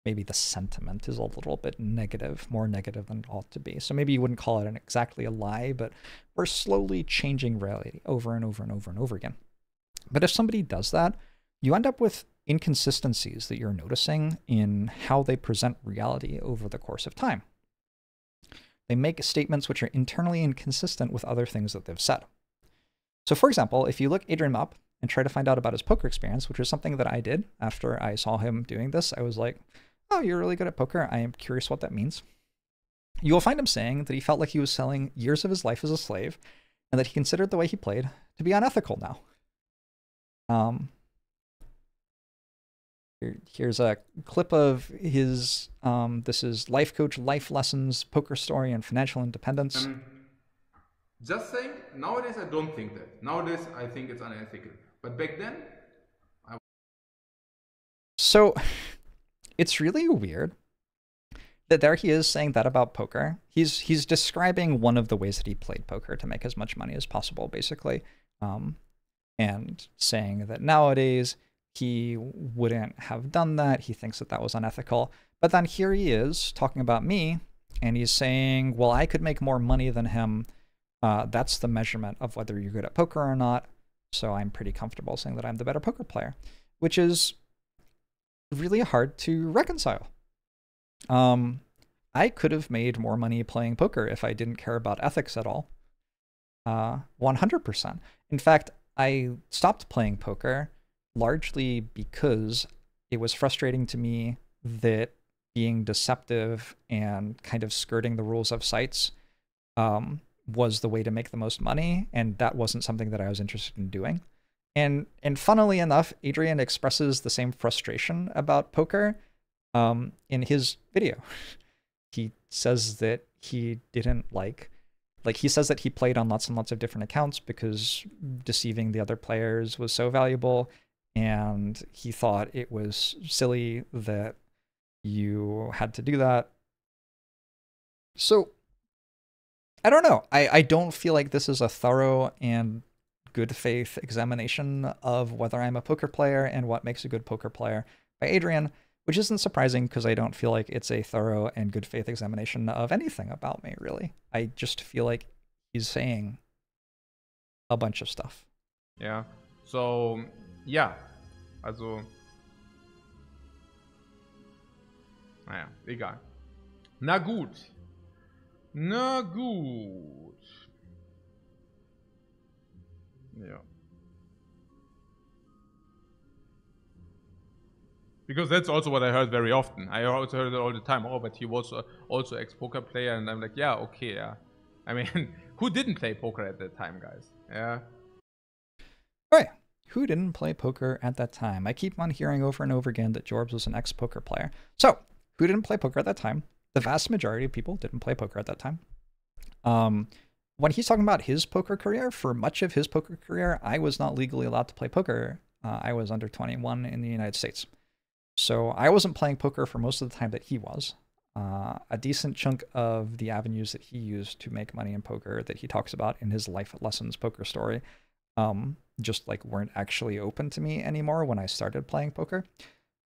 maybe the sentiment is a little bit negative, more negative than it ought to be. So maybe you wouldn't call it an exactly a lie, but we're slowly changing reality over and over and over and over again. But if somebody does that, you end up with inconsistencies that you're noticing in how they present reality over the course of time. They make statements which are internally inconsistent with other things that they've said. So, for example, if you look Adrian up and try to find out about his poker experience, which was something that I did after I saw him doing this, I was like, oh, you're really good at poker. I am curious what that means. You will find him saying that he felt like he was selling years of his life as a slave and that he considered the way he played to be unethical now. Um, here, here's a clip of his. Um, this is Lifecoach, life lessons, poker story, and financial independence. Um, just saying, nowadays I don't think that. Nowadays I think it's unethical. But back then, I... so it's really weird that there he is saying that about poker. He's he's describing one of the ways that he played poker to make as much money as possible, basically, um, and saying that nowadays he wouldn't have done that. He thinks that that was unethical. But then here he is talking about me, and he's saying, well, I could make more money than him. Uh, that's the measurement of whether you're good at poker or not. So I'm pretty comfortable saying that I'm the better poker player, which is really hard to reconcile. Um, I could have made more money playing poker if I didn't care about ethics at all. Uh, 100%. In fact, I stopped playing poker largely because it was frustrating to me that being deceptive and kind of skirting the rules of sites um, was the way to make the most money, and that wasn't something that I was interested in doing. And and funnily enough, Adrian expresses the same frustration about poker um, in his video. He says that he didn't like like he says that he played on lots and lots of different accounts because deceiving the other players was so valuable and he thought it was silly that you had to do that. So I don't know. I, I don't feel like this is a thorough and good faith examination of whether I'm a poker player and what makes a good poker player by Adrian, which isn't surprising because I don't feel like it's a thorough and good faith examination of anything about me, really. I just feel like he's saying a bunch of stuff. Yeah. So Ja, also. Naja, egal. Na gut. Na gut. Ja. Because that's also what I heard very often. I also heard it all the time. Oh, but he was uh, also ex-poker player, and I'm like, yeah, okay, yeah. I mean, who didn't play poker at that time, guys? Yeah. Right who didn't play poker at that time? I keep on hearing over and over again that Jorbs was an ex poker player. So, who didn't play poker at that time? The vast majority of people didn't play poker at that time. Um, when he's talking about his poker career, for much of his poker career, I was not legally allowed to play poker. Uh, I was under 21 in the United States. So I wasn't playing poker for most of the time that he was. Uh, a decent chunk of the avenues that he used to make money in poker that he talks about in his life lessons poker story um, just like weren't actually open to me anymore when I started playing poker,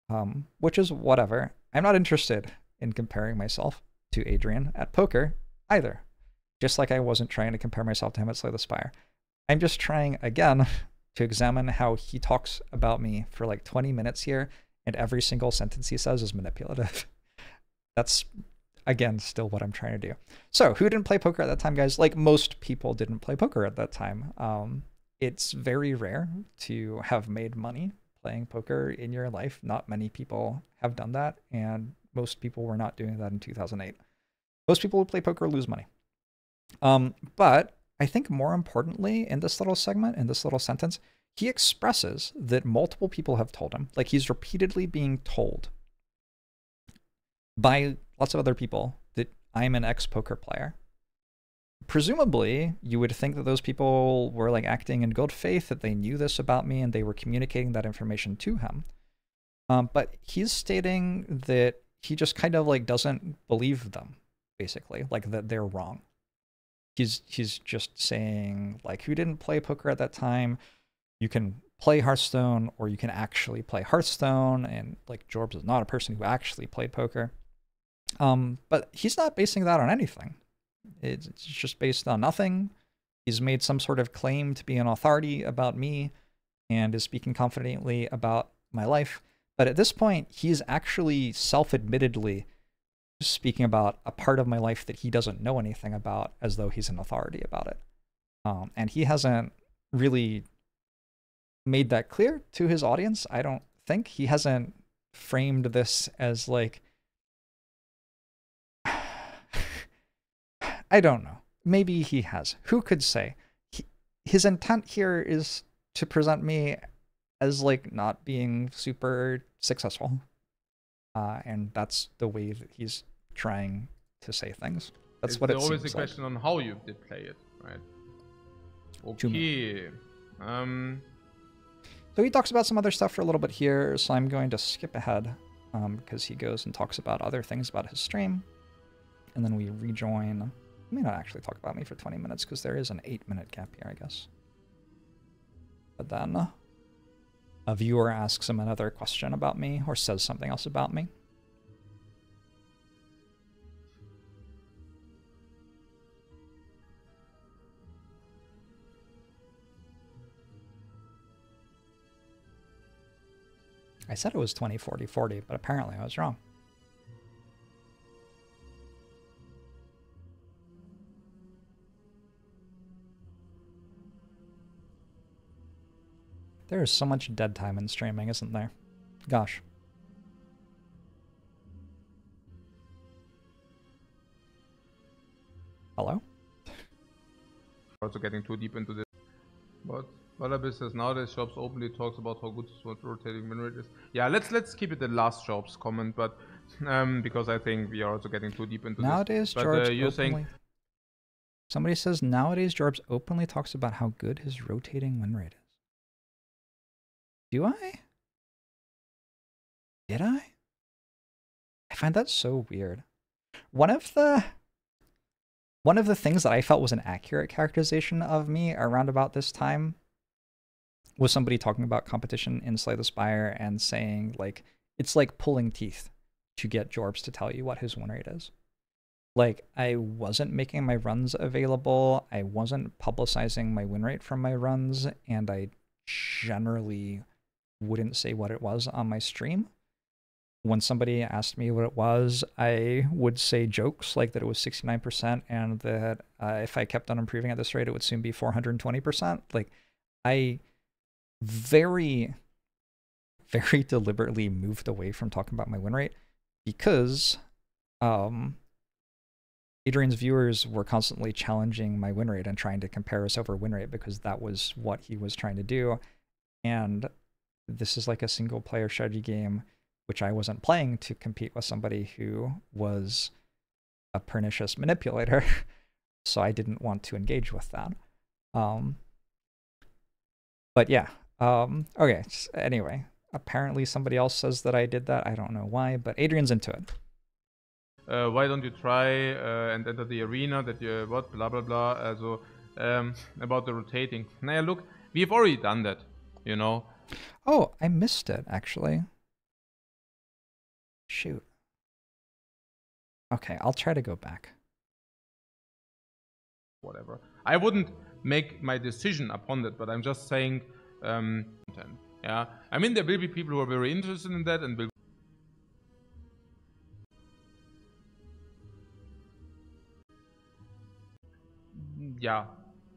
um, which is whatever. I'm not interested in comparing myself to Adrian at poker either, just like I wasn't trying to compare myself to him at Slay the Spire. I'm just trying again to examine how he talks about me for like 20 minutes here, and every single sentence he says is manipulative. That's again still what I'm trying to do. So, who didn't play poker at that time, guys? Like most people didn't play poker at that time. Um, it's very rare to have made money playing poker in your life. Not many people have done that, and most people were not doing that in 2008. Most people who play poker lose money. Um, but I think more importantly, in this little segment, in this little sentence, he expresses that multiple people have told him, like he's repeatedly being told by lots of other people that I'm an ex poker player presumably, you would think that those people were like acting in good faith, that they knew this about me and they were communicating that information to him. Um, but he's stating that he just kind of like doesn't believe them, basically, like that they're wrong. He's he's just saying like, who didn't play poker at that time? You can play Hearthstone or you can actually play Hearthstone. And like Jorbs is not a person who actually played poker. Um, but he's not basing that on anything. It's just based on nothing. He's made some sort of claim to be an authority about me and is speaking confidently about my life. But at this point, he's actually self admittedly speaking about a part of my life that he doesn't know anything about as though he's an authority about it. Um, and he hasn't really made that clear to his audience. I don't think he hasn't framed this as like I don't know. Maybe he has. Who could say? He, his intent here is to present me as like not being super successful. Uh, and that's the way that he's trying to say things. That's It's what it always seems a like. question on how you did play it, right? Okay. Um, So he talks about some other stuff for a little bit here, so I'm going to skip ahead um, because he goes and talks about other things about his stream. And then we rejoin. He may not actually talk about me for 20 minutes because there is an 8 minute gap here, I guess. But then a viewer asks him another question about me or says something else about me. I said it was 20, 40, 40, but apparently I was wrong. There is so much dead time in streaming, isn't there? Gosh. Hello? also getting too deep into this. But Wallaby says nowadays Jorbs openly talks about how good what rotating win rate is. Yeah, let's let's keep it the last Jorbs comment, but um, because I think we are also getting too deep into Nowadays, this. But Jorbs uh, you're openly... saying Somebody says nowadays Jorbs openly talks about how good his rotating win rate is. Do I? Did I? I find that so weird. One of the one of the things that I felt was an accurate characterization of me around about this time was somebody talking about competition in Slay the Spire and saying like it's like pulling teeth to get Jorbs to tell you what his win rate is. Like I wasn't making my runs available, I wasn't publicizing my win rate from my runs, and I generally wouldn't say what it was on my stream. When somebody asked me what it was, I would say jokes like that it was 69% and that uh, if I kept on improving at this rate, it would soon be 420%. Like, I very, very deliberately moved away from talking about my win rate because um, Adrian's viewers were constantly challenging my win rate and trying to compare us over win rate because that was what he was trying to do. And this is like a single player strategy game, which I wasn't playing to compete with somebody who was a pernicious manipulator. so I didn't want to engage with that. Um, but yeah. Um, okay. Anyway, apparently somebody else says that I did that. I don't know why, but Adrian's into it. uh, why don't you try uh, and enter the arena that you what blah blah blah also um, about the rotating naja look we've already done that you know Oh, I missed it actually. Shoot. Okay, I'll try to go back. whatever I wouldn't make my decision upon that but I'm just saying um, content, yeah I mean there will be people who are very interested in that and will yeah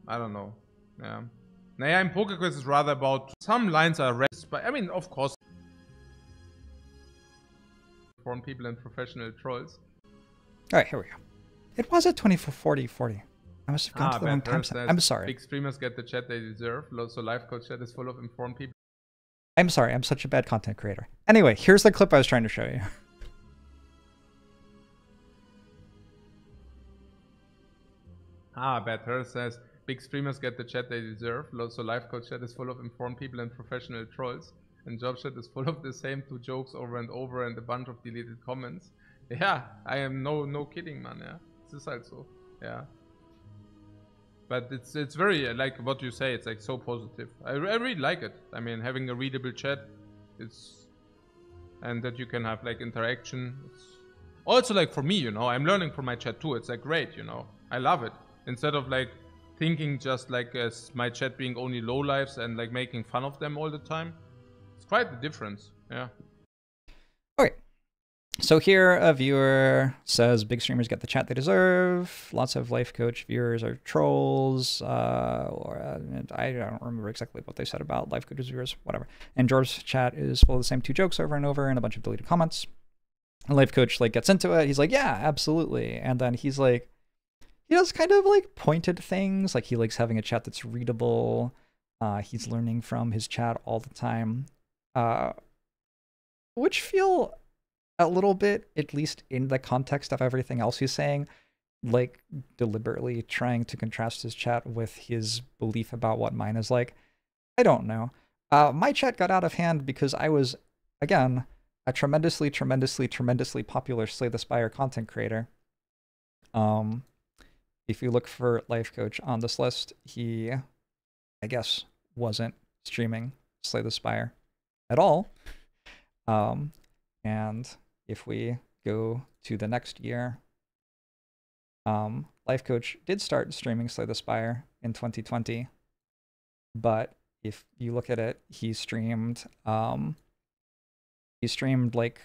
I don't know yeah naja in PokerQuest is rather about some lines are rest but I mean of course foreign people and professional trolls All right, here we go. It was at 24, 40, 40. I must have gone to the wrong time. verse stamp. says, I'm sorry. Big streamers get the chat they deserve. So Lifecoach chat is full of informed people. I'm sorry. I'm such a bad content creator. Anyway, here's the clip I was trying to show you. Ah, Better says big streamers get the chat they deserve. So Lifecoach chat is full of informed people and professional trolls, and Jorb chat is full of the same two jokes over and over and a bunch of deleted comments. Yeah, I am no no kidding, man. Yeah, this is also yeah. But it's it's very uh, like what you say. It's like so positive. I, I really like it. I mean, having a readable chat, it's and that you can have like interaction. It's also like for me, you know, I'm learning from my chat too. It's like great, you know, I love it. Instead of like thinking just like as my chat being only low lives and like making fun of them all the time, it's quite the difference. Yeah. So here a viewer says big streamers get the chat they deserve. Lots of Lifecoach viewers are trolls. Uh, or uh, I don't remember exactly what they said about Lifecoach's viewers, whatever. And Jorbs's chat is full of the same two jokes over and over and a bunch of deleted comments. And Lifecoach like gets into it. He's like, yeah, absolutely. And then he's like, he does kind of like pointed things. Like he likes having a chat that's readable. Uh, he's learning from his chat all the time. Uh, which feel a little bit, at least in the context of everything else he's saying, like deliberately trying to contrast his chat with his belief about what mine is like. I don't know. Uh, my chat got out of hand because I was, again, a tremendously, tremendously, tremendously popular Slay the Spire content creator. Um, if you look for Lifecoach on this list, he, I guess, wasn't streaming Slay the Spire at all. Um, and if we go to the next year, um, Lifecoach did start streaming Slay the Spire in 2020, but if you look at it, he streamed um, he streamed like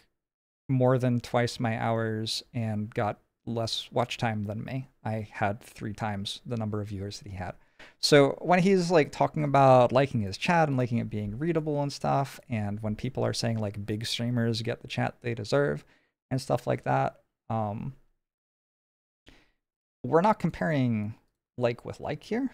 more than twice my hours and got less watch time than me. I had three times the number of viewers that he had. So when he's like talking about liking his chat and liking it being readable and stuff, and when people are saying like big streamers get the chat they deserve and stuff like that, um, we're not comparing like with like here.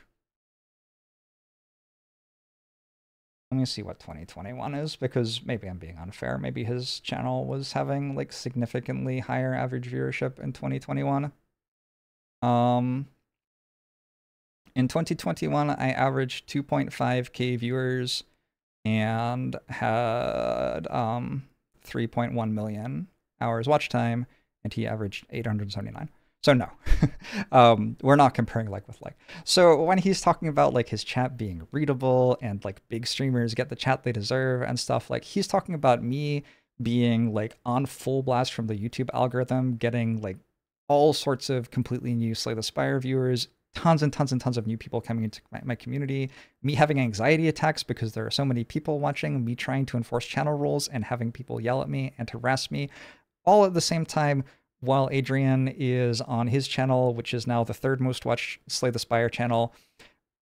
Let me see what 2021 is because maybe I'm being unfair. Maybe his channel was having like significantly higher average viewership in 2021. Um, in 2021, I averaged 2.5k viewers and had um 3.1 million hours watch time, and he averaged 879. So no, um, we're not comparing like with like. So when he's talking about like his chat being readable and like big streamers get the chat they deserve and stuff, like he's talking about me being like on full blast from the YouTube algorithm, getting like all sorts of completely new Slay the Spire viewers, tons and tons and tons of new people coming into my, my, community, me having anxiety attacks because there are so many people watching, me trying to enforce channel rules and having people yell at me and harass me, all at the same time while Adrian is on his channel, which is now the third most watched Slay the Spire channel,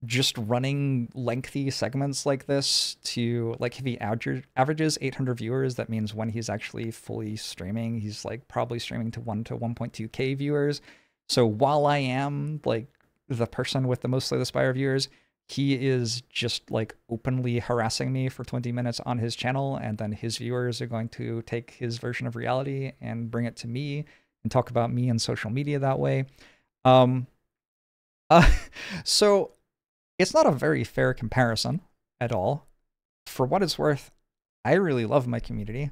just running lengthy segments like this to like if he averages 800 viewers, that means when he's actually fully streaming, he's like probably streaming to 1 to 1.2k viewers. So while I am like the person with the most Slay the Spire viewers, he is just like openly harassing me for 20 minutes on his channel and then his viewers are going to take his version of reality and bring it to me and talk about me on social media that way. Um, uh, so it's not a very fair comparison at all. For what it's worth, I really love my community.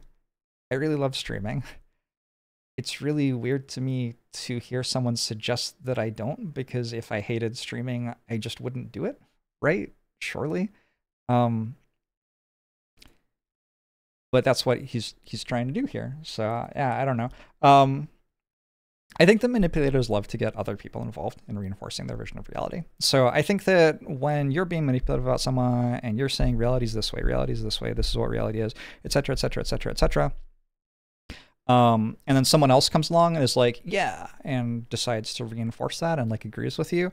I really love streaming. It's really weird to me to hear someone suggest that I don't, because if I hated streaming, I just wouldn't do it, right? Surely. Um, but that's what he's he's trying to do here. So yeah, I don't know. Um, I think the manipulators love to get other people involved in reinforcing their vision of reality. So I think that when you're being manipulative about someone and you're saying reality is this way, reality is this way, this is what reality is, etc., etc., etc., etc., um, and then someone else comes along and is like, yeah, and decides to reinforce that and like agrees with you,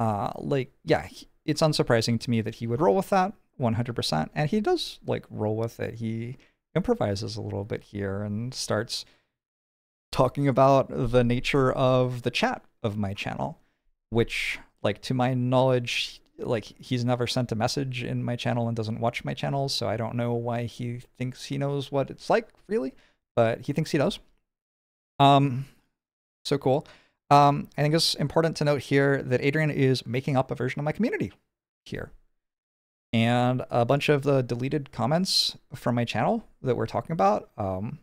uh, like yeah, it's unsurprising to me that he would roll with that 100%, and he does like roll with it. He improvises a little bit here and starts talking about the nature of the chat of my channel, which, like, to my knowledge, like he's never sent a message in my channel and doesn't watch my channel, so I don't know why he thinks he knows what it's like, really, but he thinks he does. Um, so cool. Um, I think it's important to note here that Adrian is making up a version of my community here. And a bunch of the deleted comments from my channel that we're talking about, um,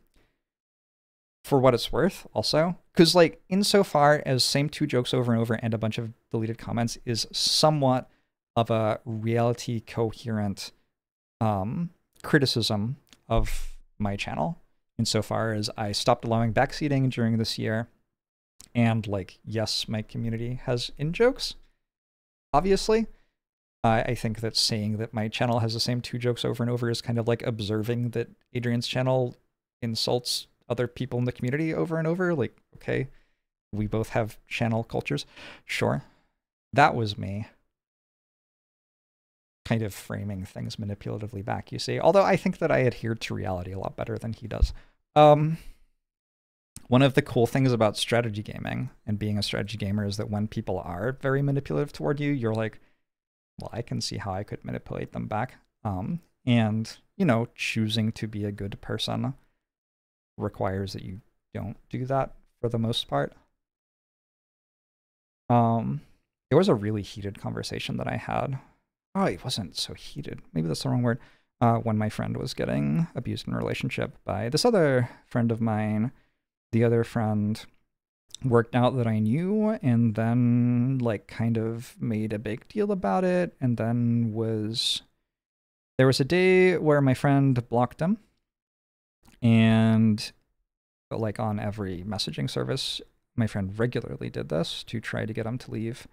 for what it's worth, also, because like insofar as same two jokes over and over and a bunch of deleted comments is somewhat of a reality coherent um, criticism of my channel insofar as I stopped allowing backseating during this year. And like, yes, my community has in jokes, obviously. I think that saying that my channel has the same two jokes over and over is kind of like observing that Adrian's channel insults other people in the community over and over. Like, okay, we both have channel cultures. Sure. That was me kind of framing things manipulatively back, you see. Although I think that I adhered to reality a lot better than he does. Um, one of the cool things about strategy gaming and being a strategy gamer is that when people are very manipulative toward you, you're like, well, I can see how I could manipulate them back. Um, and, you know, choosing to be a good person requires that you don't do that for the most part. Um, there was a really heated conversation that I had oh, it wasn't so heated. Maybe that's the wrong word. Uh, when my friend was getting abused in a relationship by this other friend of mine, the other friend worked out that I knew and then like kind of made a big deal about it and then was there was a day where my friend blocked him and like on every messaging service my friend regularly did this to try to get him to leave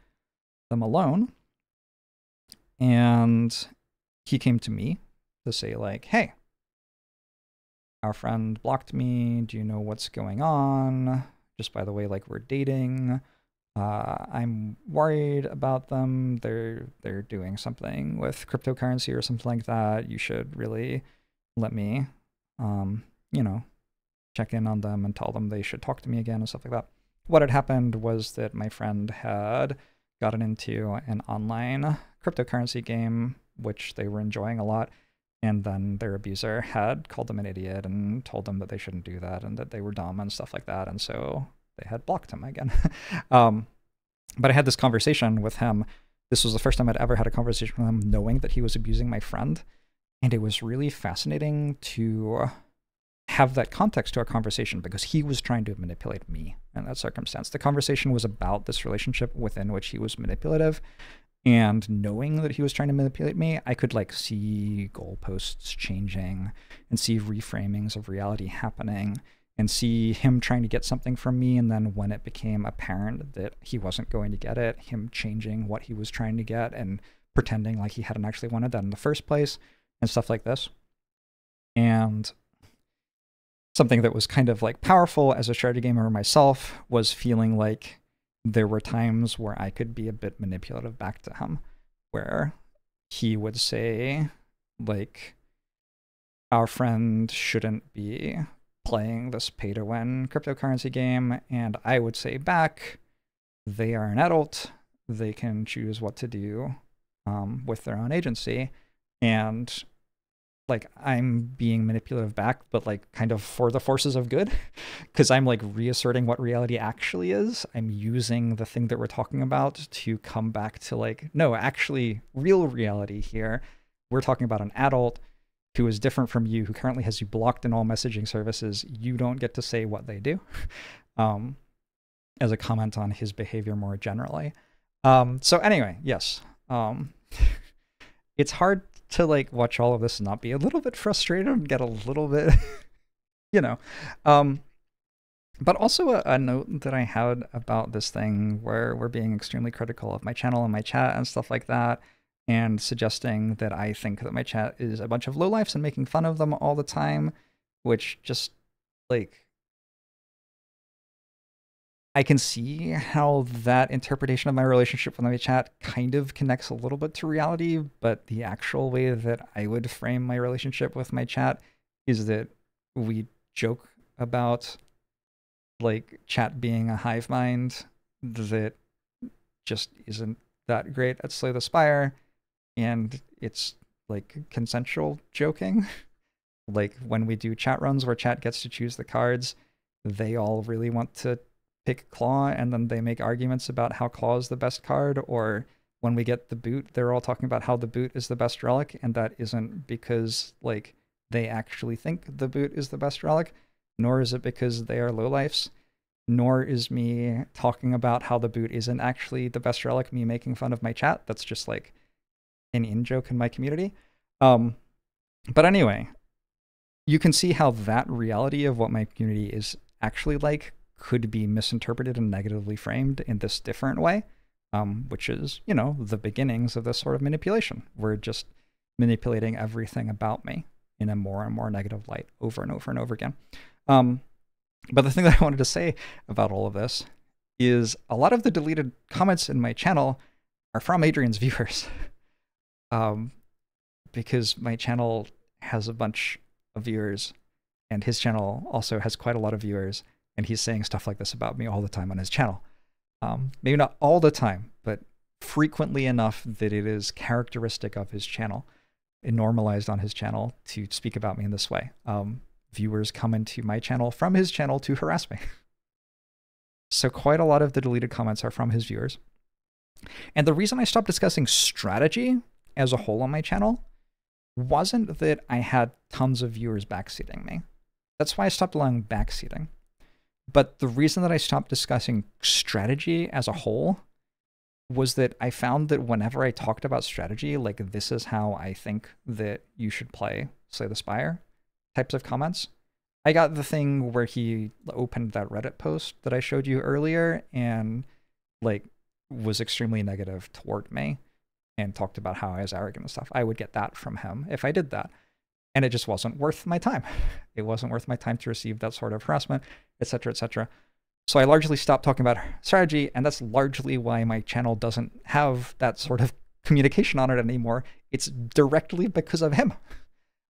them alone. And he came to me to say, like, hey, our friend blocked me. Do you know what's going on? Just by the way, like, we're dating. Uh, I'm worried about them. They're they're doing something with cryptocurrency or something like that. You should really let me, um, you know, check in on them and tell them they should talk to me again and stuff like that. What had happened was that my friend had gotten into an online cryptocurrency game, which they were enjoying a lot. And then their abuser had called them an idiot and told them that they shouldn't do that and that they were dumb and stuff like that. And so they had blocked him again. um, but I had this conversation with him. This was the first time I'd ever had a conversation with him, knowing that he was abusing my friend. And it was really fascinating to have that context to our conversation because he was trying to manipulate me in that circumstance. The conversation was about this relationship within which he was manipulative and knowing that he was trying to manipulate me, I could like see goalposts changing and see reframings of reality happening and see him trying to get something from me. And then when it became apparent that he wasn't going to get it, him changing what he was trying to get and pretending like he hadn't actually wanted that in the first place and stuff like this. And something that was kind of like powerful as a strategy gamer myself was feeling like there were times where I could be a bit manipulative back to him, where he would say, like, our friend shouldn't be playing this pay to win cryptocurrency game. And I would say back, they are an adult, they can choose what to do um, with their own agency. And like I'm being manipulative back, but like kind of for the forces of good, because I'm like reasserting what reality actually is. I'm using the thing that we're talking about to come back to like, no, actually, real reality here. We're talking about an adult who is different from you, who currently has you blocked in all messaging services. You don't get to say what they do, um, as a comment on his behavior more generally. Um, so anyway, yes, um, it's hard to like watch all of this and not be a little bit frustrated and get a little bit, you know. Um, but also a, a, note that I had about this thing where we're being extremely critical of my channel and my chat and stuff like that, and suggesting that I think that my chat is a bunch of lowlifes and making fun of them all the time, which just like I can see how that interpretation of my relationship with my chat kind of connects a little bit to reality, but the actual way that I would frame my relationship with my chat is that we joke about like chat being a hive mind that just isn't that great at Slay the Spire, and it's like consensual joking. like when we do chat runs where chat gets to choose the cards, they all really want to pick Claw and then they make arguments about how Claw is the best card, or when we get the boot, they're all talking about how the boot is the best relic, and that isn't because like they actually think the boot is the best relic, nor is it because they are lowlifes, nor is me talking about how the boot isn't actually the best relic, me making fun of my chat. That's just like an in joke in my community. Um, but anyway, you can see how that reality of what my community is actually like could be misinterpreted and negatively framed in this different way, um, which is, you know, the beginnings of this sort of manipulation. We're just manipulating everything about me in a more and more negative light over and over and over again. Um, but the thing that I wanted to say about all of this is a lot of the deleted comments in my channel are from Adrian's viewers. um, because my channel has a bunch of viewers and his channel also has quite a lot of viewers and he's saying stuff like this about me all the time on his channel. Um, maybe not all the time, but frequently enough that it is characteristic of his channel and normalized on his channel to speak about me in this way. Um, viewers come into my channel from his channel to harass me. so quite a lot of the deleted comments are from his viewers. And the reason I stopped discussing strategy as a whole on my channel wasn't that I had tons of viewers backseating me. That's why I stopped allowing backseating. But the reason that I stopped discussing strategy as a whole was that I found that whenever I talked about strategy, like this is how I think that you should play Slay the Spire types of comments, I got the thing where he opened that Reddit post that I showed you earlier and like was extremely negative toward me and talked about how I was arrogant and stuff. I would get that from him if I did that. And it just wasn't worth my time. It wasn't worth my time to receive that sort of harassment, etc., etc. So I largely stopped talking about strategy, and that's largely why my channel doesn't have that sort of communication on it anymore. It's directly because of him.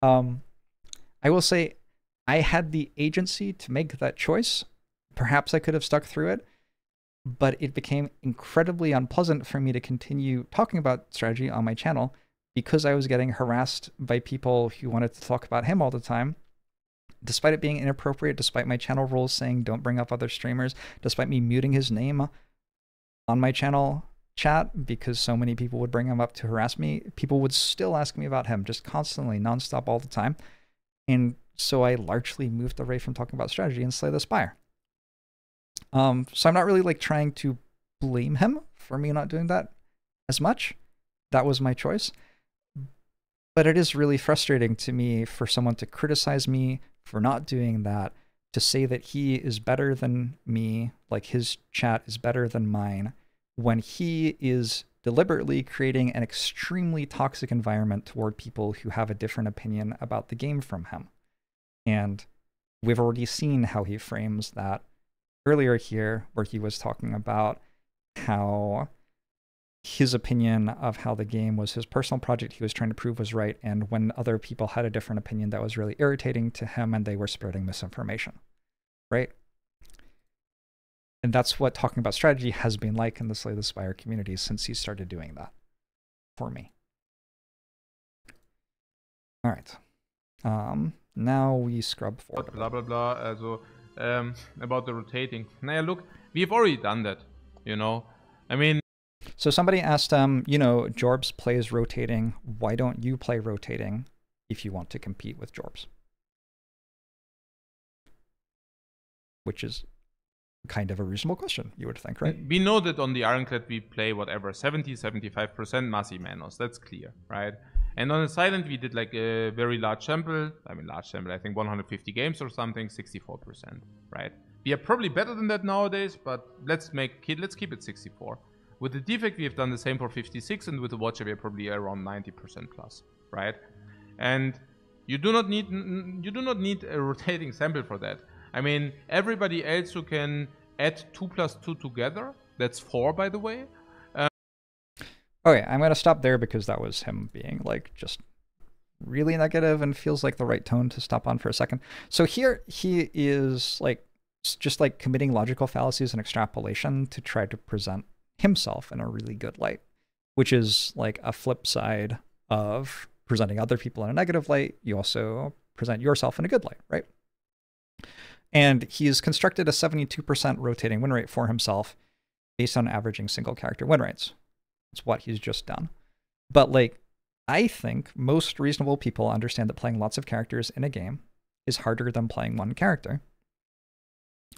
Um, I will say I had the agency to make that choice. Perhaps I could have stuck through it, but it became incredibly unpleasant for me to continue talking about strategy on my channel because I was getting harassed by people who wanted to talk about him all the time. Despite it being inappropriate, despite my channel rules saying don't bring up other streamers, despite me muting his name on my channel chat because so many people would bring him up to harass me, people would still ask me about him just constantly, nonstop, all the time. And so I largely moved away from talking about strategy and Slay the Spire. Um, so I'm not really like trying to blame him for me not doing that as much. That was my choice. But it is really frustrating to me for someone to criticize me for not doing that, to say that he is better than me, like his chat is better than mine, when he is deliberately creating an extremely toxic environment toward people who have a different opinion about the game from him. And we've already seen how he frames that earlier here where he was talking about how his opinion of how the game was his personal project he was trying to prove was right and when other people had a different opinion that was really irritating to him and they were spreading misinformation right and that's what talking about strategy has been like in the slay the spire community since he started doing that for me all right um now we scrub forward blah blah blah also um, about the rotating. Now look, we've already done that, you know. I mean... So somebody asked, um, you know, Jorbs plays rotating. Why don't you play rotating if you want to compete with Jorbs? Which is kind of a reasonable question, you would think, right? We know that on the Ironclad we play whatever, 70, 75% Masi Manos. That's clear, right? And on the Silent, we did like a very large sample. I mean, large sample, I think 150 games or something, 64%, right? We are probably better than that nowadays, but let's make let's keep it 64. With the defect, we have done the same for 56, and with the Watcher, we are probably around 90% plus, right? And you do not need you do not need a rotating sample for that. I mean, everybody else who can add two plus two together, that's four, by the way, uh, Okay, I'm going to stop there because that was him being like just really negative and feels like the right tone to stop on for a second. So here he is like just like committing logical fallacies and extrapolation to try to present himself in a really good light, which is like a flip side of presenting other people in a negative light. You also present yourself in a good light, right? And he's constructed a 72% rotating win rate for himself based on averaging single character win rates. That's what he's just done. But like, I think most reasonable people understand that playing lots of characters in a game is harder than playing one character.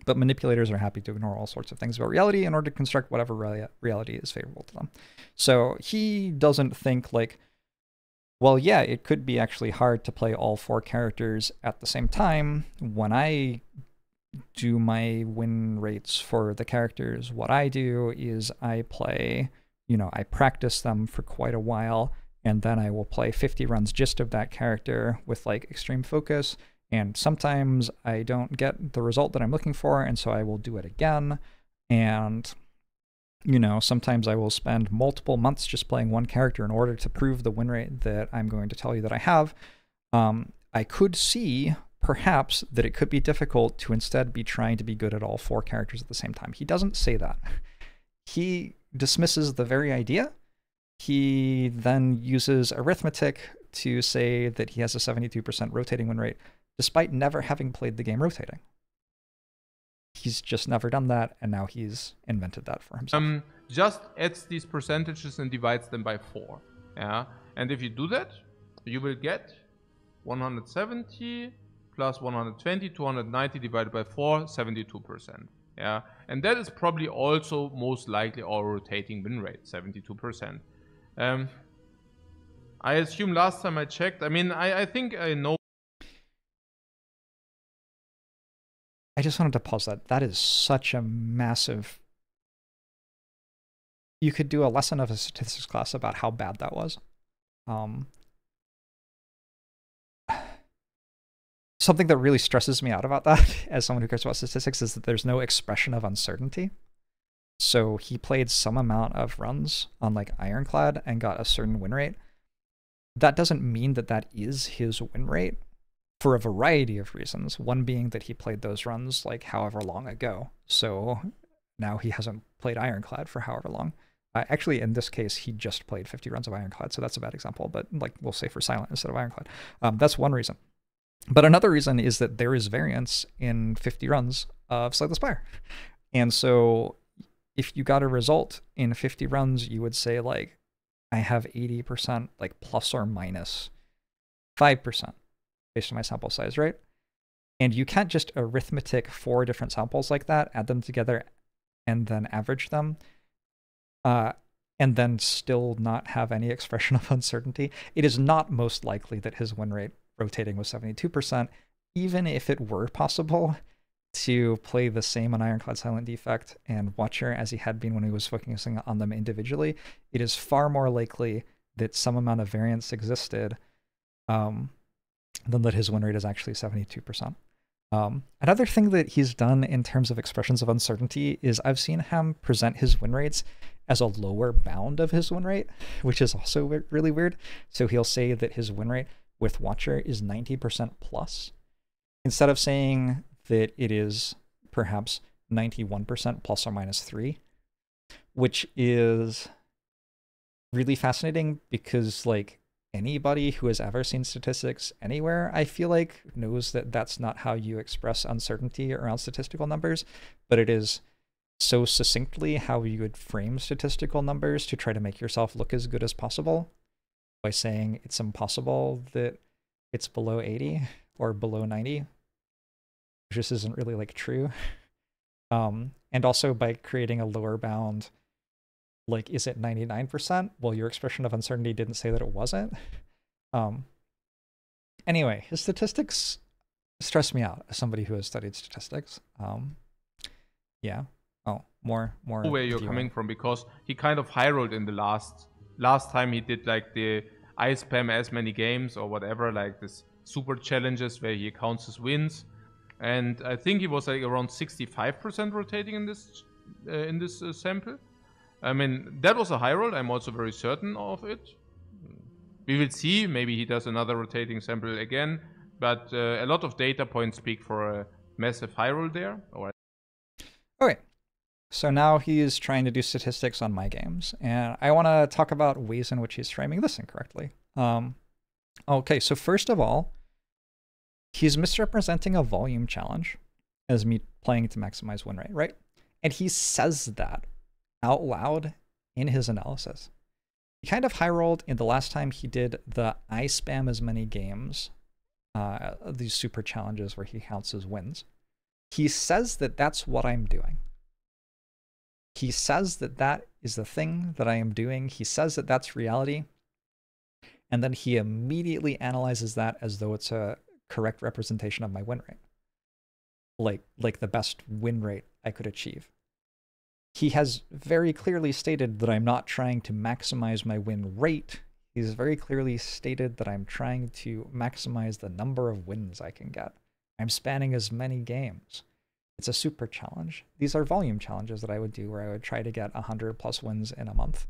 But manipulators are happy to ignore all sorts of things about reality in order to construct whatever rea- reality is favorable to them. So he doesn't think like, well, yeah, it could be actually hard to play all four characters at the same time. When I do my win rates for the characters, what I do is I play, you know, I practice them for quite a while, and then I will play 50 runs just of that character with like extreme focus. And sometimes I don't get the result that I'm looking for, and so I will do it again. And you know, sometimes I will spend multiple months just playing one character in order to prove the win rate that I'm going to tell you that I have. Um, I could see perhaps that it could be difficult to instead be trying to be good at all four characters at the same time. He doesn't say that. He dismisses the very idea. He then uses arithmetic to say that he has a 72% rotating win rate, despite never having played the game rotating. He's just never done that, and now he's invented that for himself. Um, just adds these percentages and divides them by four. Yeah, and if you do that, you will get 170 plus 120, 290 divided by 4, 72%. Yeah, and that is probably also most likely our rotating win rate, 72%. Um, I assume last time I checked, I mean, I, I think I know I just wanted to pause that. That is such a massive. You could do a lesson of a statistics class about how bad that was. Um, something that really stresses me out about that, as someone who cares about statistics, is that there's no expression of uncertainty. So he played some amount of runs on like Ironclad and got a certain win rate. That doesn't mean that that is his win rate for a variety of reasons. One being that he played those runs like however long ago. So now he hasn't played Ironclad for however long. Uh, actually, in this case, he just played 50 runs of Ironclad, so that's a bad example, but like we'll say for Silent instead of Ironclad. Um, that's one reason. But another reason is that there is variance in 50 runs of Slay the Spire. And so if you got a result in 50 runs, you would say, like, I have 80%, like plus or minus 5% based on my sample size, right? And you can't just arithmetic four different samples like that, add them together, and then average them, uh, and then still not have any expression of uncertainty. It is not most likely that his win rate rotating was 72%, even if it were possible to play the same on Ironclad Silent Defect and Watcher as he had been when he was focusing on them individually, it is far more likely that some amount of variance existed um, than that his win rate is actually 72%. Um, another thing that he's done in terms of expressions of uncertainty is I've seen him present his win rates as a lower bound of his win rate, which is also really weird. So he'll say that his win rate with Watcher is 90% plus, instead of saying that it is perhaps 91% plus or minus 3, which is really fascinating because, like, anybody who has ever seen statistics anywhere, I feel like, knows that that's not how you express uncertainty around statistical numbers, but it is so succinctly how you would frame statistical numbers to try to make yourself look as good as possible by saying it's impossible that it's below 80 or below 90, which just isn't really like true. Um, and also by creating a lower bound like is it 99% well your expression of uncertainty didn't say that it wasn't. Um anyway his statistics stress me out as somebody who has studied statistics. Um yeah. Oh more more where you're coming from because he kind of high rolled in the last last time he did like the i spam as many games or whatever like this super challenges where he counts his wins. And i think he was like around 65% rotating in this uh, in this uh, sample I mean, that was a high roll. I'm also very certain of it. We will see. Maybe he does another rotating sample again. But uh, a lot of data points speak for a massive high roll there. Or okay. So now he is trying to do statistics on my games. And I want to talk about ways in which he's framing this incorrectly. Um, okay, so first of all, he's misrepresenting a volume challenge as me playing to maximize win rate, right? And he says that out loud in his analysis. He kind of high rolled in the last time he did the I spam as many games, uh, these super challenges where he counts his wins. He says that that's what I'm doing. He says that that is the thing that I am doing. He says that that's reality. And then he immediately analyzes that as though it's a correct representation of my win rate. Like, like the best win rate I could achieve. He has very clearly stated that I'm not trying to maximize my win rate. He's very clearly stated that I'm trying to maximize the number of wins I can get. I'm spanning as many games. It's a super challenge. These are volume challenges that I would do where I would try to get 100 plus wins in a month.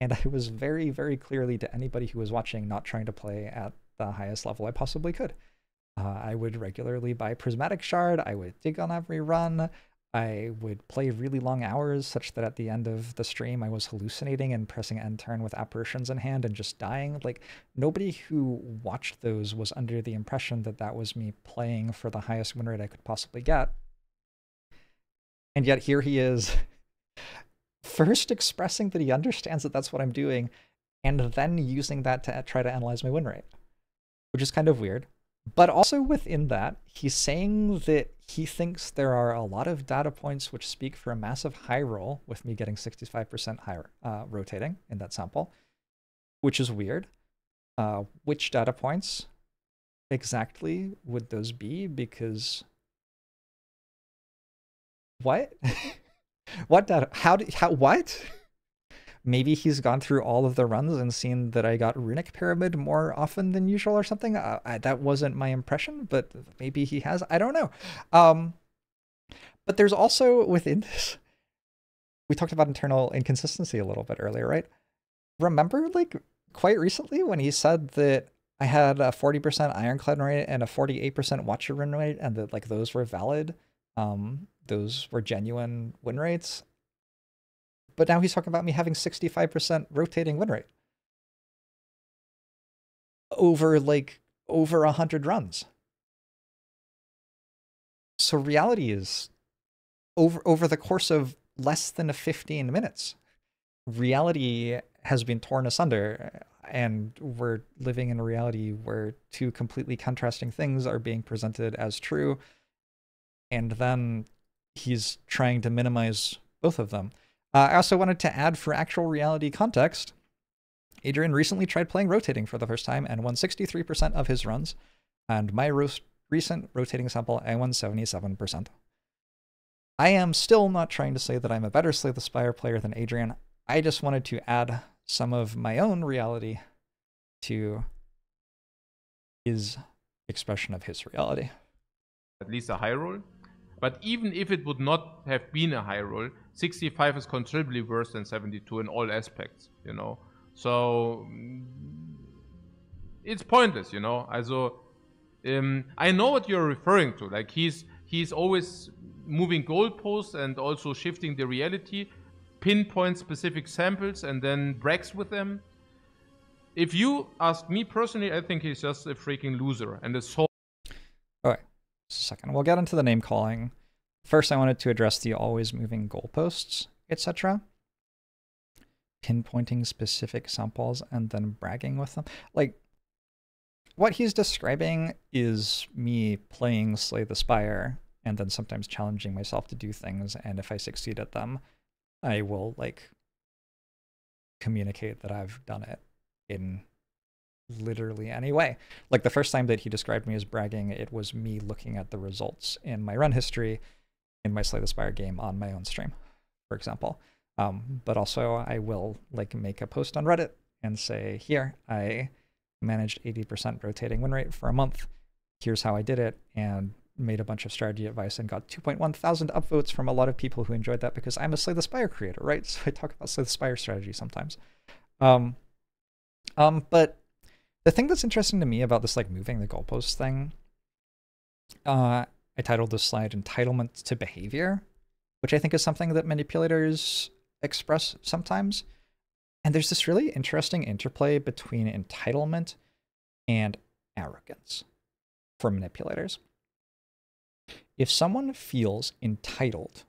And I was very, very clearly to anybody who was watching not trying to play at the highest level I possibly could. Uh, I would regularly buy Prismatic Shard. I would dig on every run. I would play really long hours, such that at the end of the stream, I was hallucinating and pressing end turn with apparitions in hand and just dying. Like, nobody who watched those was under the impression that that was me playing for the highest win rate I could possibly get. And yet here he is, first expressing that he understands that that's what I'm doing, and then using that to try to analyze my win rate, which is kind of weird. But also within that, he's saying that he thinks there are a lot of data points which speak for a massive high roll, with me getting 65% higher uh, rotating in that sample, which is weird. Uh, which data points exactly would those be? Because what? what data? How did, how, what? Maybe he's gone through all of the runs and seen that I got Runic Pyramid more often than usual or something. Uh, I, that wasn't my impression, but maybe he has. I don't know. Um, but there's also within this, we talked about internal inconsistency a little bit earlier, right? Remember, like, quite recently when he said that I had a 40% Ironclad rate and a 48% Watcher win rate, and that, like, those were valid. Um, those were genuine win rates. But now he's talking about me having 65% rotating win rate over like over 100 runs. So reality is over over the course of less than 15 minutes, reality has been torn asunder and we're living in a reality where two completely contrasting things are being presented as true and then he's trying to minimize both of them. Uh, I also wanted to add for actual reality context, Adrian recently tried playing rotating for the first time and won 63% of his runs, and my ro recent rotating sample, I won 77%. I am still not trying to say that I'm a better Slay the Spire player than Adrian. I just wanted to add some of my own reality to his expression of his reality. At least a high roll. But even if it would not have been a high roll, 65 is considerably worse than 72 in all aspects, you know. So mm, it's pointless, you know. Also, um, I know what you're referring to. Like he's he's always moving goalposts and also shifting the reality, pinpoint specific samples and then breaks with them. If you ask me personally, I think he's just a freaking loser and a so. Second. We'll get into the name calling. First, I wanted to address the always moving goalposts, etc. Pinpointing specific samples and then bragging with them. Like, what he's describing is me playing Slay the Spire and then sometimes challenging myself to do things. And if I succeed at them, I will, like, communicate that I've done it in literally any way. Like the first time that he described me as bragging, it was me looking at the results in my run history in my Slay the Spire game on my own stream, for example. Um, but also I will like make a post on Reddit and say, here, I managed 80% rotating win rate for a month. Here's how I did it and made a bunch of strategy advice and got 2.1 thousand upvotes from a lot of people who enjoyed that because I'm a Slay the Spire creator, right? So I talk about Slay the Spire strategy sometimes. Um, um, but the thing that's interesting to me about this like moving the goalposts thing, uh, I titled this slide Entitlement to Behavior, which I think is something that manipulators express sometimes. And there's this really interesting interplay between entitlement and arrogance for manipulators. If someone feels entitled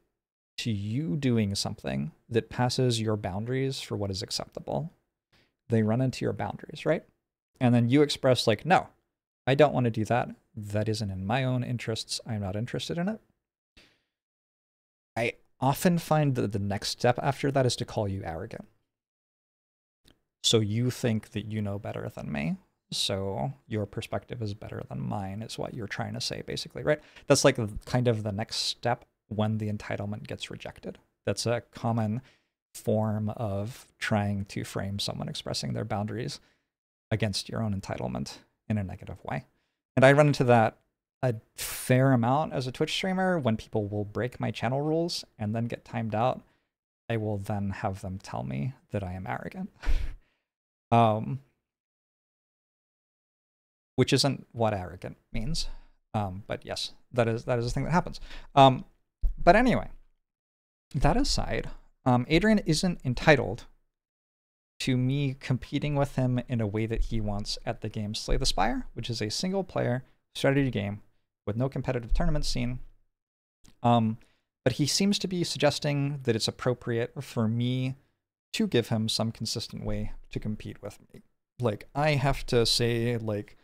to you doing something that passes your boundaries for what is acceptable, they run into your boundaries, right? And then you express, like, no, I don't want to do that. That isn't in my own interests. I'm not interested in it. I often find that the next step after that is to call you arrogant. So you think that you know better than me. So your perspective is better than mine, is what you're trying to say, basically, right? That's like kind of the next step when the entitlement gets rejected. That's a common form of trying to frame someone expressing their boundaries against your own entitlement in a negative way. And I run into that a fair amount as a Twitch streamer when people will break my channel rules and then get timed out. I will then have them tell me that I am arrogant. um, which isn't what arrogant means. Um, but yes, that is that is a thing that happens. Um, but anyway, that aside, um, Adrian isn't entitled to me competing with him in a way that he wants at the game Slay the Spire, which is a single player strategy game with no competitive tournament scene. Um, but he seems to be suggesting that it's appropriate for me to give him some consistent way to compete with me. Like, I have to say, like,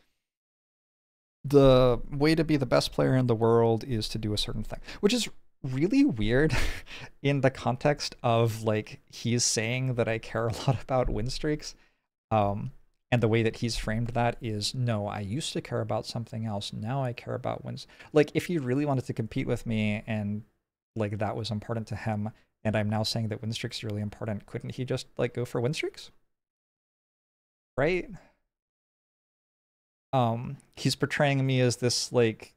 the way to be the best player in the world is to do a certain thing, which is really weird in the context of like he's saying that I care a lot about win streaks. Um, and the way that he's framed that is no, I used to care about something else. Now I care about wins. Like if he really wanted to compete with me and like that was important to him, and I'm now saying that win streaks are really important, couldn't he just like go for win streaks? Right? Um, he's portraying me as this like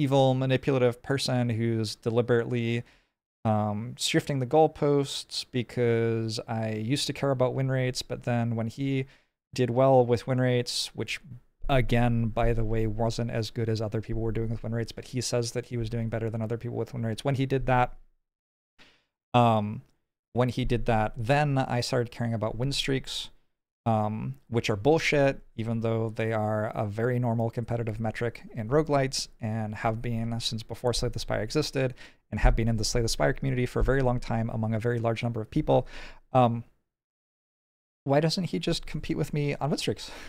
evil, manipulative person who's deliberately um, shifting the goalposts because I used to care about win rates, but then when he did well with win rates, which again, by the way, wasn't as good as other people were doing with win rates, but he says that he was doing better than other people with win rates. When he did that, um, when he did that, then I started caring about win streaks um, which are bullshit, even though they are a very normal competitive metric in roguelites and have been since before Slay the Spire existed and have been in the Slay the Spire community for a very long time among a very large number of people. Um, why doesn't he just compete with me on win streaks?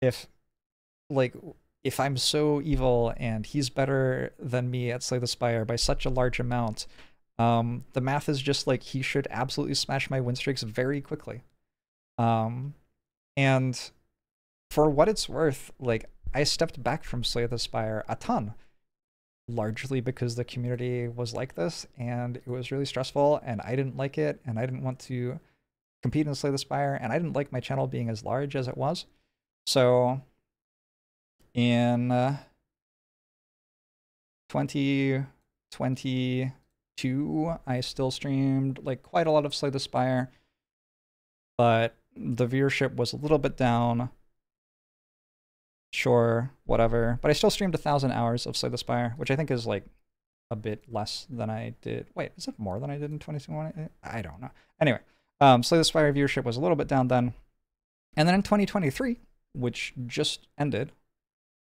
If, like, if I'm so evil and he's better than me at Slay the Spire by such a large amount, um, the math is just like he should absolutely smash my win streaks very quickly. Um, and for what it's worth, like I stepped back from Slay the Spire a ton, largely because the community was like this and it was really stressful and I didn't like it and I didn't want to compete in Slay the Spire and I didn't like my channel being as large as it was. So in uh, 2022, I still streamed like quite a lot of Slay the Spire, but the viewership was a little bit down. Sure, whatever. But I still streamed a thousand hours of Slay the Spire, which I think is like a bit less than I did. Wait, is it more than I did in 2021? I don't know. Anyway, um, Slay the Spire viewership was a little bit down then. And then in 2023, which just ended,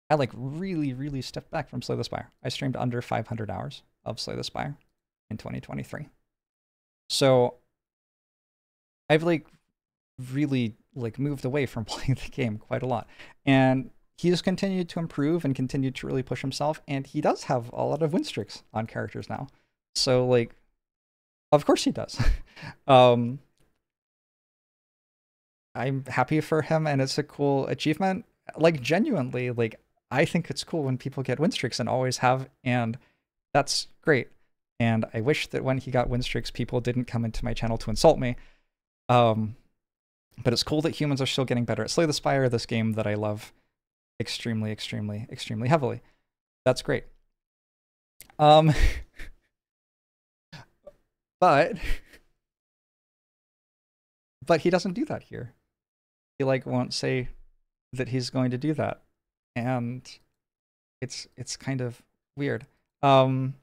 I like really, really stepped back from Slay the Spire. I streamed under 500 hours of Slay the Spire in 2023. So I've like really like moved away from playing the game quite a lot. And he's continued to improve and continued to really push himself. And he does have a lot of win streaks on characters now. So like, of course he does. um, I'm happy for him and it's a cool achievement. Like genuinely, like I think it's cool when people get win streaks and always have, and that's great. And I wish that when he got win streaks, people didn't come into my channel to insult me. Um, but it's cool that humans are still getting better at Slay the Spire, this game that I love extremely, extremely, extremely heavily. That's great. Um, but, but he doesn't do that here. He like won't say that he's going to do that, and it's it's kind of weird. Um,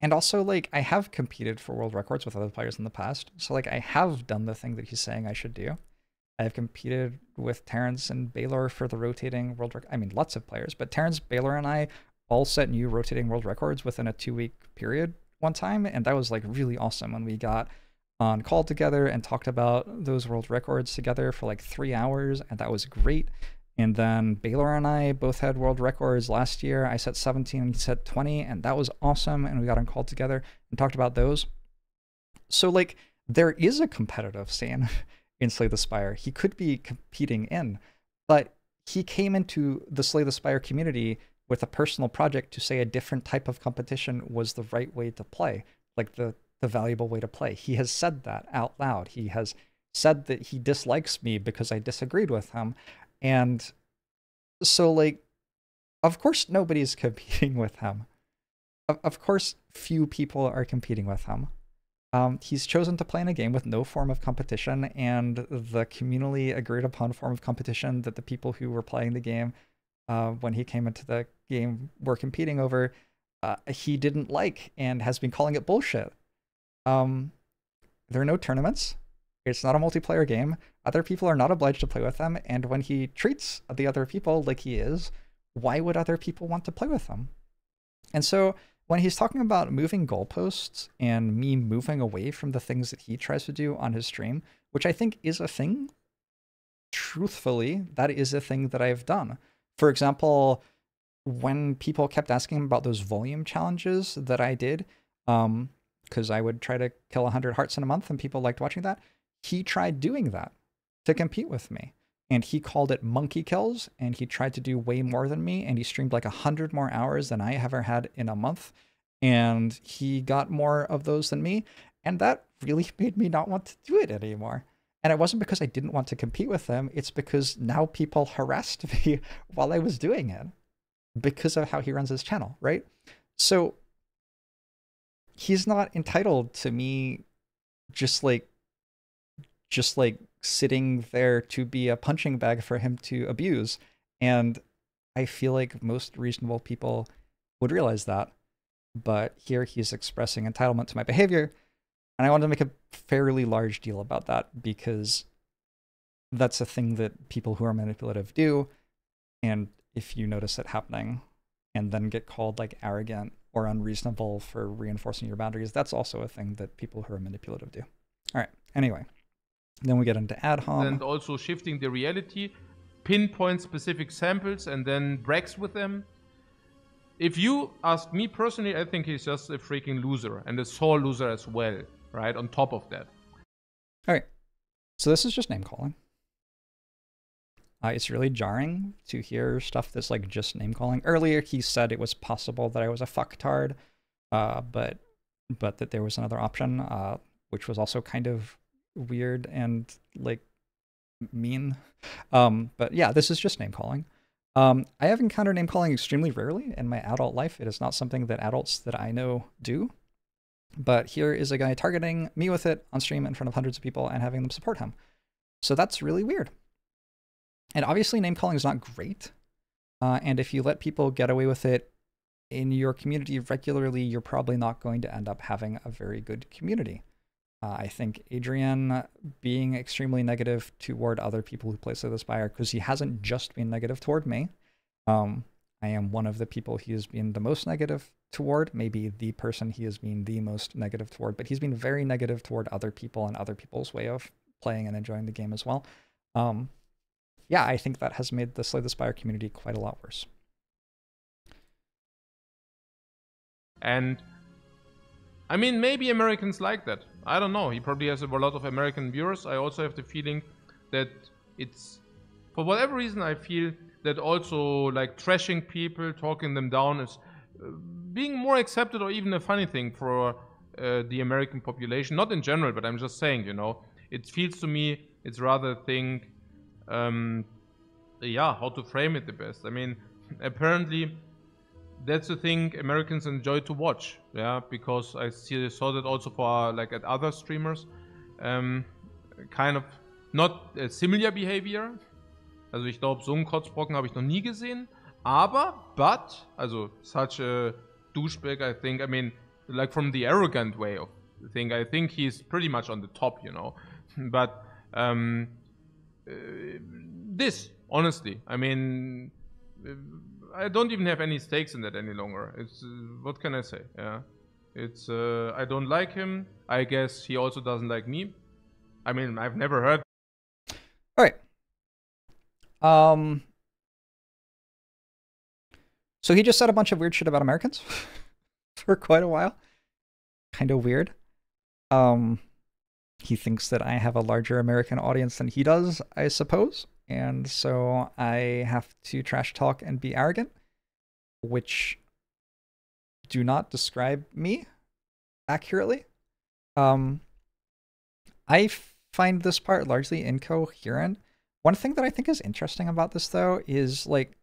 and also, like, I have competed for world records with other players in the past. So, like, I have done the thing that he's saying I should do. I have competed with Terrence and Baalor for the rotating world record. I mean, lots of players, but Terrence, Baalor, and I all set new rotating world records within a two week period one time. And that was like really awesome when we got on call together and talked about those world records together for like three hours. And that was great. And then Baalor and I both had world records last year. I set 17 and he set 20, and that was awesome. And we got on call together and talked about those. So, like, there is a competitive scene in Slay the Spire. He could be competing in, but he came into the Slay the Spire community with a personal project to say a different type of competition was the right way to play, like the the valuable way to play. He has said that out loud. He has said that he dislikes me because I disagreed with him. And so like of course nobody's competing with him. Of, of course few people are competing with him. Um, he's chosen to play in a game with no form of competition, and the communally agreed upon form of competition that the people who were playing the game uh, when he came into the game were competing over, uh, he didn't like and has been calling it bullshit. Um, there are no tournaments. It's not a multiplayer game. Other people are not obliged to play with them, and when he treats the other people like he is, why would other people want to play with him? And so when he's talking about moving goalposts and me moving away from the things that he tries to do on his stream, which I think is a thing, truthfully, that is a thing that I've done. For example, when people kept asking about those volume challenges that I did, um, because I would try to kill 100 hearts in a month and people liked watching that, he tried doing that to compete with me. And he called it monkey kills, and he tried to do way more than me, and he streamed like 100 more hours than I ever had in a month. And he got more of those than me. And that really made me not want to do it anymore. And it wasn't because I didn't want to compete with them, it's because now people harassed me while I was doing it because of how he runs his channel, right? So he's not entitled to me just like just like sitting there to be a punching bag for him to abuse. And I feel like most reasonable people would realize that. But here he's expressing entitlement to my behavior. And I wanted to make a fairly large deal about that because that's a thing that people who are manipulative do. And if you notice it happening and then get called like arrogant or unreasonable for reinforcing your boundaries, that's also a thing that people who are manipulative do. All right. Anyway, then we get into ad hoc. And also shifting the reality, pinpoint specific samples and then brags with them. If you ask me personally, I think he's just a freaking loser and a sore loser as well, right? On top of that. All right. So this is just name calling. Uh, it's really jarring to hear stuff that's like just name calling. Earlier, he said it was possible that I was a fucktard, uh, but but that there was another option, uh, which was also kind of weird and like mean. Um, but yeah, this is just name calling. Um, I have encountered name calling extremely rarely in my adult life. It is not something that adults that I know do. But here is a guy targeting me with it on stream in front of hundreds of people and having them support him. So that's really weird. And obviously, name calling is not great. Uh, and if you let people get away with it in your community regularly, you're probably not going to end up having a very good community. Uh, I think Adrian being extremely negative toward other people who play the Spire, because he hasn't just been negative toward me. Um, I am one of the people he has been the most negative toward, maybe the person he has been the most negative toward, but he's been very negative toward other people and other people's way of playing and enjoying the game as well. Um, yeah, I think that has made the Slay the Spire community quite a lot worse. And I mean, maybe Americans like that. I don't know. He probably has a lot of American viewers. I also have the feeling that it's, for whatever reason, I feel that also like trashing people, talking them down is uh, being more accepted or even a funny thing for uh, the American population. Not in general, but I'm just saying, you know, it feels to me it's rather a thing um, yeah, how to frame it the best. I mean, apparently that's the thing Americans enjoy to watch, yeah, because I see, saw that also for like at other streamers, um, kind of not similar behavior. Also ich glaube, so einen Kotzbrocken habe ich noch nie gesehen. Aber, but, also such a douchebag, I think, I mean, like from the arrogant way of thing, I think he's pretty much on the top, you know. But um, uh, this honestly. I mean, uh, I don't even have any stakes in that any longer. It's uh, what can I say? Yeah, it's uh, I don't like him. I guess he also doesn't like me. I mean, I've never heard. All right. Um. So he just said a bunch of weird shit about Americans for quite a while. Kind of weird. Um, he thinks that I have a larger American audience than he does, I suppose. And so I have to trash talk and be arrogant, which do not describe me accurately. Um, I find this part largely incoherent. One thing that I think is interesting about this, though, is like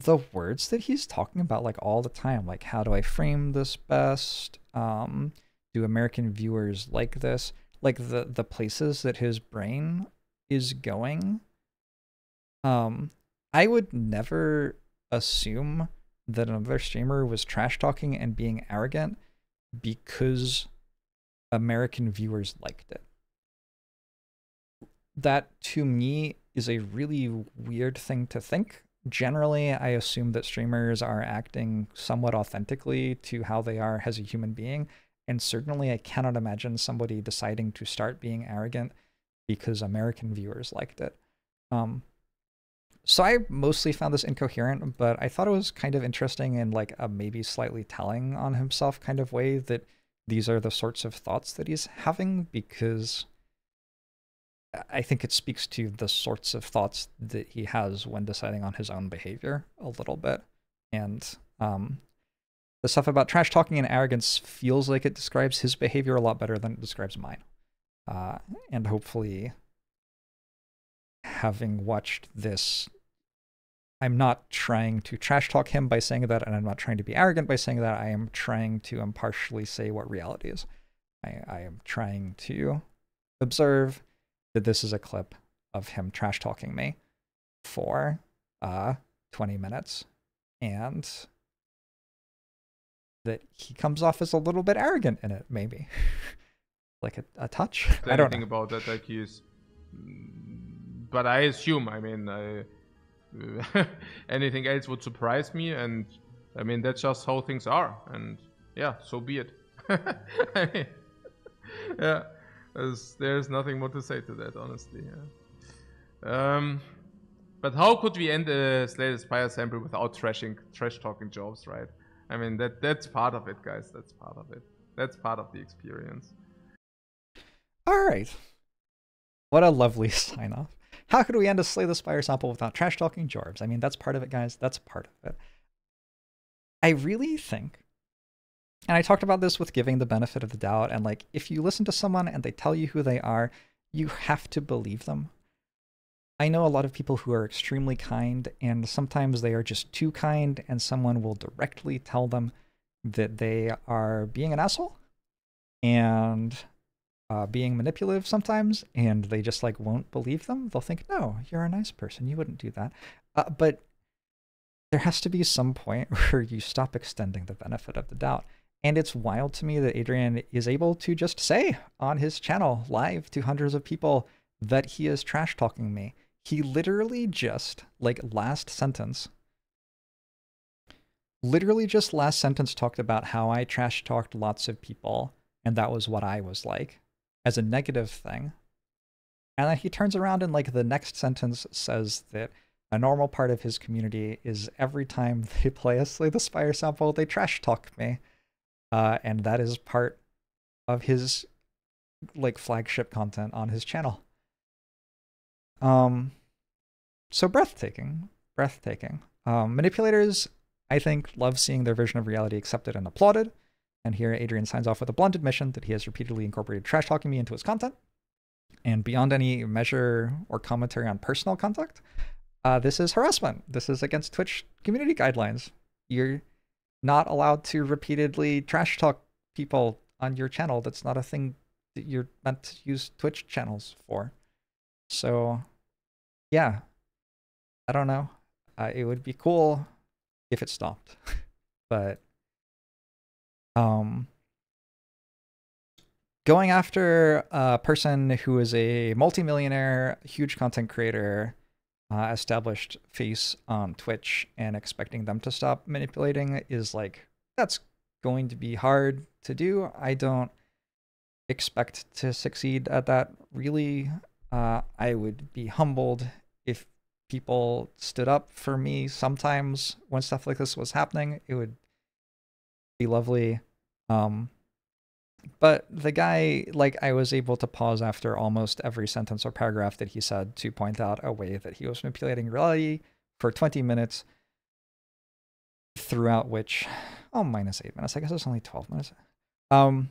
the words that he's talking about like all the time like how do i frame this best um do american viewers like this like the the places that his brain is going um i would never assume that another streamer was trash talking and being arrogant because american viewers liked it. That to me is a really weird thing to think. Generally i assume that streamers are acting somewhat authentically to how they are as a human being and certainly i cannot imagine somebody deciding to start being arrogant because american viewers liked it um so i mostly found this incoherent but i thought it was kind of interesting and like a maybe slightly telling on himself kind of way that these are the sorts of thoughts that he's having because I think it speaks to the sorts of thoughts that he has when deciding on his own behavior a little bit. And um, the stuff about trash talking and arrogance feels like it describes his behavior a lot better than it describes mine. Uh, and hopefully, having watched this, I'm not trying to trash talk him by saying that, and I'm not trying to be arrogant by saying that. I am trying to impartially say what reality is. I, I am trying to observe that this is a clip of him trash talking me for uh 20 minutes and that he comes off as a little bit arrogant in it maybe like a, a touch i don't think about that like he's but i assume i mean I, anything else would surprise me and i mean that's just how things are and yeah so be it I mean, yeah there's, there's nothing more to say to that, honestly. Yeah. Um, but how could we end a Slay the Spire sample without trashing, trash talking Jorbs, right? I mean, that that's part of it, guys. That's part of it. That's part of the experience. All right. What a lovely sign off. How could we end a Slay the Spire sample without trash talking Jorbs? I mean, that's part of it, guys. That's part of it. I really think and I talked about this with giving the benefit of the doubt. And like, if you listen to someone and they tell you who they are, you have to believe them. I know a lot of people who are extremely kind, and sometimes they are just too kind, and someone will directly tell them that they are being an asshole and uh, being manipulative sometimes, and they just like won't believe them. They'll think, no, you're a nice person. You wouldn't do that. Uh, but there has to be some point where you stop extending the benefit of the doubt. And it's wild to me that Adrian is able to just say on his channel live to hundreds of people that he is trash talking me. He literally just, like last sentence, literally just last sentence talked about how I trash talked lots of people and that was what I was like as a negative thing. And then he turns around and like the next sentence says that a normal part of his community is every time they play a Slay the Spire sample, they trash talk me uh, and that is part of his like flagship content on his channel. Um, so breathtaking, breathtaking. Um, manipulators, I think, love seeing their version of reality accepted and applauded. And here, Adrian signs off with a blunt admission that he has repeatedly incorporated trash talking me into his content. And beyond any measure or commentary on personal contact, uh, this is harassment. This is against Twitch community guidelines. You're not allowed to repeatedly trash talk people on your channel. That's not a thing that you're meant to use Twitch channels for. So, yeah, I don't know. Uh, it would be cool if it stopped, but um, going after a person who is a multimillionaire, huge content creator, uh, established face on Twitch and expecting them to stop manipulating is like that's going to be hard to do. I don't expect to succeed at that really. Uh, I would be humbled if people stood up for me sometimes when stuff like this was happening. It would be lovely. Um, but the guy, like, I was able to pause after almost every sentence or paragraph that he said to point out a way that he was manipulating reality for 20 minutes, throughout which, oh, minus eight minutes. I guess it's only 12 minutes. Um,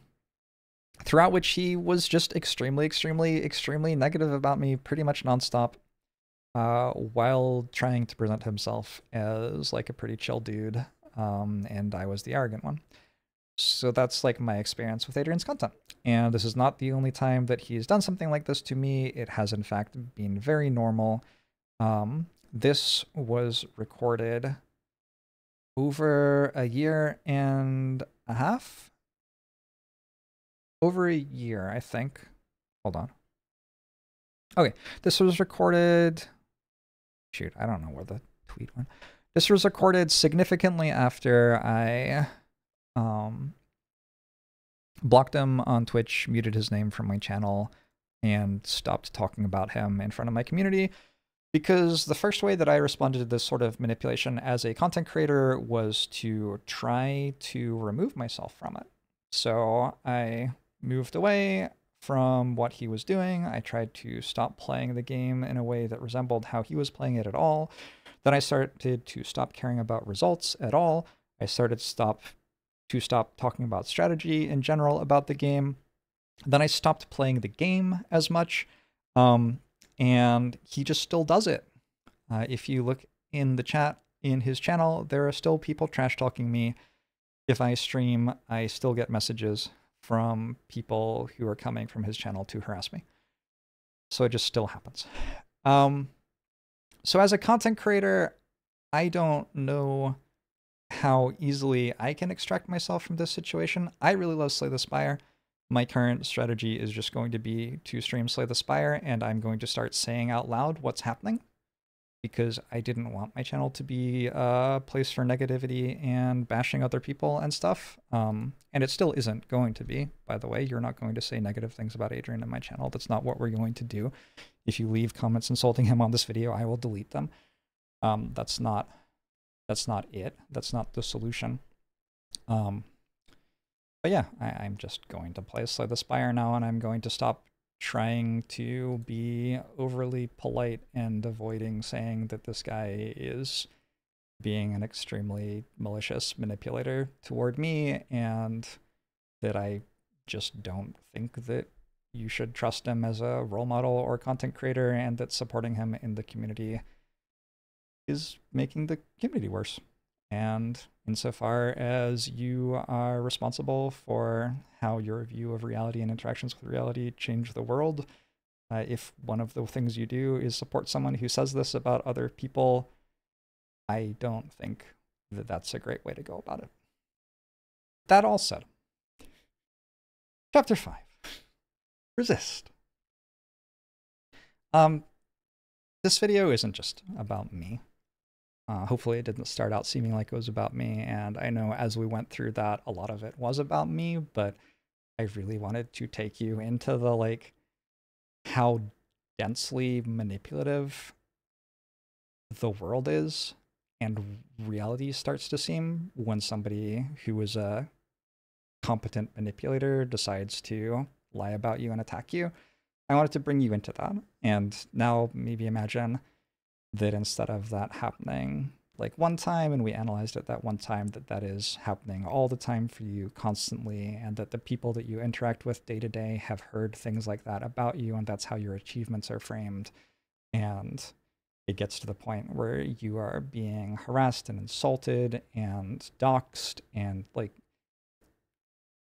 throughout which he was just extremely, extremely, extremely negative about me pretty much nonstop, uh, while trying to present himself as like a pretty chill dude. Um, and I was the arrogant one. So that's like my experience with Adrian's content. And this is not the only time that he's done something like this to me. It has, in fact, been very normal. Um, this was recorded over a year and a half. Over a year, I think. Hold on. Okay, this was recorded. Shoot, I don't know where the tweet went. This was recorded significantly after I um, blocked him on Twitch, muted his name from my channel, and stopped talking about him in front of my community. Because the first way that I responded to this sort of manipulation as a content creator was to try to remove myself from it. So I moved away from what he was doing. I tried to stop playing the game in a way that resembled how he was playing it at all. Then I started to stop caring about results at all. I started to stop to stop talking about strategy in general about the game. Then I stopped playing the game as much, um, and he just still does it. Uh, if you look in the chat in his channel, there are still people trash talking me. If I stream, I still get messages from people who are coming from his channel to harass me. So it just still happens. Um, so as a content creator, I don't know how easily I can extract myself from this situation. I really love Slay the Spire. My current strategy is just going to be to stream Slay the Spire, and I'm going to start saying out loud what's happening because I didn't want my channel to be a place for negativity and bashing other people and stuff. Um, and it still isn't going to be, by the way. You're not going to say negative things about Adrian in my channel. That's not what we're going to do. If you leave comments insulting him on this video, I will delete them. Um, that's not that's not it. That's not the solution. Um, but yeah, I, am just going to play Slay the Spire now, and I'm going to stop trying to be overly polite and avoiding saying that this guy is being an extremely malicious manipulator toward me, and that I just don't think that you should trust him as a role model or content creator, and that supporting him in the community is making the community worse. And insofar as you are responsible for how your view of reality and interactions with reality change the world, uh, if one of the things you do is support someone who says this about other people, I don't think that that's a great way to go about it. That all said, chapter 5 Resist. Um, this video isn't just about me. Uh, hopefully, it didn't start out seeming like it was about me. And I know as we went through that, a lot of it was about me, but I really wanted to take you into the like how densely manipulative the world is and reality starts to seem when somebody who is a competent manipulator decides to lie about you and attack you. I wanted to bring you into that. And now maybe imagine that instead of that happening like one time and we analyzed it that one time that that is happening all the time for you constantly and that the people that you interact with day to day have heard things like that about you and that's how your achievements are framed. And it gets to the point where you are being harassed and insulted and doxxed and like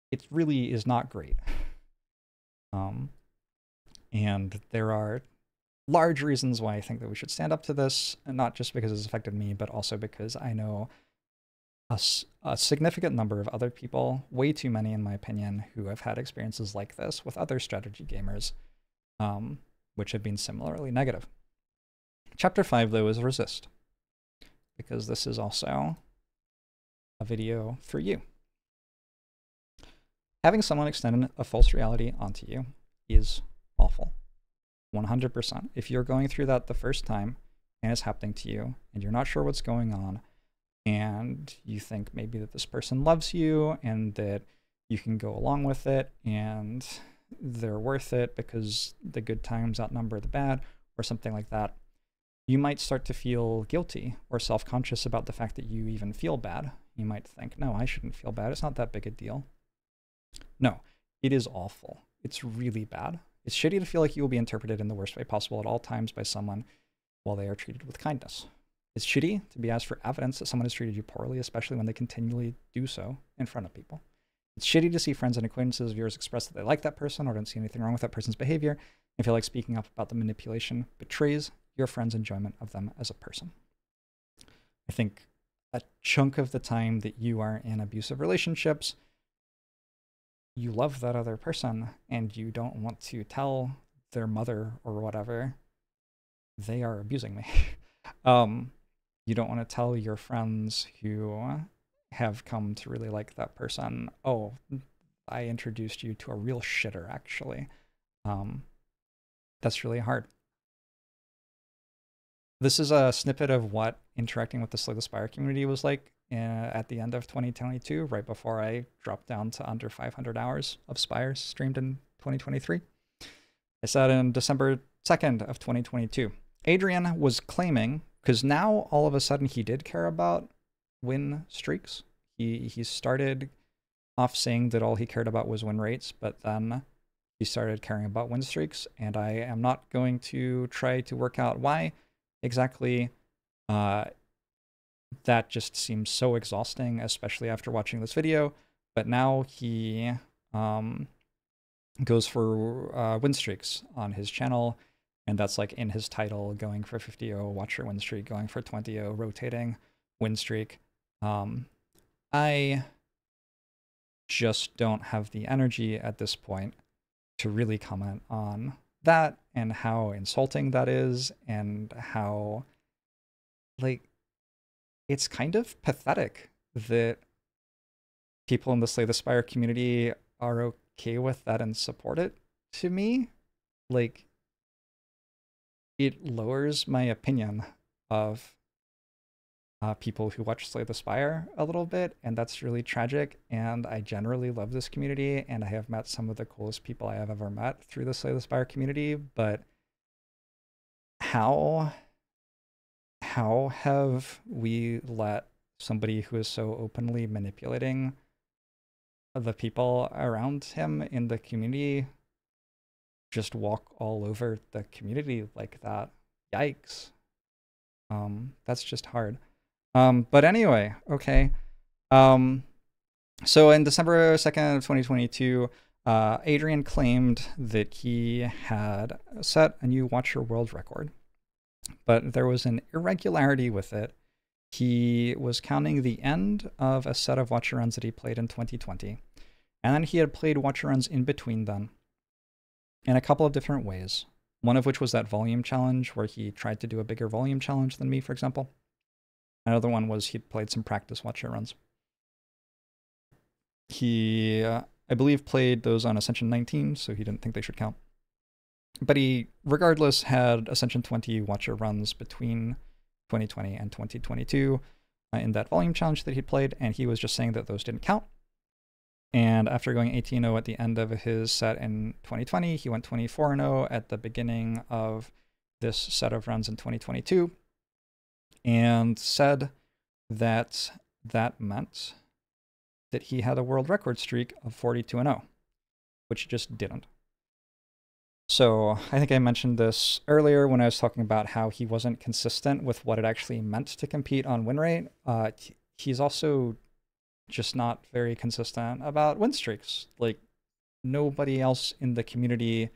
it really is not great. Um and there are large reasons why I think that we should stand up to this, and not just because it's affected me, but also because I know a, a, significant number of other people, way too many in my opinion, who have had experiences like this with other strategy gamers, um, which have been similarly negative. Chapter 5, though, is Resist, because this is also a video for you. Having someone extend a false reality onto you is awful. 100%. If you're going through that the first time and it's happening to you and you're not sure what's going on and you think maybe that this person loves you and that you can go along with it and they're worth it because the good times outnumber the bad or something like that, you might start to feel guilty or self conscious about the fact that you even feel bad. You might think, no, I shouldn't feel bad. It's not that big a deal. No, it is awful. It's really bad. It's shitty to feel like you will be interpreted in the worst way possible at all times by someone while they are treated with kindness. It's shitty to be asked for evidence that someone has treated you poorly, especially when they continually do so in front of people. It's shitty to see friends and acquaintances of yours express that they like that person or don't see anything wrong with that person's behavior and feel like speaking up about the manipulation betrays your friend's enjoyment of them as a person. I think a chunk of the time that you are in abusive relationships, you love that other person and you don't want to tell their mother or whatever they are abusing me. um, you don't want to tell your friends who have come to really like that person, oh, I introduced you to a real shitter, actually. Um, that's really hard. This is a snippet of what interacting with the Slay the Spire community was like at the end of 2022, right before I dropped down to under 500 hours of Spire streamed in 2023. I said in December 2nd of 2022. Adrian was claiming, because now all of a sudden he did care about win streaks. He he started off saying that all he cared about was win rates, but then he started caring about win streaks, and I am not going to try to work out why exactly. Uh, that just seems so exhausting, especially after watching this video. But now he um, goes for uh, win streaks on his channel, and that's like in his title, going for 50-0 Watcher win streak, going for 20-0 rotating win streak. Um, I just don't have the energy at this point to really comment on that and how insulting that is and how like it's kind of pathetic that people in the Slay the Spire community are okay with that and support it to me. Like it lowers my opinion of uh, people who watch Slay the Spire a little bit, and that's really tragic. And I generally love this community, and I have met some of the coolest people I have ever met through the Slay the Spire community. But how how have we let somebody who is so openly manipulating the people around him in the community just walk all over the community like that? Yikes. Um, that's just hard. Um, but anyway, okay. Um, so in December 2nd of 2022, uh, Adrian claimed that he had set a new Watcher world record, but there was an irregularity with it. He was counting the end of a set of Watcher runs that he played in 2020, and then he had played Watcher runs in between then in a couple of different ways. One of which was that volume challenge where he tried to do a bigger volume challenge than me, for example. Another one was he played some practice watcher runs. He, uh, I believe, played those on Ascension 19, so he didn't think they should count. But he, regardless, had Ascension 20 watcher runs between 2020 and 2022 uh, in that volume challenge that he played, and he was just saying that those didn't count. And after going 18 0 at the end of his set in 2020, he went 24 0 at the beginning of this set of runs in 2022 and said that that meant that he had a world record streak of 42 and 0, which just didn't. So I think I mentioned this earlier when I was talking about how he wasn't consistent with what it actually meant to compete on win rate. Uh, he's also just not very consistent about win streaks. Like nobody else in the community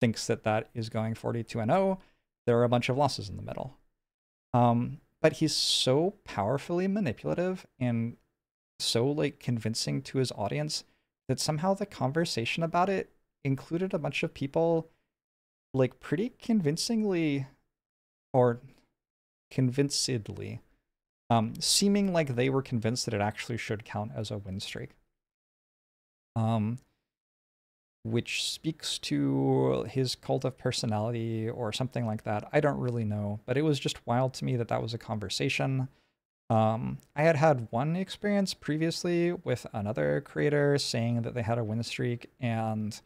thinks that that is going 42 and 0. There are a bunch of losses in the middle. Um, but he's so powerfully manipulative and so like convincing to his audience that somehow the conversation about it included a bunch of people like pretty convincingly or convincedly um, seeming like they were convinced that it actually should count as a win streak. Um, which speaks to his cult of personality or something like that. I don't really know, but it was just wild to me that that was a conversation. Um, I had had one experience previously with another creator saying that they had a win streak, and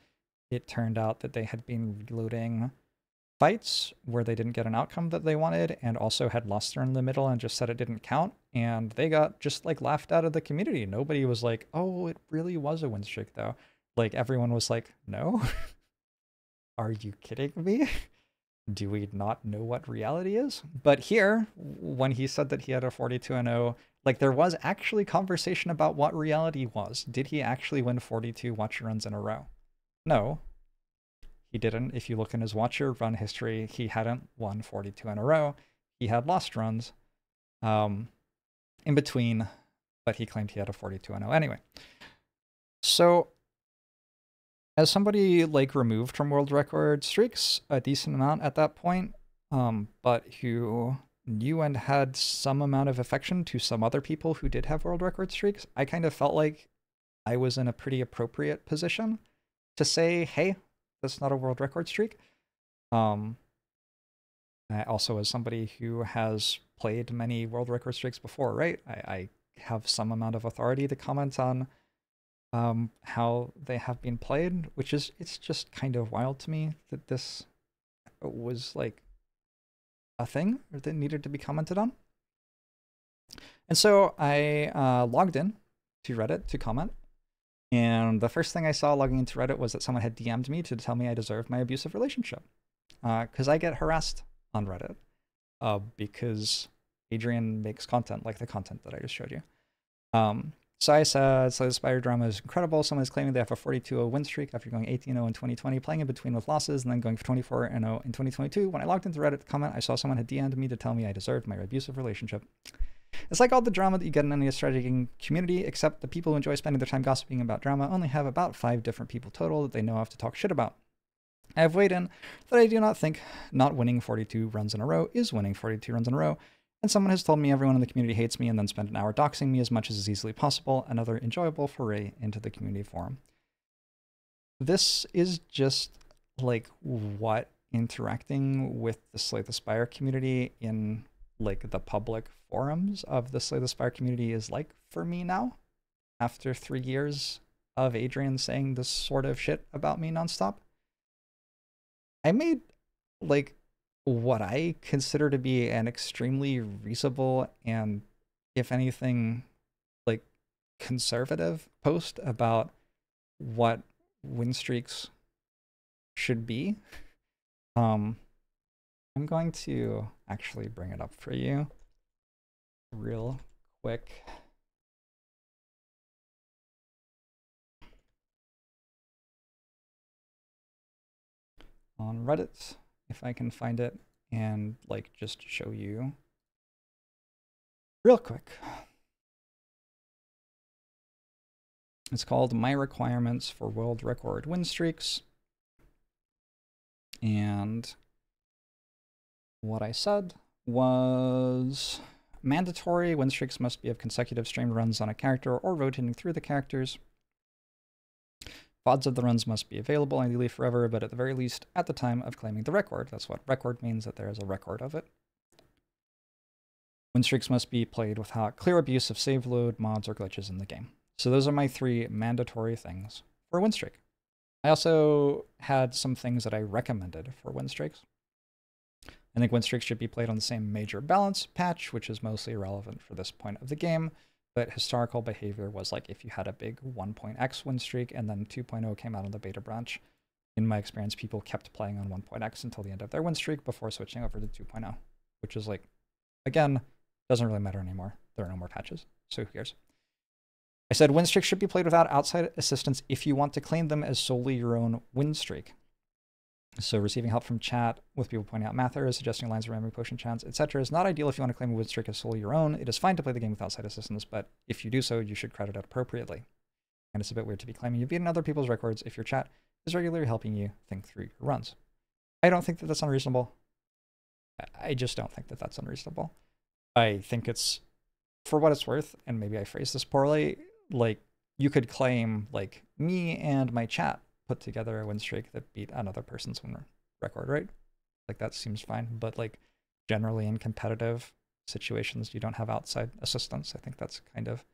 it turned out that they had been reloading fights where they didn't get an outcome that they wanted and also had lost Luster in the middle and just said it didn't count. And they got just like laughed out of the community. Nobody was like, oh, it really was a win streak though. Like everyone was like, no? Are you kidding me? Do we not know what reality is? But here, when he said that he had a 42 and 0, like there was actually conversation about what reality was. Did he actually win 42 watch runs in a row? No, he didn't. If you look in his watcher run history, he hadn't won 42 in a row. He had lost runs um, in between, but he claimed he had a 42 0 anyway. So, as somebody like removed from world record streaks a decent amount at that point, um, but who knew and had some amount of affection to some other people who did have world record streaks, I kind of felt like I was in a pretty appropriate position to say, hey, that's not a world record streak. Um, also, as somebody who has played many world record streaks before, right? I, I have some amount of authority to comment on um, how they have been played, which is it's just kind of wild to me that this was like a thing that needed to be commented on. And so I uh, logged in to Reddit to comment, and the first thing I saw logging into Reddit was that someone had DM'd me to tell me I deserved my abusive relationship. Because uh, I get harassed on Reddit uh, because Adrian makes content like the content that I just showed you. Um, so I said, so the Spire drama is incredible. Someone is claiming they have a 42-0 win streak after going 18-0 in 2020, playing in between with losses, and then going 24-0 in 2022. When I logged into Reddit to comment, I saw someone had DM'd me to tell me I deserved my abusive relationship. It's like all the drama that you get in any strategy community, except the people who enjoy spending their time gossiping about drama only have about five different people total that they know of to talk shit about. I have weighed in that I do not think not winning 42 runs in a row is winning 42 runs in a row, and someone has told me everyone in the community hates me and then spent an hour doxing me as much as is easily possible, another enjoyable foray into the community forum. This is just like what interacting with the Slay the Spire community in like the public forums of the Slay the Spire community is like for me now, after three years of Adrian saying this sort of shit about me nonstop. I made like what I consider to be an extremely reasonable and, if anything, like conservative post about what win streaks should be. Um, I'm going to actually bring it up for you real quick. On Reddit, if I can find it and like just show you real quick. It's called My Requirements for World Record Win Streaks. And what I said was mandatory win streaks must be of consecutive streamed runs on a character or rotating through the characters. VODs of the runs must be available, ideally forever, but at the very least at the time of claiming the record. That's what record means, that there is a record of it. Win streaks must be played without clear abuse of save load, mods, or glitches in the game. So those are my three mandatory things for win streak. I also had some things that I recommended for win streaks. I think win streaks should be played on the same major balance patch, which is mostly irrelevant for this point of the game. But historical behavior was like if you had a big 1.x win streak and then 2.0 came out on the beta branch. In my experience, people kept playing on 1.x until the end of their win streak before switching over to 2.0, which is like, again, doesn't really matter anymore. There are no more patches, so who cares? I said win streaks should be played without outside assistance if you want to claim them as solely your own win streak. So receiving help from chat with people pointing out math errors, suggesting lines of memory potion chance, etc. is not ideal if you want to claim a win streak as solely your own. It is fine to play the game with outside assistance, but if you do so, you should credit it appropriately. And it's a bit weird to be claiming you've beaten other people's records if your chat is regularly helping you think through your runs. I don't think that that's unreasonable. I just don't think that that's unreasonable. I think it's, for what it's worth, and maybe I phrase this poorly, like you could claim like me and my chat put together a win streak that beat another person's win record, right? Like that seems fine. But like generally in competitive situations, you don't have outside assistance. I think that's kind of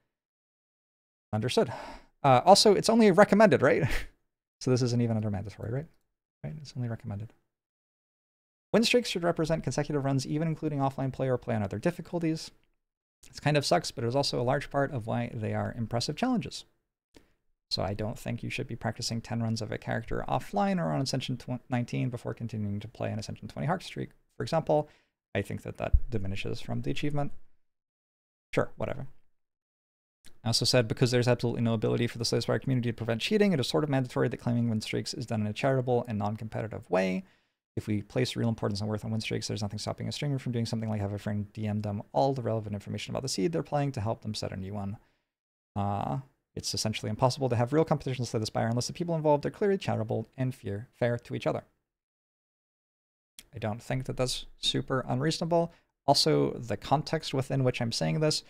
understood. Uh, also, it's only recommended, right? so this isn't even under mandatory, right? Right? It's only recommended. Win streaks should represent consecutive runs, even including offline play or play on other difficulties. This kind of sucks, but it is also a large part of why they are impressive challenges. So I don't think you should be practicing 10 runs of a character offline or on Ascension 19 before continuing to play an Ascension 20 Heart Streak. For example, I think that that diminishes from the achievement. Sure, whatever. I also said because there's absolutely no ability for the Slay the Spire community to prevent cheating, it is sort of mandatory that claiming win streaks is done in a charitable and non-competitive way. If we place real importance and worth on win streaks, there's nothing stopping a streamer from doing something like have a friend DM them all the relevant information about the seed they're playing to help them set a new one. Uh, it's essentially impossible to have real competition slay the spire unless the people involved are clearly charitable and fear fair to each other. I don't think that that's super unreasonable. Also, the context within which I'm saying this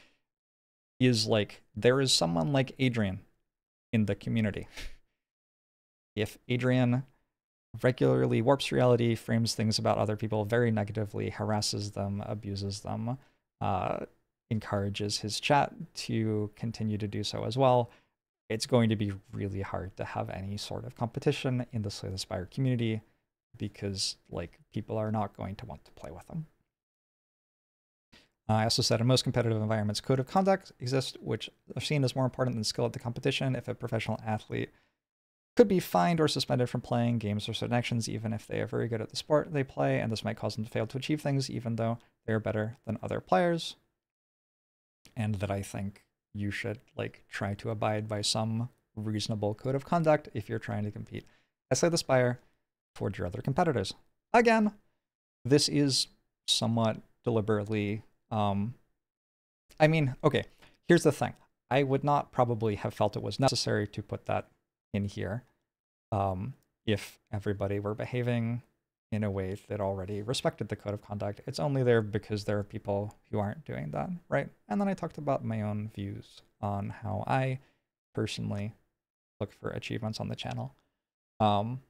is like there is someone like Adrian in the community. If Adrian regularly warps reality, frames things about other people very negatively, harasses them, abuses them, uh, encourages his chat to continue to do so as well, it's going to be really hard to have any sort of competition in the Slay the Spire community because like people are not going to want to play with them. Uh, I also said in most competitive environments, code of conduct exists, which are seen as more important than skill at the competition. If a professional athlete could be fined or suspended from playing games or certain actions, even if they are very good at the sport they play, and this might cause them to fail to achieve things, even though they are better than other players. And that I think you should like try to abide by some reasonable code of conduct if you're trying to compete. I Slay the Spire towards your other competitors. Again, this is somewhat deliberately um, I mean, okay, here's the thing. I would not probably have felt it was necessary to put that in here um, if everybody were behaving in a way that already respected the code of conduct. It's only there because there are people who aren't doing that, right? And then I talked about my own views on how I personally look for achievements on the channel. Um,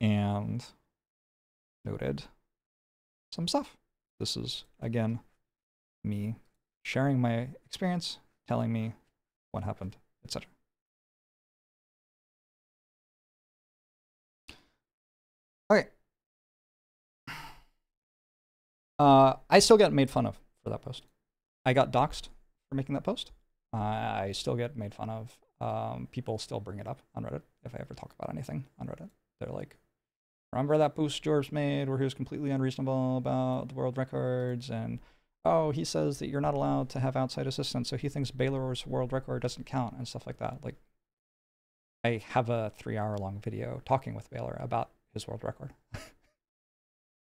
and noted some stuff. This is, again, me sharing my experience, telling me what happened, etc. Uh, I still get made fun of for that post. I got doxxed for making that post. Uh, I still get made fun of. Um, people still bring it up on Reddit if I ever talk about anything on Reddit. They're like, Remember that post Jorbs made where he was completely unreasonable about the world records and oh, he says that you're not allowed to have outside assistance, so he thinks Baalor's world record doesn't count and stuff like that. Like, I have a three hour long video talking with Baalor about his world record.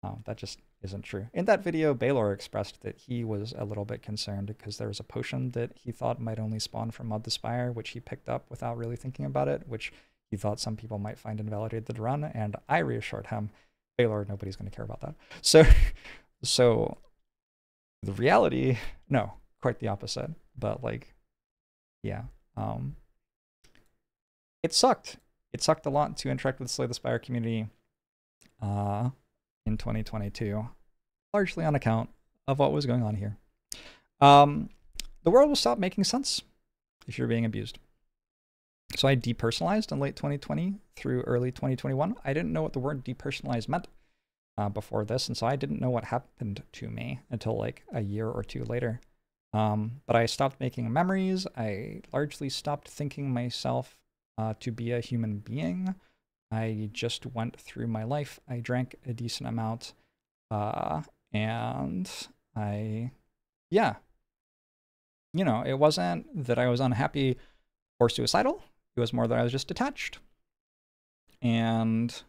um, that just isn't true. In that video, Baalor expressed that he was a little bit concerned because there was a potion that he thought might only spawn from Mud the Spire, which he picked up without really thinking about it, which he thought some people might find invalidated the run, and I reassured him, Baalor, nobody's going to care about that. So, so the reality, no, quite the opposite. But like, yeah, um, it sucked. It sucked a lot to interact with the Slay the Spire community uh, in 2022, largely on account of what was going on here. Um, the world will stop making sense if you're being abused. So I depersonalized in late 2020 through early 2021. I didn't know what the word depersonalized meant uh, before this, and so I didn't know what happened to me until like a year or two later. Um, but I stopped making memories. I largely stopped thinking myself uh, to be a human being. I just went through my life. I drank a decent amount, uh, and I, yeah, you know, it wasn't that I was unhappy or suicidal. It was more that I was just detached. And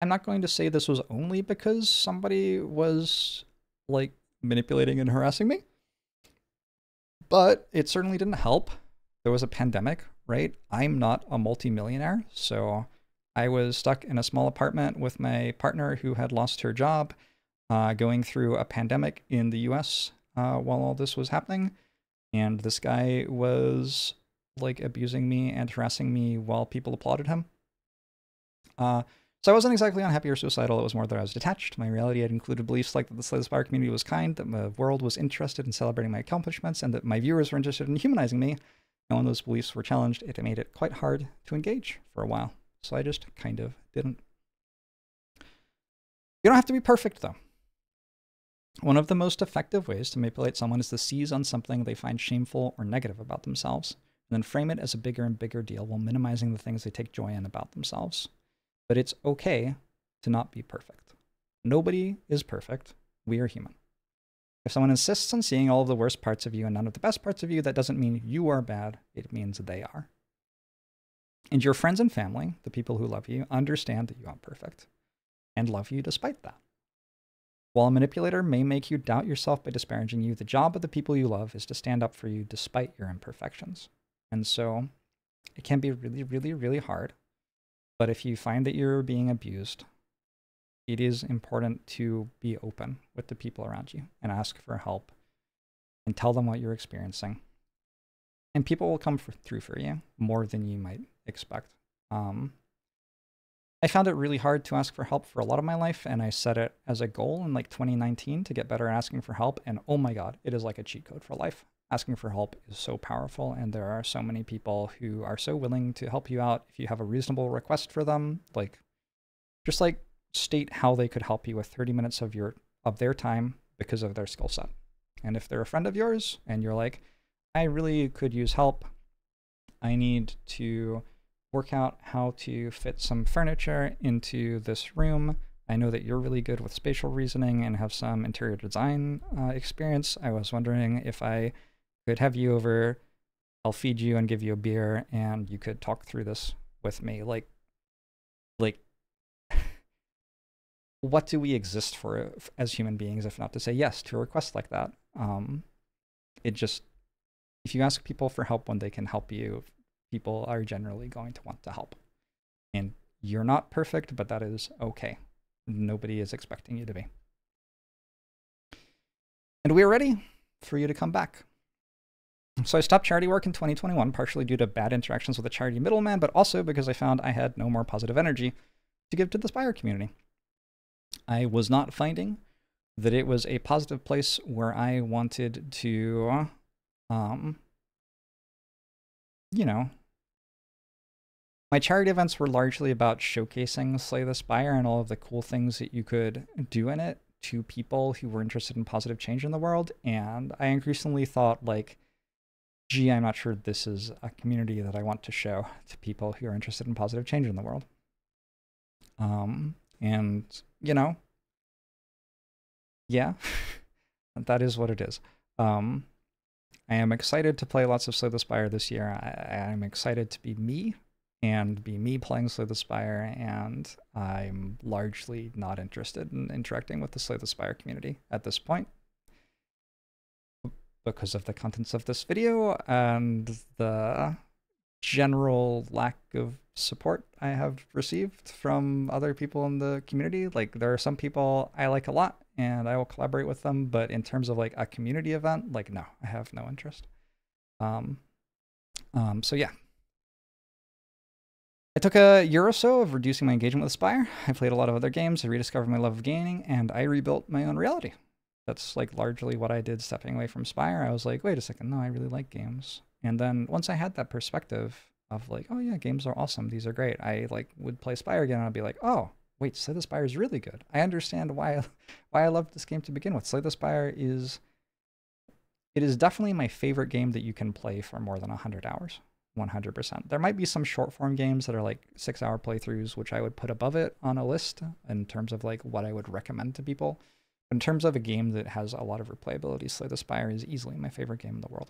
I'm not going to say this was only because somebody was like manipulating and harassing me, but it certainly didn't help. There was a pandemic, right? I'm not a multimillionaire, so I was stuck in a small apartment with my partner who had lost her job, uh, going through a pandemic in the US uh, while all this was happening. And this guy was like abusing me and harassing me while people applauded him. Uh, so I wasn't exactly unhappy or suicidal. It was more that I was detached. My reality had included beliefs like that the Slay the Spire community was kind, that the world was interested in celebrating my accomplishments, and that my viewers were interested in humanizing me. And when those beliefs were challenged, it made it quite hard to engage for a while. So I just kind of didn't. You don't have to be perfect, though. One of the most effective ways to manipulate someone is to seize on something they find shameful or negative about themselves, and then frame it as a bigger and bigger deal while minimizing the things they take joy in about themselves. But it's okay to not be perfect. Nobody is perfect. We are human. If someone insists on seeing all of the worst parts of you and none of the best parts of you, that doesn't mean you are bad, it means they are. And your friends and family, the people who love you, understand that you aren't perfect and love you despite that. While a manipulator may make you doubt yourself by disparaging you, the job of the people you love is to stand up for you despite your imperfections. And so it can be really, really, really hard. But if you find that you're being abused, it is important to be open with the people around you and ask for help and tell them what you're experiencing. And people will come for, through for you more than you might expect. Um, I found it really hard to ask for help for a lot of my life, and I set it as a goal in like 2019 to get better at asking for help. And oh my God, it is like a cheat code for life. Asking for help is so powerful, and there are so many people who are so willing to help you out if you have a reasonable request for them. Like, just like state how they could help you with 30 minutes of your of their time because of their skill set. And if they're a friend of yours and you're like, I really could use help, I need to work out how to fit some furniture into this room. I know that you're really good with spatial reasoning and have some interior design uh, experience. I was wondering if I could have you over, I'll feed you and give you a beer, and you could talk through this with me. Like, like, what do we exist for as human beings if not to say yes to a request like that? Um, it just, if you ask people for help when they can help you, people are generally going to want to help. And you're not perfect, but that is okay. Nobody is expecting you to be. And we are ready for you to come back. So I stopped charity work in 2021, partially due to bad interactions with a charity middleman, but also because I found I had no more positive energy to give to the Spire community. I was not finding that it was a positive place where I wanted to, um, you know, my charity events were largely about showcasing Slay the Spire and all of the cool things that you could do in it to people who were interested in positive change in the world. And I increasingly thought, like, gee, I'm not sure this is a community that I want to show to people who are interested in positive change in the world. Um, and, you know, yeah, that is what it is. Um, I am excited to play lots of Slay the Spire this year. I, I'm excited to be me and be me playing Slay the Spire, and I'm largely not interested in interacting with the Slay the Spire community at this point because of the contents of this video and the general lack of support I have received from other people in the community. Like there are some people I like a lot and I will collaborate with them, but in terms of like a community event, like no, I have no interest. Um, um, so yeah, I took a year or so of reducing my engagement with Spire. I played a lot of other games, I rediscovered my love of gaming, and I rebuilt my own reality. That's like largely what I did stepping away from Spire. I was like, wait a second, no, I really like games. And then once I had that perspective of like, oh yeah, games are awesome, these are great, I like would play Spire again and I'd be like, oh, wait, Slay the Spire is really good. I understand why why I loved this game to begin with. Slay the Spire is it is definitely my favorite game that you can play for more than 100 hours. 100%. There might be some short form games that are like six hour playthroughs, which I would put above it on a list in terms of like what I would recommend to people. But in terms of a game that has a lot of replayability, Slay the Spire is easily my favorite game in the world.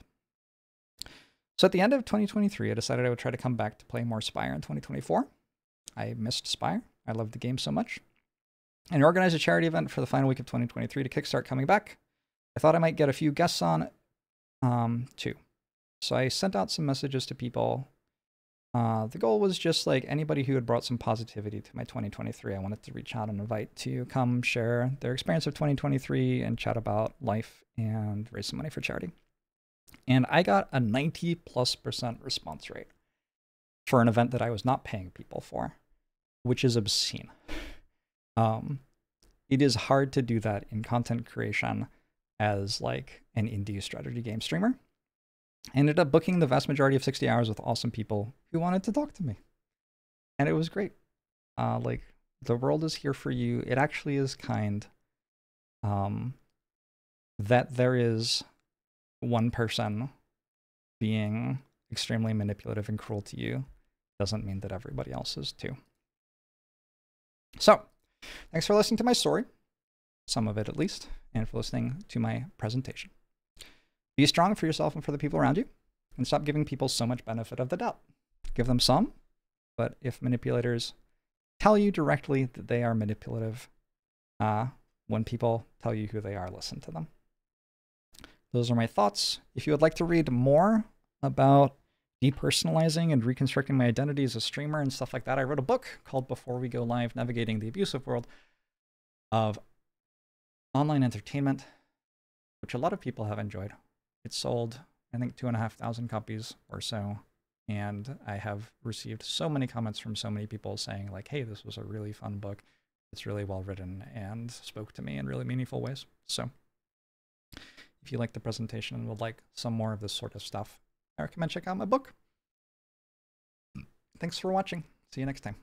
So at the end of 2023, I decided I would try to come back to play more Spire in 2024. I missed Spire. I love the game so much. And organized a charity event for the final week of 2023 to kickstart coming back. I thought I might get a few guests on um, too. So I sent out some messages to people. Uh, the goal was just like anybody who had brought some positivity to my 2023. I wanted to reach out and invite to come share their experience of 2023 and chat about life and raise some money for charity. And I got a 90 plus percent response rate for an event that I was not paying people for, which is obscene. Um, it is hard to do that in content creation as like an indie strategy game streamer. Ended up booking the vast majority of 60 hours with awesome people who wanted to talk to me. And it was great. Uh, like the world is here for you. It actually is kind. Um, that there is one person being extremely manipulative and cruel to you doesn't mean that everybody else is too. So, thanks for listening to my story, some of it at least, and for listening to my presentation. Be strong for yourself and for the people around you, and stop giving people so much benefit of the doubt. Give them some, but if manipulators tell you directly that they are manipulative, uh, when people tell you who they are, listen to them. Those are my thoughts. If you would like to read more about depersonalizing and reconstructing my identity as a streamer and stuff like that, I wrote a book called Before We Go Live Navigating the Abusive World of Online Entertainment, which a lot of people have enjoyed. It sold, I think, two and a half thousand copies or so. And I have received so many comments from so many people saying, like, hey, this was a really fun book. It's really well written and spoke to me in really meaningful ways. So, if you like the presentation and would like some more of this sort of stuff, I recommend check out my book. Thanks for watching. See you next time.